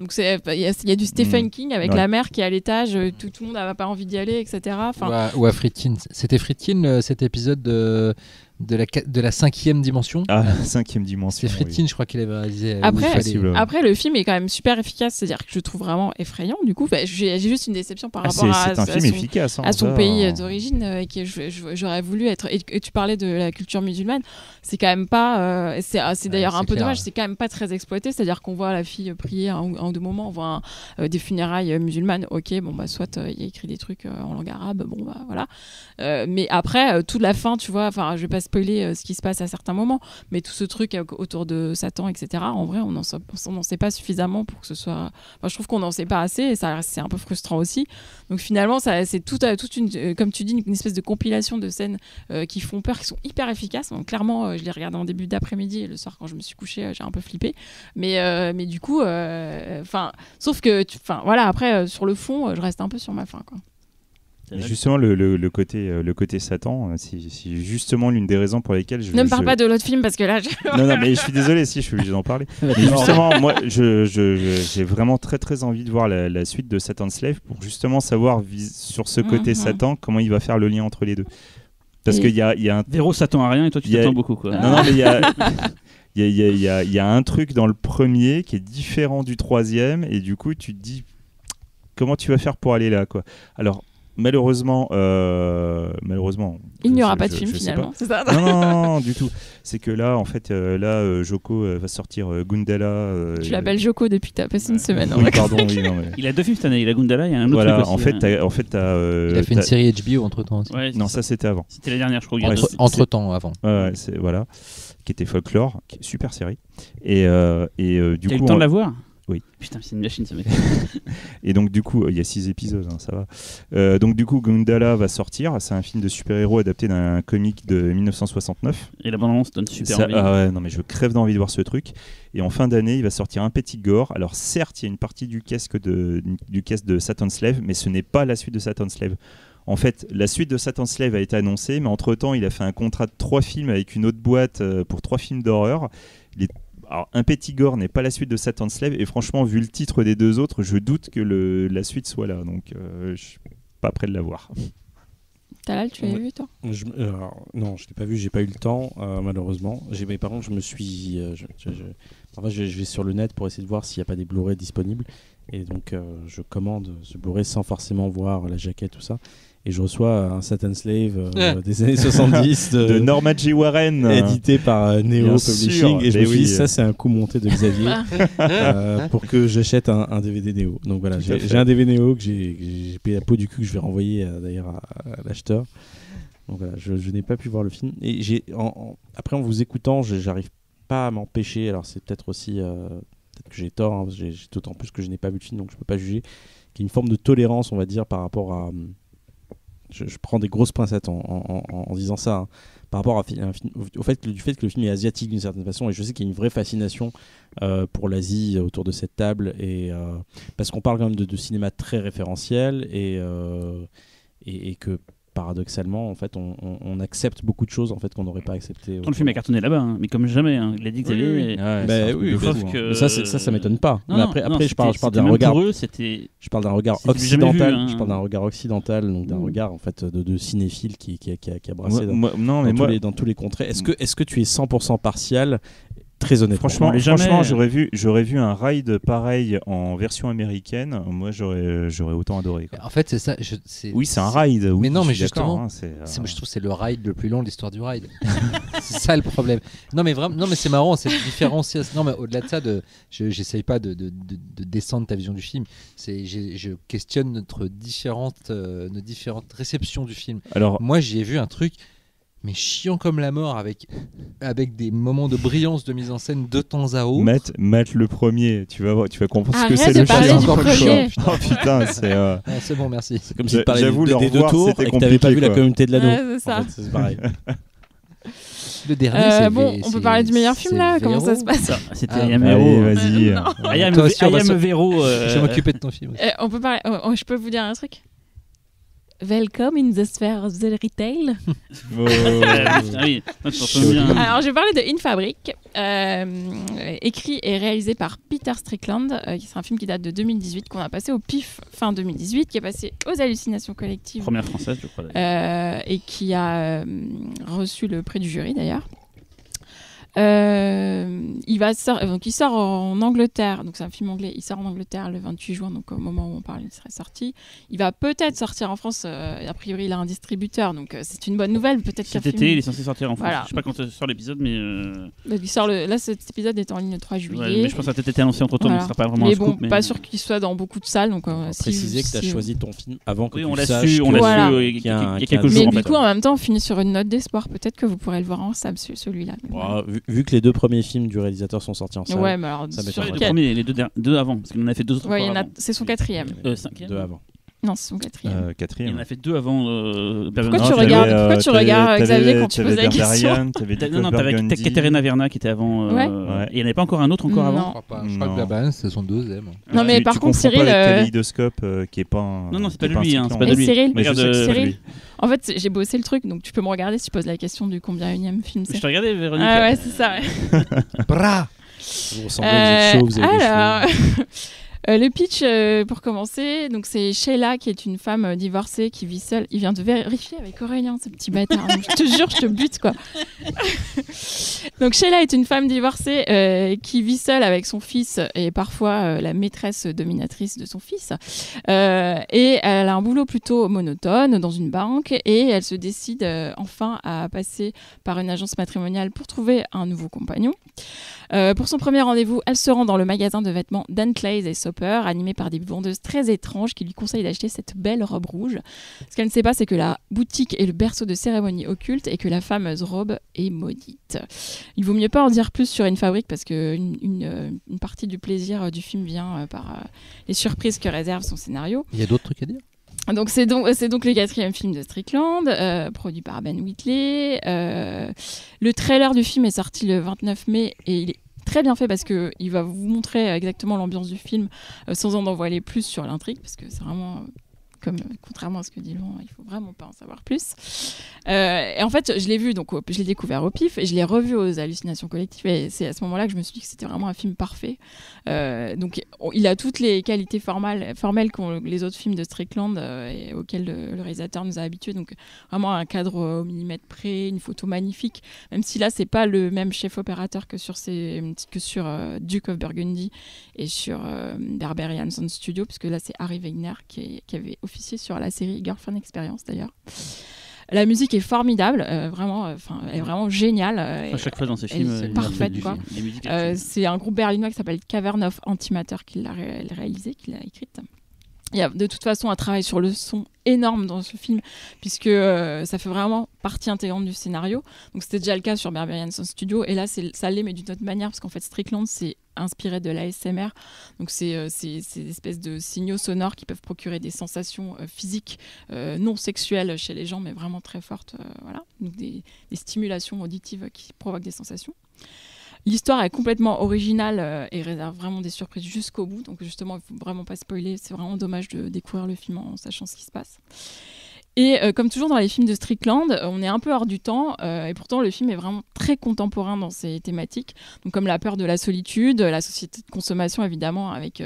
Donc c'est il y, a- il y a du Stephen Mm. King avec Ouais. la mer qui est à l'étage, euh, tout, tout le monde n'a pas envie d'y aller, etc. Enfin, Ou à, ou à Friedkin. C'était Friedkin le- cet épisode de, de, la, de la cinquième dimension Ah, cinquième dimension. C'est Friedkin, je crois qu'il avait réalisé. euh, Après- Possible. Après, le film est quand même super efficace, c'est-à-dire que je trouve vraiment effrayant. Du coup, Bah, j'ai j'ai juste une déception par Ah, rapport à, c'est un à film son, efficace. hein, à son ça, pays d'origine euh, et que j'aurais voulu être. Et, tu parlais de la culture musulmane, c'est quand même pas. euh, c'est ah, Ouais, d'ailleurs un peu clair. dommage, c'est quand même pas très exploité. C'est-à-dire qu'on voit la fille prier un ou deux moments, on voit un- euh, des funérailles musulmanes. Ok, bon bah soit euh, il y a écrit des trucs euh, en langue arabe, bon bah voilà. Euh, mais après, euh, toute la fin, tu vois, enfin, je vais pas spoiler euh, ce qui se passe à certains moments, mais tout ce truc autour de Satan, etc. En vrai, on n'en sait, pas suffisamment pour que ce soit. Je trouve qu'on n'en sait pas assez et c'est un peu frustrant aussi. Donc finalement, c'est tout, toute une, euh, comme tu dis, une espèce de compilation de scènes euh, qui font peur, qui sont hyper efficaces. Donc clairement, je les regardé en début d'après-midi et le soir quand je me suis couchée, j'ai un peu flippé. Mais, mais du coup, enfin, sauf que, enfin voilà, après sur le fond, je reste un peu sur ma faim. Et Justement, le, le- le côté, euh, le côté Satan, euh, c'est justement l'une des raisons pour lesquelles je. Ne me parle je- pas de l'autre film parce que là, je- Non, non, mais je suis désolé si je suis obligé d'en parler. Mais justement, moi, je- je- je- j'ai vraiment très très envie de voir la, la suite de Satan's Slave pour justement savoir sur ce côté Mhm. Satan comment il va faire le lien entre les deux. Parce Et- qu'il y a, il y a un Véro s'attend à rien et toi tu y a- t'attends beaucoup. Quoi. Non, non, mais il y a, il y, a, il y a- il y y a un truc dans le premier qui est différent du troisième, et du coup, tu te dis comment tu vas faire pour aller là, quoi. Alors, malheureusement, euh, malheureusement, il n'y je- aura pas de je- film je finalement. C'est ça. Non, non, non, non, du tout. C'est que là, en fait, euh, là, euh, Joko euh, va sortir euh, Gundala. euh, Tu l'appelles Joko depuis que t'as passé une semaine. Oui, hein. pardon, oui, non, mais- Il a deux films cette année, il a Gundala, il y a un autre Voilà, truc aussi. en fait, hein. t'as- en fait, t'as, euh, Il a fait une série HBO entre temps aussi. Ouais, Non, c'est- ça c'était avant. c'était la dernière, je crois. Ouais, Entre temps, avant. Ouais, ouais, c'est voilà, qui était folklore, qui est super série. Et, euh, et euh, du eu coup, le temps on- de la voir? Oui. Putain, c'est une machine ce mec. Et donc du coup, il y a six épisodes, hein, ça va. Euh, donc du coup, Gundala va sortir. C'est un film de super-héros adapté d'un comic de 1969. Et la bande-annonce donne super Ça- envie. ah ouais, non mais je crève d'envie de voir ce truc. Et en fin d'année, il va sortir un petit gore. Alors certes, il y a une partie du casque de du casque de Satan's Slave, mais ce n'est pas la suite de Satan's Slave. En fait, la suite de Satan's Slave a été annoncée, mais entre-temps, il a fait un contrat de trois films avec une autre boîte euh, pour trois films d'horreur. Il est- Alors, un petit gore n'est pas la suite de Satan's Slave, et franchement, vu le titre des deux autres, je doute que le- la suite soit là. Donc, euh, je suis pas prêt de la voir. Talal, tu l'as Ouais. vu toi? Je- euh, non, je l'ai pas vu, j'ai pas eu le temps, euh, malheureusement. J'ai, mais par contre, je me suis. euh, je, je- je- parfois, je, je vais sur le net pour essayer de voir s'il n'y a pas des Blu-ray disponibles. Et donc, euh, je commande ce Blu-ray sans forcément voir la jaquette, tout ça. Et je reçois un Satan Slave euh, des années 70 de, De Norma J. Warren. édité par euh, Neo Bien Publishing. sûr, et je mais me suis oui. dit, ça, c'est un coup monté de Xavier euh, pour que j'achète un, un DVD Neo. Donc voilà, j'ai, un DVD Neo que j'ai, payé la peau du cul que je vais renvoyer euh, d'ailleurs à, à l'acheteur. Donc voilà, je, je n'ai pas pu voir le film. Et j'ai, en- en- après, en vous écoutant, je- j'arrive pas à m'empêcher. Alors c'est peut-être aussi, euh, peut-être que j'ai tort, hein, j'ai d'autant plus que je n'ai pas vu le film, donc je peux pas juger. Qu'il y a une forme de tolérance, on va dire, par rapport à. hum, Je, prends des grosses pincettes en, disant ça. hein, par rapport au fait du fait que le film est asiatique d'une certaine façon, et je sais qu'il y a une vraie fascination euh, pour l'Asie autour de cette table, et euh, parce qu'on parle quand même de, cinéma très référentiel, et, euh, et que paradoxalement, en fait, on, on- on accepte beaucoup de choses en fait qu'on n'aurait pas accepté. Quand le film a cartonné là-bas, hein, mais comme jamais, hein. il a dit Xavier. Et- Bah truc oui, de sauf fou, hein. que- ça, ça, ça m'étonne pas. Non, mais non, après, non, après je parle, je parle d'un regard. Pour eux, c'était. Je parle d'un regard vu, occidental. hein. Je parle d'un regard occidental, donc d'un Mm. regard en fait de, de cinéphile qui, qui, a- qui a, qui a brassé Moi- dans, moi- non, mais dans moi, tous les, dans tous les contrées. Est-ce que, est-ce que tu es 100% partial Très honnêtement. Franchement, franchement j'aurais vu, j'aurais vu un ride pareil en version américaine. Moi, j'aurais, j'aurais autant adoré. quoi. En fait, c'est ça. je- c'est- Oui, c'est un ride. oui, Mais non, je mais justement, hein, c'est, euh, je trouve que c'est le ride le plus long de l'histoire du ride. c'est ça le problème. Non mais vraiment, non mais c'est marrant cette différenciation. Non mais au-delà de ça, de, je j'essaye pas de, de, de- de descendre ta vision du film. C'est je questionne notre différente, euh, nos différentes réceptions du film. Alors, Moi j'y ai vu un truc, mais chiant comme la mort avec avec des moments de brillance de mise en scène de temps à autre. Matt, Matt le premier, tu vas voir, tu vas comprendre ce que c'est le chien. du premier. Oh putain, c'est. euh, Ah, c'est bon, merci. C'est comme si tu parlais J'avoue, des, le des deux revoir, tours c'était et que t'avais pas vu la communauté de l'anneau. Ouais, c'est ça. En fait, c'est pareil. Le dernier, Euh, bon, on peut c'est- parler du meilleur film c'est là Comment ça se passe? C'était Ah, vas-y. Euh, Véro. euh, Je vais m'occuper de ton film. On peut parler. oh, oh, je peux vous dire un truc? Welcome in the sphere of the retail. Oh. oui, Alors, je vais parler de In Fabric, euh, écrit et réalisé par Peter Strickland. Euh, c'est un film qui date de 2018, qu'on a passé au PIF fin 2018, qui est passé aux hallucinations collectives. Première française, je crois. Euh, et qui a reçu le prix du jury d'ailleurs. Euh, il, va sort, donc il sort en Angleterre, donc c'est un film anglais, il sort en Angleterre le 28 juin, donc au moment où on parle, il serait sorti. Il va peut-être sortir en France, euh, a priori il a un distributeur, donc euh, c'est une bonne nouvelle. Peut-être Cet été, il est censé sortir en France. Je sais pas quand sort l'épisode, mais. il sort le... Là, cet épisode est en ligne le 3 juillet. mais je pense que ça a peut-être été annoncé entre temps, voilà. mais ce sera pas vraiment mais un bon, mais... pas sûr qu'il soit dans beaucoup de salles. Donc, on si préciser que tu as choisi ton film avant que oui, tu on l'a su, on l'a su il y a quelques jours. Mais du coup, en même temps, on finit sur une note d'espoir. Peut-être que vous pourrez le voir en salle, celui-là. Vu que les deux premiers films du réalisateur sont sortis en salle. Ouais, mais alors, ça sur les deux premiers, les deux, deux avant, parce qu'il en a fait deux autres. Ouais, c'est son quatrième. Euh, cinquième. Deux avant. Non, c'est son quatrième. Euh, quatrième. Il en a fait deux avant. Euh, pourquoi, tu regardes, pourquoi tu regardes Xavier quand tu poses la question Non, non, t'avais Katerina Verna qui était avant. Ouais. Et il n'y en avait pas encore un autre encore avant Je crois pas. Je crois que la base, c'est son deuxième. Non, mais par contre, Cyril. Kaléidoscope qui est pas. Non, non, c'est pas de lui. C'est pas de lui. Cyril. En fait, j'ai bossé le truc, donc tu peux me regarder si tu poses la question du combien unième film c'est. Je te regardais, Véronique. Ah ouais, c'est ça. Bra vous ressemblez, vous êtes chaud, vous avez alors... Euh, le pitch, euh, pour commencer, donc c'est Sheila qui est une femme euh, divorcée qui vit seule. Il vient de vérifier avec Aurélien, ce petit bâtard. je te jure, je te bute quoi. donc Sheila est une femme divorcée qui vit seule avec son fils et parfois la maîtresse dominatrice de son fils. et elle a un boulot plutôt monotone dans une banque et elle se décide enfin à passer par une agence matrimoniale pour trouver un nouveau compagnon. pour son premier rendez-vous, elle se rend dans le magasin de vêtements Clays et Animé par des vendeuses très étranges qui lui conseillent d'acheter cette belle robe rouge. Ce qu'elle ne sait pas, c'est que la boutique est le berceau de cérémonies occultes et que la fameuse robe est maudite. Il vaut mieux pas en dire plus sur une fabrique parce que une, euh, partie du plaisir euh, du film vient euh, par les surprises que réserve son scénario. Il y a d'autres trucs à dire? Donc c'est donc c'est donc le quatrième film de Strickland, produit par Ben Whitley. le trailer du film est sorti le 29 mai et il est très bien fait parce que il va vous montrer exactement l'ambiance du film euh, sans en envoyer plus sur l'intrigue parce que c'est vraiment contrairement à ce que dit Laurent, il faut vraiment pas en savoir plus. Euh, et en fait, je l'ai vu, donc je l'ai découvert au pif, et je l'ai revu aux hallucinations collectives, et c'est à ce moment-là que je me suis dit que c'était vraiment un film parfait. Euh, donc, il a toutes les qualités formales, formelles qu'ont les autres films de Strickland euh, auxquels le, réalisateur nous a habitués. Donc, vraiment un cadre au millimètre près, une photo magnifique, même si là, c'est pas le même chef opérateur que sur, ces, que sur Duke of Burgundy et sur Berberian Sound Studio, puisque là, c'est Harry Wegner qui, qui avait officier sur la série Girlfriend Experience d'ailleurs. La musique est formidable, euh, vraiment, euh, enfin, elle est vraiment géniale. Euh, à chaque fois dans ces films, c'est parfaite quoi. c'est un groupe berlinois qui s'appelle Cavern of Antimatter qui l'a réalisé, qui l'a écrite. Il y a de toute façon un travail sur le son énorme dans ce film, puisque euh, ça fait vraiment partie intégrante du scénario. Donc c'était déjà le cas sur Berberian Sound Studio, et là ça l'est, mais d'une autre manière, parce qu'en fait Strickland c'est inspiré de l'ASMR. Donc c'est euh, ces espèces de signaux sonores qui peuvent procurer des sensations euh, physiques non sexuelles chez les gens, mais vraiment très fortes. voilà. Donc des, stimulations auditives qui provoquent des sensations. L'histoire est complètement originale euh, et réserve vraiment des surprises jusqu'au bout. Donc justement, il faut vraiment pas spoiler. C'est vraiment dommage de découvrir le film en sachant ce qui se passe. Et euh, comme toujours dans les films de Strickland, on est un peu hors du temps, euh, et pourtant le film est vraiment très contemporain dans ses thématiques. Donc comme la peur de la solitude, la société de consommation évidemment, avec,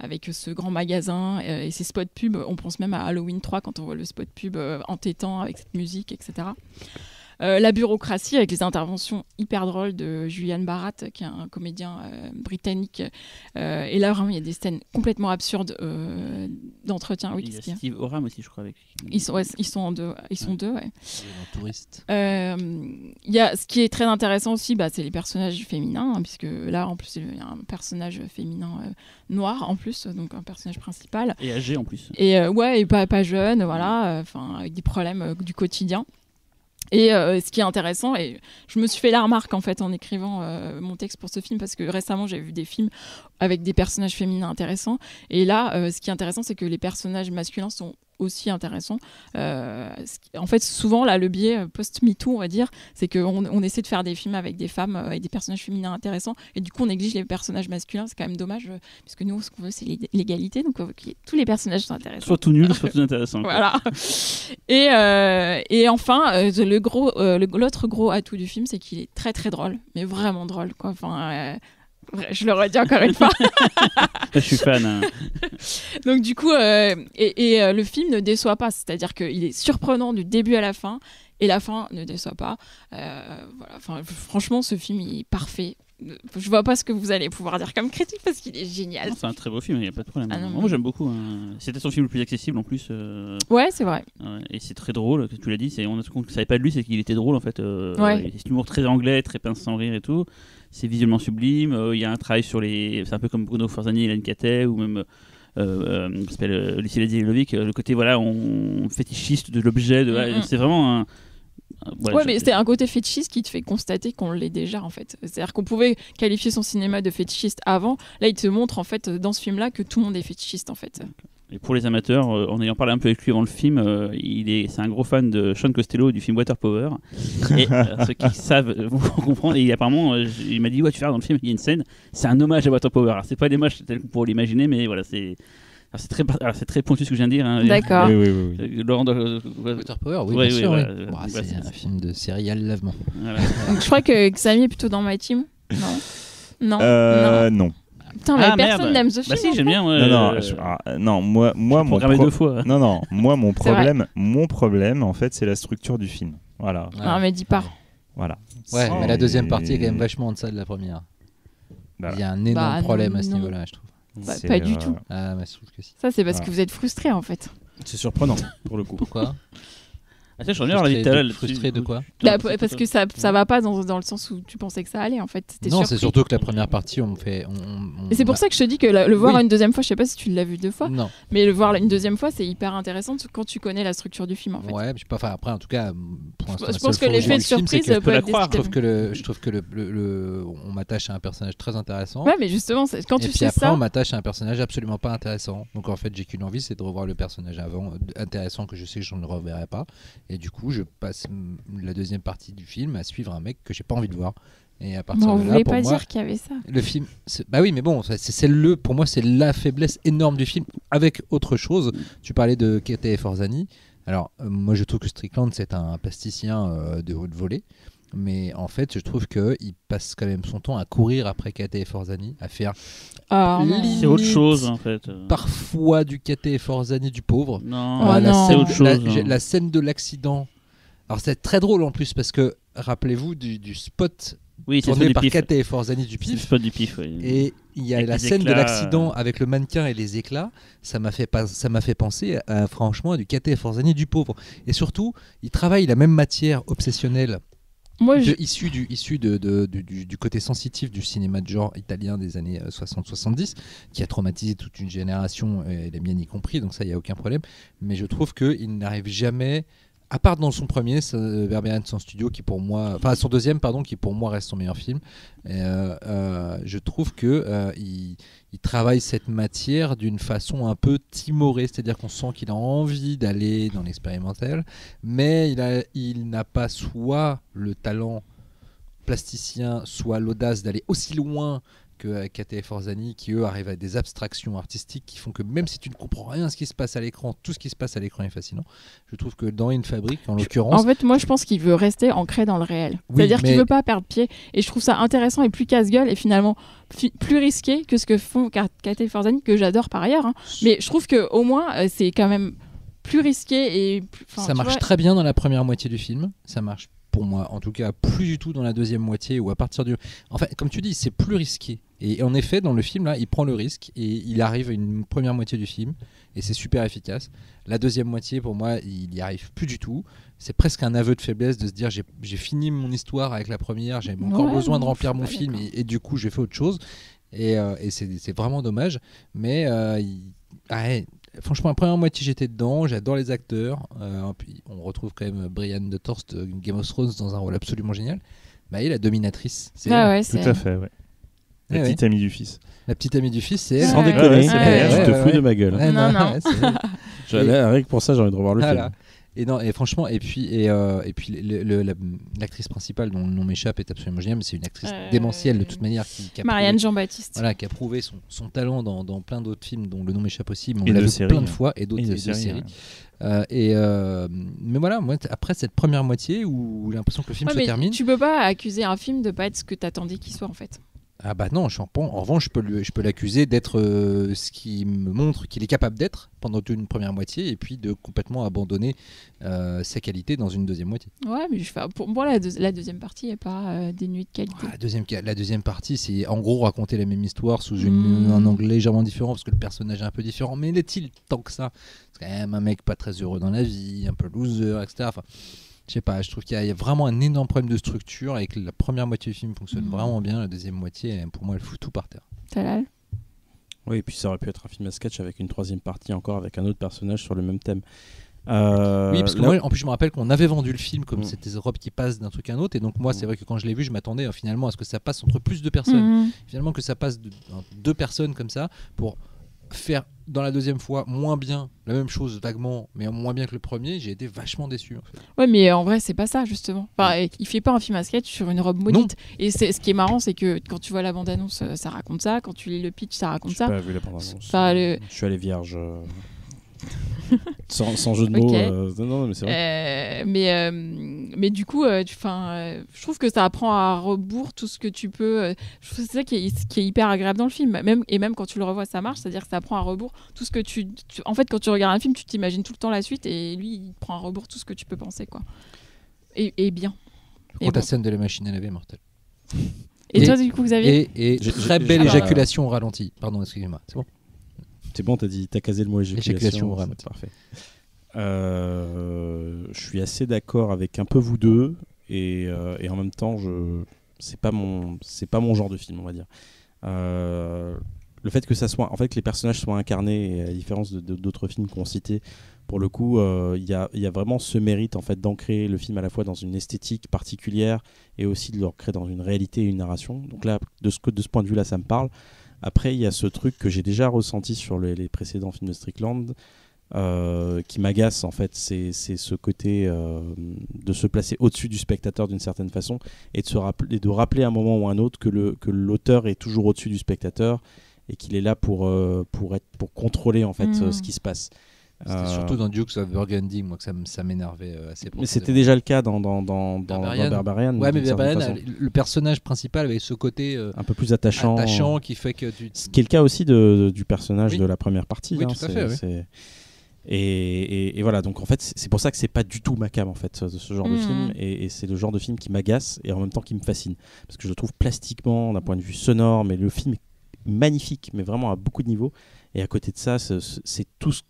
avec ce grand magasin et ses spots pub. On pense même à Halloween 3 quand on voit le spot pub entêtant avec cette musique, etc. Euh, la bureaucratie avec les interventions hyper drôles de Julian Barat, qui est un comédien euh, britannique. Euh, et là, vraiment, il y a des scènes complètement absurdes d'entretien. Oui, il y a Steve Oram aussi, je crois. Avec... Ils sont, ils sont deux. Ils sont deux, ouais. touriste. Il y a, ce qui est très intéressant aussi, bah, c'est les personnages féminins, hein, puisque là, en plus, il y a un personnage féminin noir, en plus, donc un personnage principal. Et âgé, en plus. Et ouais, et pas, pas jeune, voilà, enfin, avec des problèmes du quotidien. Et euh, ce qui est intéressant, et je me suis fait la remarque en fait en écrivant euh, mon texte pour ce film, parce que récemment j'ai vu des films avec des personnages féminins intéressants. Et là, euh, ce qui est intéressant, c'est que les personnages masculins sont aussi intéressant. Euh, en fait, souvent, là, le biais euh, post-MeToo, on va dire, c'est qu'on on essaie de faire des films avec des femmes et des personnages féminins intéressants, et du coup, on néglige les personnages masculins. C'est quand même dommage, puisque nous, ce qu'on veut, c'est l'égalité, donc tous les personnages sont intéressants. Soit tout nul, soit tout intéressant. voilà. Et, et enfin, le gros, l'autre gros atout du film, c'est qu'il est très très drôle, mais vraiment drôle. Quoi. Enfin, je le redis encore une fois. je suis fan. Hein. Donc du coup, euh, et, euh, le film ne déçoit pas, c'est-à-dire qu'il est surprenant du début à la fin, et la fin ne déçoit pas. Euh, voilà. Enfin, franchement, ce film est parfait. Je vois pas ce que vous allez pouvoir dire comme critique parce qu'il est génial. C'est un très beau film, il n'y a pas de problème. Ah moi j'aime beaucoup. Hein. C'était son film le plus accessible en plus. Ouais, c'est vrai. et c'est très drôle, tu l'as dit. On a compte que savait pas de lui, c'est qu'il était drôle en fait. ouais. C'est humour très anglais, très pince sans rire et tout c'est visuellement sublime. Euh, il y a un travail sur les. C'est un peu comme Bruno Forzani et Hélène Catet, ou même. Euh, euh, s'appelle euh, Lucie le côté voilà on fétichiste de l'objet de, c'est vraiment un, ouais, mais c'est un côté fétichiste qui te fait constater qu'on l'est déjà en fait. C'est-à-dire qu'on pouvait qualifier son cinéma de fétichiste avant. Là, il te montre en fait dans ce film-là que tout le monde est fétichiste en fait. Et pour les amateurs, euh, en ayant parlé un peu avec lui avant le film, euh, il est, c'est un gros fan de Sean Costello du film Water Power. et euh, ceux qui savent vont comprendre. Et apparemment, il m'a dit ouais, tu vas dans le film, il y a une scène, c'est un hommage à Water Power. Alors, c'est pas des hommage tel qu'on pourrait l'imaginer, mais voilà, c'est c'est très, c'est très pointu ce que je viens de dire. Hein. D'accord. Oui, oui, oui. Laurent Water Power, oui, bien sûr. Bah, c'est un film de série lavement. Donc, je crois que Xavier est plutôt dans ma team. Non? Non? Euh, non. Putain, mais ah, personne n'aime ce bah film. si, j'aime bien. non, non, ah, non, moi, moi mon deux fois. Non, non, moi, mon problème, mon problème, en fait, c'est la structure du film. Voilà. Non, mais dis pas. Voilà. Ouais, mais la deuxième partie est quand même vachement en deçà de la première. Bah, Il y a un énorme bah, problème à ce niveau-là, je trouve. Bah, pas du tout. Ah, mais je trouve que si. Ça, c'est parce que vous êtes frustré en fait. C'est surprenant pour le coup. Pourquoi? Ah, je frustré, frustré de quoi bah, Parce que ça, ça va pas dans, dans, le sens où tu pensais que ça allait en fait. Non, c'est surtout que la première partie, on fait. On, Et c'est pour ça que je te dis que le voir une deuxième fois, je sais pas si tu l'as vu deux fois, non. mais le voir une deuxième fois, c'est hyper intéressant quand tu connais la structure du film en fait. Ouais, je sais pas, enfin, après, en tout cas, pour je pense que l'effet de surprise peut être Je trouve que, le, je trouve que le, on m'attache à un personnage très intéressant. Ouais, mais justement, quand tu et puis après, on m'attache à un personnage absolument pas intéressant. Donc en fait, j'ai qu'une envie, c'est de revoir le personnage avant intéressant que je sais que je ne reverrai pas. Et du coup, je passe la deuxième partie du film à suivre un mec que j'ai pas envie de voir. Et à partir on de là, voulait pas dire qu'il y avait ça. Le film, bah oui, mais bon, c'est le, pour moi, c'est la faiblesse énorme du film. Avec autre chose, tu parlais de Kate Forzani. Alors, euh, moi, je trouve que Strickland, c'est un plasticien euh, de haute volée. Mais en fait, je trouve qu'il passe quand même son temps à courir après Kate et Forzani, à faire. Ah, c'est autre chose en fait. Parfois du Kate et Forzani du pauvre. Non, ah, c'est autre chose. La, la scène de l'accident alors c'est très drôle en plus parce que rappelez-vous du, spot oui, tourné par Kate et Forzani du pif. spot du pif, oui. Et il y a la scène de l'accident avec le mannequin et les éclats. Ça m'a fait, ça m'a fait penser à, franchement du Kate et Forzani du pauvre. Et surtout, il travaille la même matière obsessionnelle. Moi, issu, du, issu de, du, du, côté sensitif du cinéma de genre italien des années 60-70, euh, qui a traumatisé toute une génération, et les miennes y compris, donc ça, il n'y a aucun problème. Mais je trouve qu'il n'arrive jamais à part dans son premier, Berberian son studio, qui pour moi, enfin son deuxième, pardon, qui pour moi reste son meilleur film. Euh, euh, je trouve que euh, il, travaille cette matière d'une façon un peu timorée, c'est-à-dire qu'on sent qu'il a envie d'aller dans l'expérimental, mais il n'a pas soit le talent plasticien, soit l'audace d'aller aussi loin que Kate Forzani, qui eux arrivent à des abstractions artistiques qui font que même si tu ne comprends rien à ce qui se passe à l'écran, tout ce qui se passe à l'écran est fascinant. Je trouve que dans une fabrique, en l'occurrence. En fait, moi je pense qu'il veut rester ancré dans le réel. C'est-à-dire qu'il veut pas perdre pied. Et je trouve ça intéressant et plus casse-gueule et finalement plus risqué que ce que font Kate Forzani, que j'adore par ailleurs. Hein. Mais je trouve que au moins euh, c'est quand même plus risqué et ça marche très bien dans la première moitié du film. Ça marche pour moi, en tout cas, plus du tout dans la deuxième moitié ou à partir du. Enfin, comme tu dis, c'est plus risqué. Et en effet, dans le film, là, il prend le risque et il arrive à une première moitié du film et c'est super efficace. La deuxième moitié, pour moi, il n'y arrive plus du tout. C'est presque un aveu de faiblesse de se dire j'ai fini mon histoire avec la première, j'ai encore besoin de remplir mon film et, du coup, j'ai fait autre chose. Et, euh, c'est vraiment dommage. Mais euh, ah franchement, la première moitié, j'étais dedans. J'adore les acteurs. Euh, puis on retrouve quand même Brian de Torst, Game of Thrones, dans un rôle absolument génial. Bah, et la dominatrice. Ah tout à fait, ouais. La petite amie du fils. La petite amie du fils, c'est Sans déconner, tu te fous de ma gueule. non, non. Rien que pour ça, j'ai envie de revoir le Voilà. film. Et non, et franchement, et puis, et, euh, et puis la- l'actrice principale dont le nom m'échappe est absolument géniale, mais c'est une actrice Euh, démentielle de toute manière qui, qui a Marianne Jean-Baptiste. voilà, qui a prouvé son, son talent dans, dans plein d'autres films dont le nom m'échappe aussi, mais on Et l'a vu séries, plein de hein. fois et d'autres séries, séries. ouais. Euh, et euh, mais voilà, moi, après cette première moitié où l'impression que le film Ouais, se mais termine. tu peux pas accuser un film de pas être ce que t'attendais qu'il soit en fait. Ah bah non, en, revanche, je peux, lui- je peux l'accuser d'être euh, ce qui me montre qu'il est capable d'être pendant une première moitié et puis de complètement abandonner euh, ses qualités dans une deuxième moitié. Ouais, mais je fais, pour moi la, deux- la deuxième partie est pas euh, dénuée de qualité. La deuxième, ca- la deuxième partie, c'est en gros raconter la même histoire sous une- Mm. un angle légèrement différent parce que le personnage est un peu différent. Mais l'est-il tant que ça? C'est quand même un mec pas très heureux dans la vie, un peu loser, etc. Enfin, je sais pas, je trouve qu'il y, a- il y a vraiment un énorme problème de structure et que la première moitié du film fonctionne Mm. vraiment bien. La deuxième moitié, pour moi, elle fout tout par terre. Talal Oui, et puis ça aurait pu être un film à sketch avec une troisième partie encore avec un autre personnage sur le même thème. Euh, oui, parce que là- moi, en plus, je me rappelle qu'on avait vendu le film comme Mm. c'était Europe qui passe d'un truc à un autre. Et donc, moi, c'est Mm. vrai que quand je l'ai vu, je m'attendais euh, finalement à ce que ça passe entre plus de personnes. Mhm. finalement que ça passe de hein, deux personnes comme ça pour faire dans la deuxième fois moins bien la même chose vaguement mais moins bien que le premier j'ai été vachement déçu en fait. Ouais, mais en vrai, c'est pas ça, justement. Enfin, il fait pas un film à sketch sur une robe maudite. Et c'est, ce qui est marrant, c'est que quand tu vois la bande-annonce, euh, ça raconte ça. Quand tu lis le pitch, ça raconte ça. pas vu la bande-annonce. Enfin, le- Je suis allé vierge. sans, sans jeu de mots. Euh, Non, mais c'est vrai. Euh, mais, euh, mais du coup, euh, tu- euh, je trouve que ça apprend à rebours tout ce que tu peux. euh, je trouve que c'est ça qui est, qui est hyper agréable dans le film. Même, et même quand tu le revois, ça marche. C'est-à-dire que ça apprend à rebours tout ce que tu, tu- En fait, quand tu regardes un film, tu t'imagines tout le temps la suite et lui, il prend à rebours tout ce que tu peux penser. quoi. Et, et bien. Et, Contre la bon. scène de la machine à laver mortelle Et Et- toi, du coup, Xavier? et, et J'ai- très belle éjaculation au ralenti pardon excusez-moi c'est bon C'est bon, t'as dit, t'as casé le mot éjaculation. Éjaculation, vraiment. Parfait. Euh, je suis assez d'accord avec un peu vous deux et, euh, et en même temps, je c'est pas mon c'est pas mon genre de film, on va dire. Euh, le fait que ça soit en fait que les personnages soient incarnés, et à la différence d'autres films qu'on citait, pour le coup, euh, il y, a, y a vraiment ce mérite en fait d'ancrer le film à la fois dans une esthétique particulière et aussi de l'ancrer dans une réalité et une narration. Donc là, de ce, de ce point de vue-là, ça me parle. Après, il y a ce truc que j'ai déjà ressenti sur les, les précédents films de Strickland, euh, qui m'agace en fait, c'est ce côté euh, de se placer au-dessus du spectateur d'une certaine façon et de, se rappeler, de rappeler à un moment ou à un autre que le- que l'auteur est toujours au-dessus du spectateur et qu'il est là pour, euh, pour, être, pour contrôler en fait Mm. ce qui se passe. C'était Euh, surtout dans Dukes of Burgundy moi que ça, m'énervait euh, assez mais c'était déjà le cas dans, dans, dans, dans, dans Barbarian. Barbarian. ouais mais Barbarian, le personnage principal avait ce côté euh, un peu plus attachant. attachant qui fait que tu Ce qui est le cas aussi de, du personnage Oui. de la première partie. Oui, hein, tout à fait, oui. Et, et- et voilà, donc en fait, c'est pour ça que c'est pas du tout ma cam en fait, ce, ce genre de Mhm. film. Et, et c'est le genre de film qui m'agace et en même temps qui me fascine. Parce que je le trouve plastiquement, d'un point de vue sonore, mais le film est magnifique, mais vraiment à beaucoup de niveaux. Et à côté de ça, c'est tout, ce-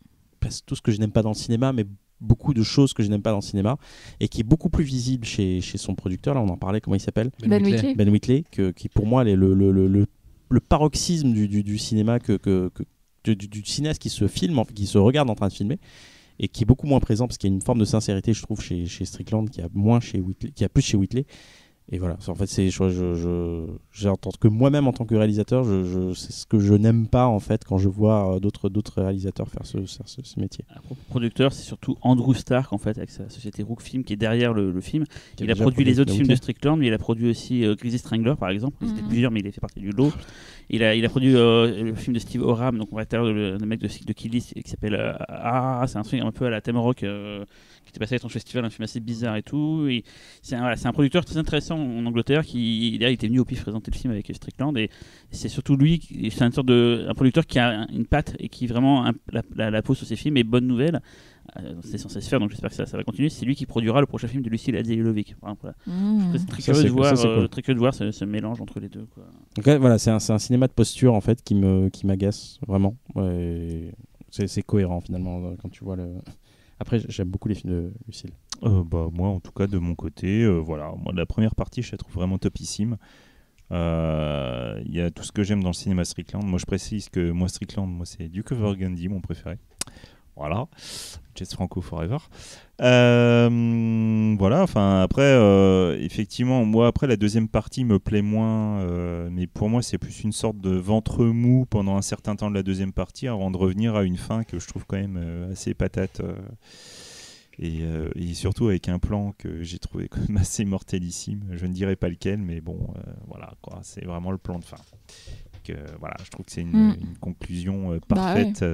tout ce que je n'aime pas dans le cinéma, mais beaucoup de choses que je n'aime pas dans le cinéma et qui est beaucoup plus visible chez, chez son producteur. Là, on en parlait, comment il s'appelle Ben Whitley. ben Whitley, que- qui pour moi est le, le, le, le- le paroxysme du, du, du cinéma, que, que, que- du, du- du cinéaste qui se filme, qui se regarde en train de filmer, et qui est beaucoup moins présent parce qu'il y a une forme de sincérité, je trouve, chez, chez Strickland, qui a moins chez Whitley, qui a plus chez Whitley. Et voilà, en fait, c'est je, je, je, j'ai en tant que moi-même en tant que réalisateur, je, je, c'est ce que je n'aime pas en fait quand je vois euh, d'autres d'autres réalisateurs faire ce, ce, ce métier. Un pro- producteur, c'est surtout Andrew Stark en fait, avec sa société Rook Film qui est derrière le, le film. Qui il a produit les autres films de. Strickland, mais il a produit aussi euh, Greasy Strangler par exemple. Ils étaient Mhm. plusieurs, mais il a fait partie du lot. Il a, il a produit euh, le film de Steve Oram, donc on va dire le, le mec de, de Kill List, qui s'appelle euh, Ah, c'est un truc un peu à la thème rock euh, était passé à ton festival, un film assez bizarre et tout. Et c'est un, voilà, c'est un producteur très intéressant en Angleterre qui d'ailleurs, il était venu au pif présenter le film avec Strickland et c'est surtout lui, c'est un sorte de un producteur qui a une patte et qui vraiment la, la, la pose sur ses films et bonne nouvelle. euh, c'est censé se faire, donc j'espère que ça, ça va continuer. C'est lui qui produira le prochain film de Lucille exemple, voilà. Mmh. Je suis très curieux c'est de voir, ça, euh, cool. très curieux de voir ce, ce mélange entre les deux. Quoi. Donc là, voilà, c'est un, c'est un cinéma de posture en fait qui me qui m'agace vraiment. Ouais, c'est c'est cohérent finalement euh, quand tu vois le. Après, j'aime beaucoup les films de Lucille. Euh, bah, moi, en tout cas, de mon côté, euh, voilà. Moi, la première partie, je la trouve vraiment topissime. Euh, Il y a tout ce que j'aime dans le cinéma Strickland. Moi, je précise que moi, Strickland, moi, c'est Duke of Burgundy, mon préféré. Voilà. Jess Franco Forever. Euh, voilà, enfin après, euh, effectivement, moi après la deuxième partie me plaît moins, euh, mais pour moi c'est plus une sorte de ventre mou pendant un certain temps de la deuxième partie avant de revenir à une fin que je trouve quand même assez patate. Et, et, surtout avec un plan que j'ai trouvé quand même assez mortellissime. Je ne dirais pas lequel, mais bon, voilà, quoi, c'est vraiment le plan de fin. Que, voilà, je trouve que c'est une, mm. conclusion bah parfaite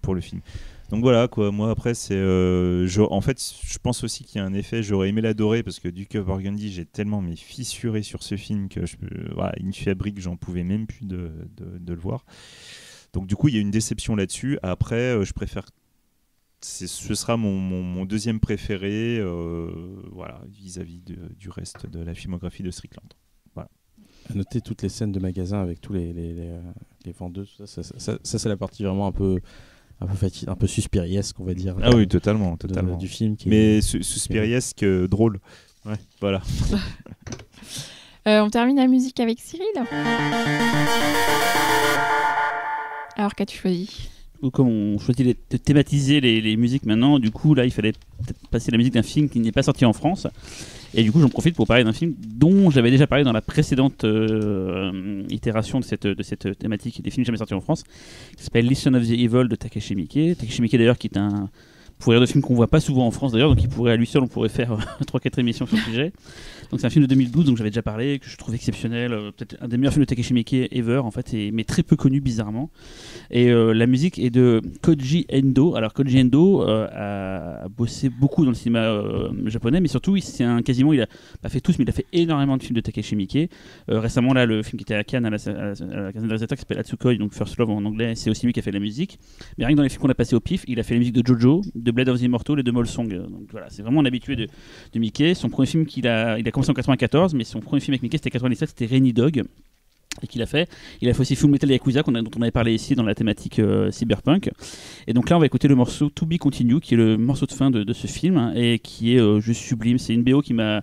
pour le film. Donc voilà quoi, moi après c'est euh, en fait je pense aussi qu'il y a un effet, j'aurais aimé l'adorer parce que Duke of Burgundy j'ai tellement mais fissuré sur ce film que je, voilà, une fabrique j'en pouvais même plus de, le voir. Donc du coup il y a une déception là-dessus. Après euh, je préfère ce sera mon, deuxième préféré euh, voilà, vis-à-vis du reste de la filmographie de Strickland. Voilà. À noter toutes les scènes de magasin avec tous les, les, les, vendeuses, ça, ça c'est la partie vraiment un peu un peu un peu suspiriesque, on va dire. Ah oui, totalement, totalement. du film. Mais suspiriesque, euh, drôle. Ouais, voilà. Euh, on termine la musique avec Cyril. Alors, qu'as-tu choisi? Comme on choisit de thématiser les, les, musiques maintenant, du coup, là, il fallait passer la musique d'un film qui n'est pas sorti en France. Et du coup, j'en profite pour parler d'un film dont j'avais déjà parlé dans la précédente euh, itération de cette, de cette thématique des films jamais sortis en France, qui s'appelle Listen of the Evil de Takashi Miike. Takashi Miike, d'ailleurs, qui est un pour rire de film qu'on voit pas souvent en France d'ailleurs, donc il pourrait à lui seul, on pourrait faire 3-4 émissions sur le sujet. Donc c'est un film de 2012, donc j'avais déjà parlé, que je trouve exceptionnel, euh, peut-être un des meilleurs films de Takeshi Miike ever en fait, mais très peu connu bizarrement. Et euh, la musique est de Koji Endo. Alors Koji Endo euh, a, bossé beaucoup dans le cinéma japonais, mais surtout c'est un quasiment, il a fait tous, mais il a fait énormément de films de Takeshi Miike. récemment là, le film qui était à Cannes à la, à la, qui s'appelle Atsukoi, donc First Love en anglais, c'est aussi lui qui a fait la musique. Mais rien que dans les films qu'on a passé au pif, il a fait la musique de Jojo, de Blade of the Immortal et de Molsong. Donc voilà, c'est vraiment un habitué de, de Mickey. Son premier film qu'il a, il a commencé en 94, mais son premier film avec Mickey c'était 97, c'était Rainy Dog et qu'il a fait. Il a fait aussi Full Metal Yakuza dont on avait parlé ici dans la thématique euh, cyberpunk. Et donc là on va écouter le morceau To Be Continue qui est le morceau de fin de, ce film hein, et qui est euh, juste sublime. C'est une BO qui m'a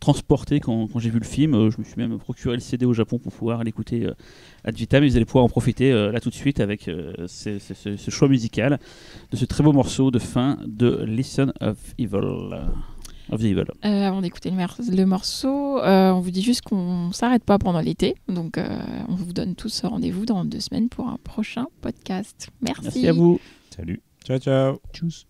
transporté quand, j'ai vu le film. Euh, je me suis même procuré le CD au Japon pour pouvoir l'écouter ad vitam et vous allez pouvoir en profiter là tout de suite avec ce, ce, choix musical de ce très beau morceau de fin de Listen of Evil. Euh, avant d'écouter le, morceau, euh, on vous dit juste qu'on s'arrête pas pendant l'été. Donc, euh, on vous donne tous rendez-vous dans deux semaines pour un prochain podcast. Merci. Merci à vous. Salut. Ciao, ciao. Tchuss.